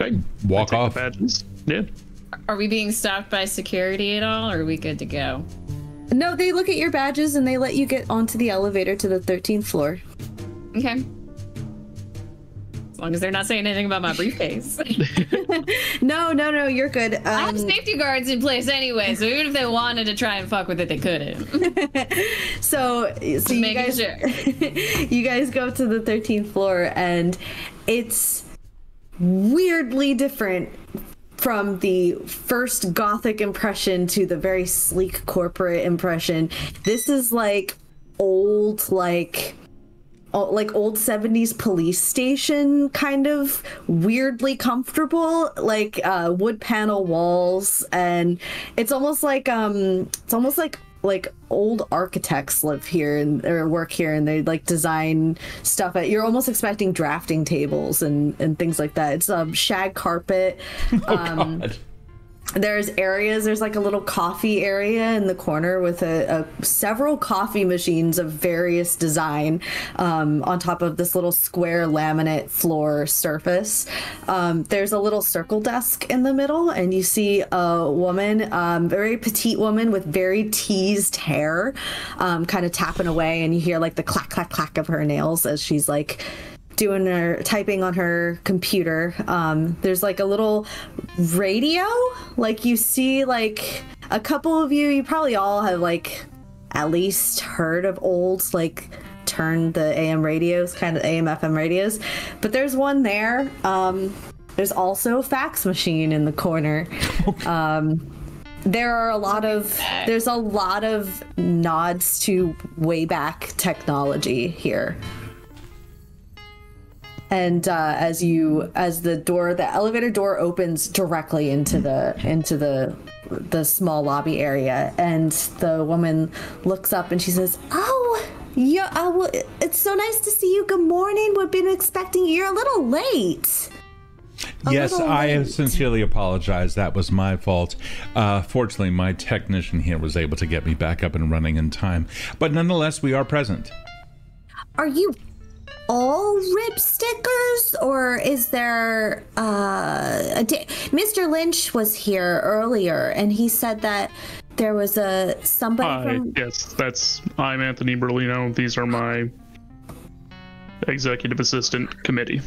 Okay. Walk off. Badges. Yeah. Are we being stopped by security at all, or are we good to go? No, they look at your badges and they let you get onto the elevator to the 13th floor. Okay. As long as they're not saying anything about my briefcase. No, no, no, you're good. I have Um, safety guards in place anyway, so even if they wanted to try and fuck with it, they couldn't. so, so you making guys, sure. you guys go to the 13th floor, and it's weirdly different from the first gothic impression to the very sleek corporate impression. This is like old, like o- like old 70s police station kind of weirdly comfortable like uh wood panel walls. And it's almost like um it's almost like like old architects live here and or work here and they like design stuff at you're almost expecting drafting tables and and things like that. It's um shag carpet. Um God. There's areas there's like a little coffee area in the corner with a, a several coffee machines of various design um, on top of this little square laminate floor surface. Um, there's a little circle desk in the middle and you see a woman um, very petite woman with very teased hair um, kind of tapping away and you hear like the clack clack clack of her nails as she's like doing her typing on her computer. Um there's like a little radio. Like you see like a couple of you you probably all have like at least heard of old like turn the am radios kind of am fm radios. But there's one there. Um there's also a fax machine in the corner. Um there are a lot of there's a lot of nods to way back technology here and uh, as you as the door the elevator door opens directly into the into the the small lobby area and the woman looks up and she says oh yeah uh, well, it's so nice to see you good morning we've been expecting you you're a little late A Yes, little I sincerely apologize. That was my fault. Uh, fortunately, my technician here was able to get me back up and running in time. But nonetheless, we are present. are you all rib stickers or is there uh mr lynch was here earlier and he said that there was a somebody Hi, from yes, that's I'm Anthony Berlino. These are my executive assistant committee.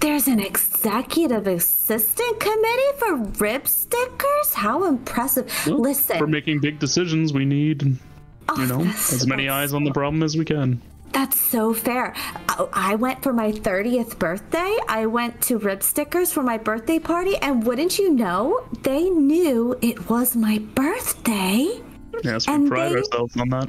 there's an executive assistant committee for rib stickers how impressive listen For making big decisions, we need, you know, as many eyes on the problem as we can. That's so fair. I- I went for my 30th birthday. I went to Rib Stickers for my birthday party, and wouldn't you know, they knew it was my birthday. Yes, we And pride they- ourselves on that.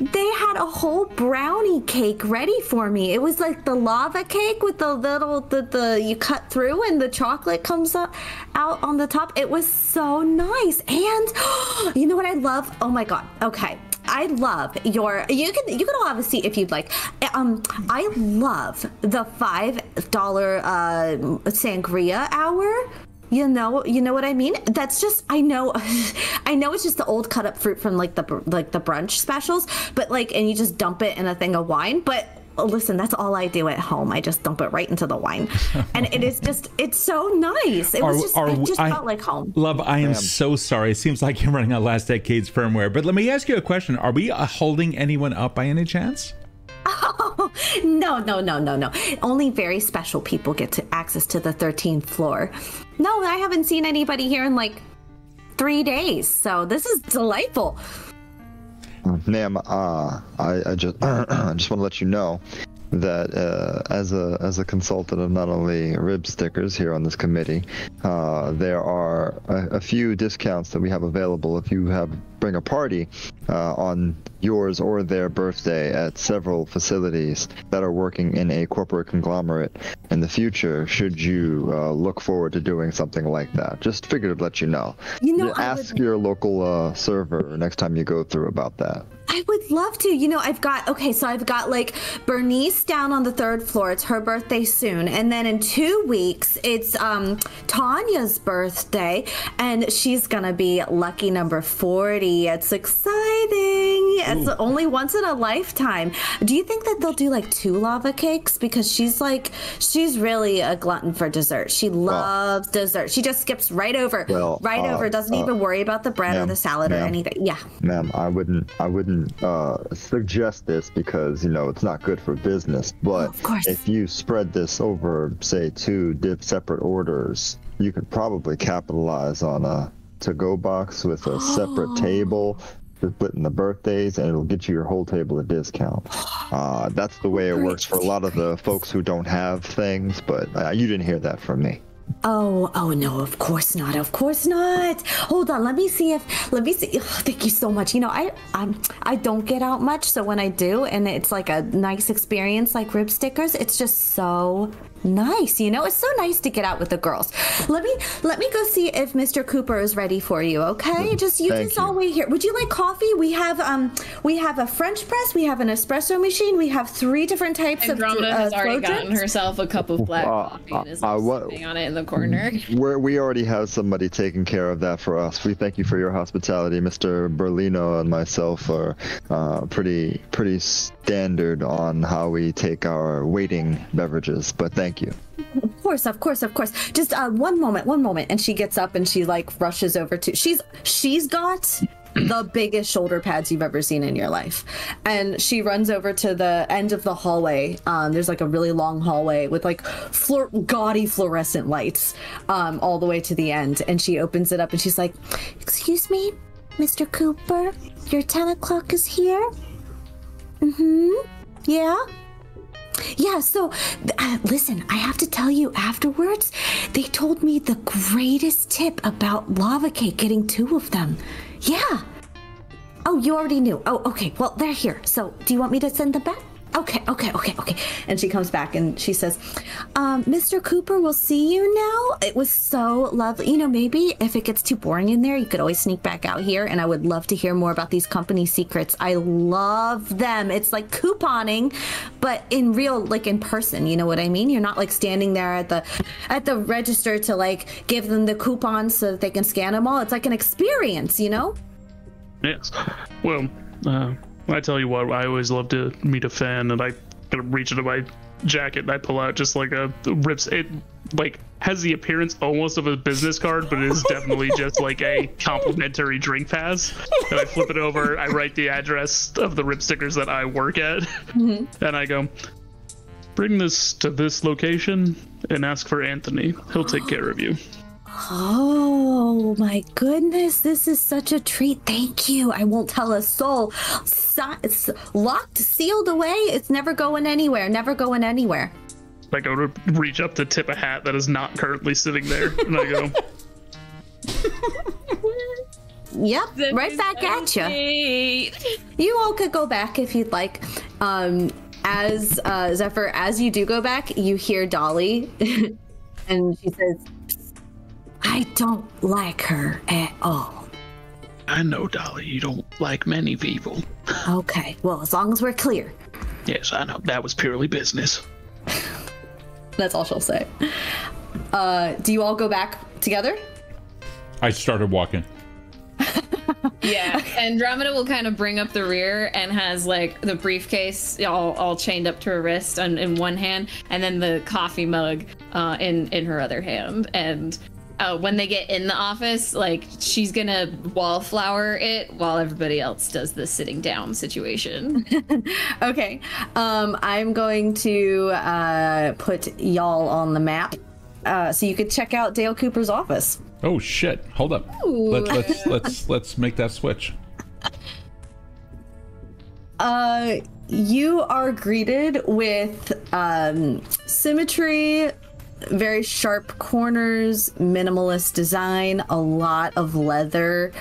They had a whole brownie cake ready for me. It was like the lava cake with the little the, the you cut through and the chocolate comes up out on the top. It was so nice. And you know what I love? Oh my god. Okay. I love your you can you can all have a seat if you'd like. Um I love the five dollar uh sangria hour. You know, you know what I mean. That's just I know, I know it's just the old cut up fruit from like the like the brunch specials, but like and you just dump it in a thing of wine. But listen, that's all I do at home. I just dump it right into the wine, and it is just it's so nice. It was just are it just I- felt like home. Love, I am so sorry. It seems like you're running on last decade's firmware. But let me ask you a question. Are we uh, holding anyone up by any chance? Oh, No, no, no, no, no. Only very special people get to access to the 13th floor. No, I haven't seen anybody here in like three days, so this is delightful. Nam, uh, I, I just I just want to let you know that uh, as a as a consultant of not only rib stickers here on this committee, uh, there are a, a few discounts that we have available if you have bring a party uh, on yours or their birthday at several facilities that are working in a corporate conglomerate in the future. Should you uh, look forward to doing something like that, just figured to let you know. You know, ask would- your local uh, server next time you go through about that. I would love to. You know, I've got okay, so I've got like Bernice down on the third floor. It's her birthday soon. And then in two weeks, it's um Tanya's birthday. And she's gonna be lucky number 40. It's exciting. It's only once in a lifetime. Do you think that they'll do like two lava cakes? Because she's like, she's really a glutton for dessert. She loves dessert. She just skips right over, Well, right uh, over. Doesn't uh, even worry about the bread or the salad or anything. Yeah. Ma'am, I wouldn't I wouldn't uh, suggest this because you know it's not good for business. But course. if you spread this over, say, two dip separate orders, you could probably capitalize on a to-go box with a separate table, splitting the birthdays, and it'll get you your whole table a discount. Uh, that's the way it works for a lot of the folks who don't have things. But uh, you didn't hear that from me. Oh, oh no, of course not. Of course not. Hold on, let me see if let me see. Oh, thank you so much. You know, I I'm I don't get out much, so when I do and it's like a nice experience like rib stickers, it's just so nice. You know, it's so nice to get out with the girls. Let me let me go see if Mr. Cooper is ready for you, okay? Just you Thank just all wait here. Would you like coffee? We have um we have a French press, we have an espresso machine, we have three different types Andromeda of uh, has already slow gotten drinks. herself a cup of black Uh, coffee and is uh, just what- on it in the corner. We're, we already have somebody taking care of that for us. We thank you for your hospitality. Mr. Berlino and myself are uh, pretty pretty standard on how we take our waiting beverages, but thank you. Of course, of course, of course. Just uh, one moment, one moment, and she gets up and she like rushes over to. She's she's got the biggest shoulder pads you've ever seen in your life, and she runs over to the end of the hallway. Um, there's like a really long hallway with like fluor- gaudy fluorescent lights, um, all the way to the end, and she opens it up and she's like, "Excuse me, Mr. Cooper, your ten o'clock is here." Mm-hmm. Yeah. Yeah, so uh, listen, I have to tell you afterwards, they told me the greatest tip about lava cake getting two of them. Yeah. Oh, you already knew. Oh, okay. Well, they're here. So, do you want me to send them back? Okay, okay, okay, okay. And she comes back and she says, um, Mr. Cooper, we'll see you now. It was so lovely. You know, maybe if it gets too boring in there, you could always sneak back out here. And I would love to hear more about these company secrets. I love them. It's like couponing, but in real, like in person. You know what I mean? You're not like standing there at the at the register to like give them the coupons so that they can scan them all. It's like an experience, you know? Yes. Well, uh, I tell you what, I always love to meet a fan, and I kind of reach into my jacket and I pull out just like a rips. It like has the appearance almost of a business card, but it is definitely just like a complimentary drink pass. And I flip it over. I write the address of the rib stickers that I work at, mm-hmm. and I go. Bring this to this location and ask for Anthony. He'll take care of you. Oh my goodness, this is such a treat. Thank you. I won't tell a soul. Si- It's locked, sealed away. It's never going anywhere. Never going anywhere. I go to reach up to tip a hat that is not currently sitting there, and I go, Yep, right back at you. you. You all could go back if you'd like. Um, as uh, Zephyr, as you do go back, you hear Dolly, and she says, "I don't like her at all." I know, Dolly, you don't like many people. Okay, well, as long as we're clear, Yes, I know. That was purely business. that's all she'll say. Uh, do you all go back together? I started walking. Yeah, Andromeda will kind of bring up the rear and has like the briefcase all, all chained up to her wrist on, in one hand, and then the coffee mug uh, in in her other hand. And uh, when they get in the office, like she's gonna wallflower it while everybody else does the sitting down situation. Okay. Um, I'm going to uh, put y'all on the map uh, so you could check out Dale Cooper's office. Oh shit! Hold up. Let, let's let's let's make that switch. Uh, you are greeted with um, symmetry, very sharp corners, minimalist design, a lot of leather.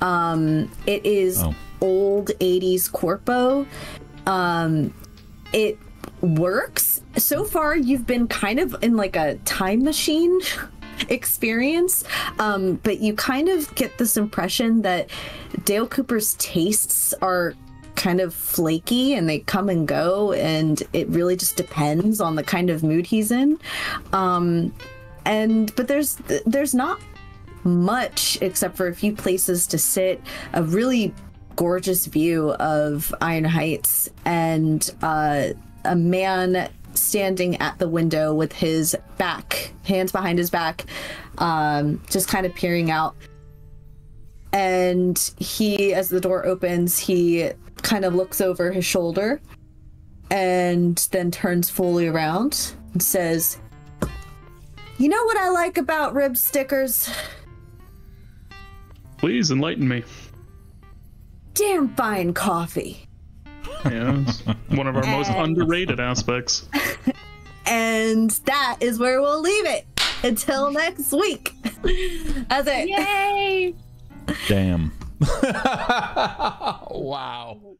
Um, it is Oh. old 80s corpo. Um, it works. So far, you've been kind of in like a time machine experience, um, but you kind of get this impression that Dale Cooper's tastes are kind of flaky and they come and go, and it really just depends on the kind of mood he's in. Um, and but there's there's not much except for a few places to sit, a really gorgeous view of Iron Heights and uh, a man standing at the window with his back, hands behind his back, um, just kind of peering out. And he, as the door opens, he kind of looks over his shoulder and then turns fully around and says, You know what I like about rib stickers? Please enlighten me. Damn fine coffee. Yeah, one of our most underrated aspects. And that is where we'll leave it until next week. That's it. Yay! Damn. wow.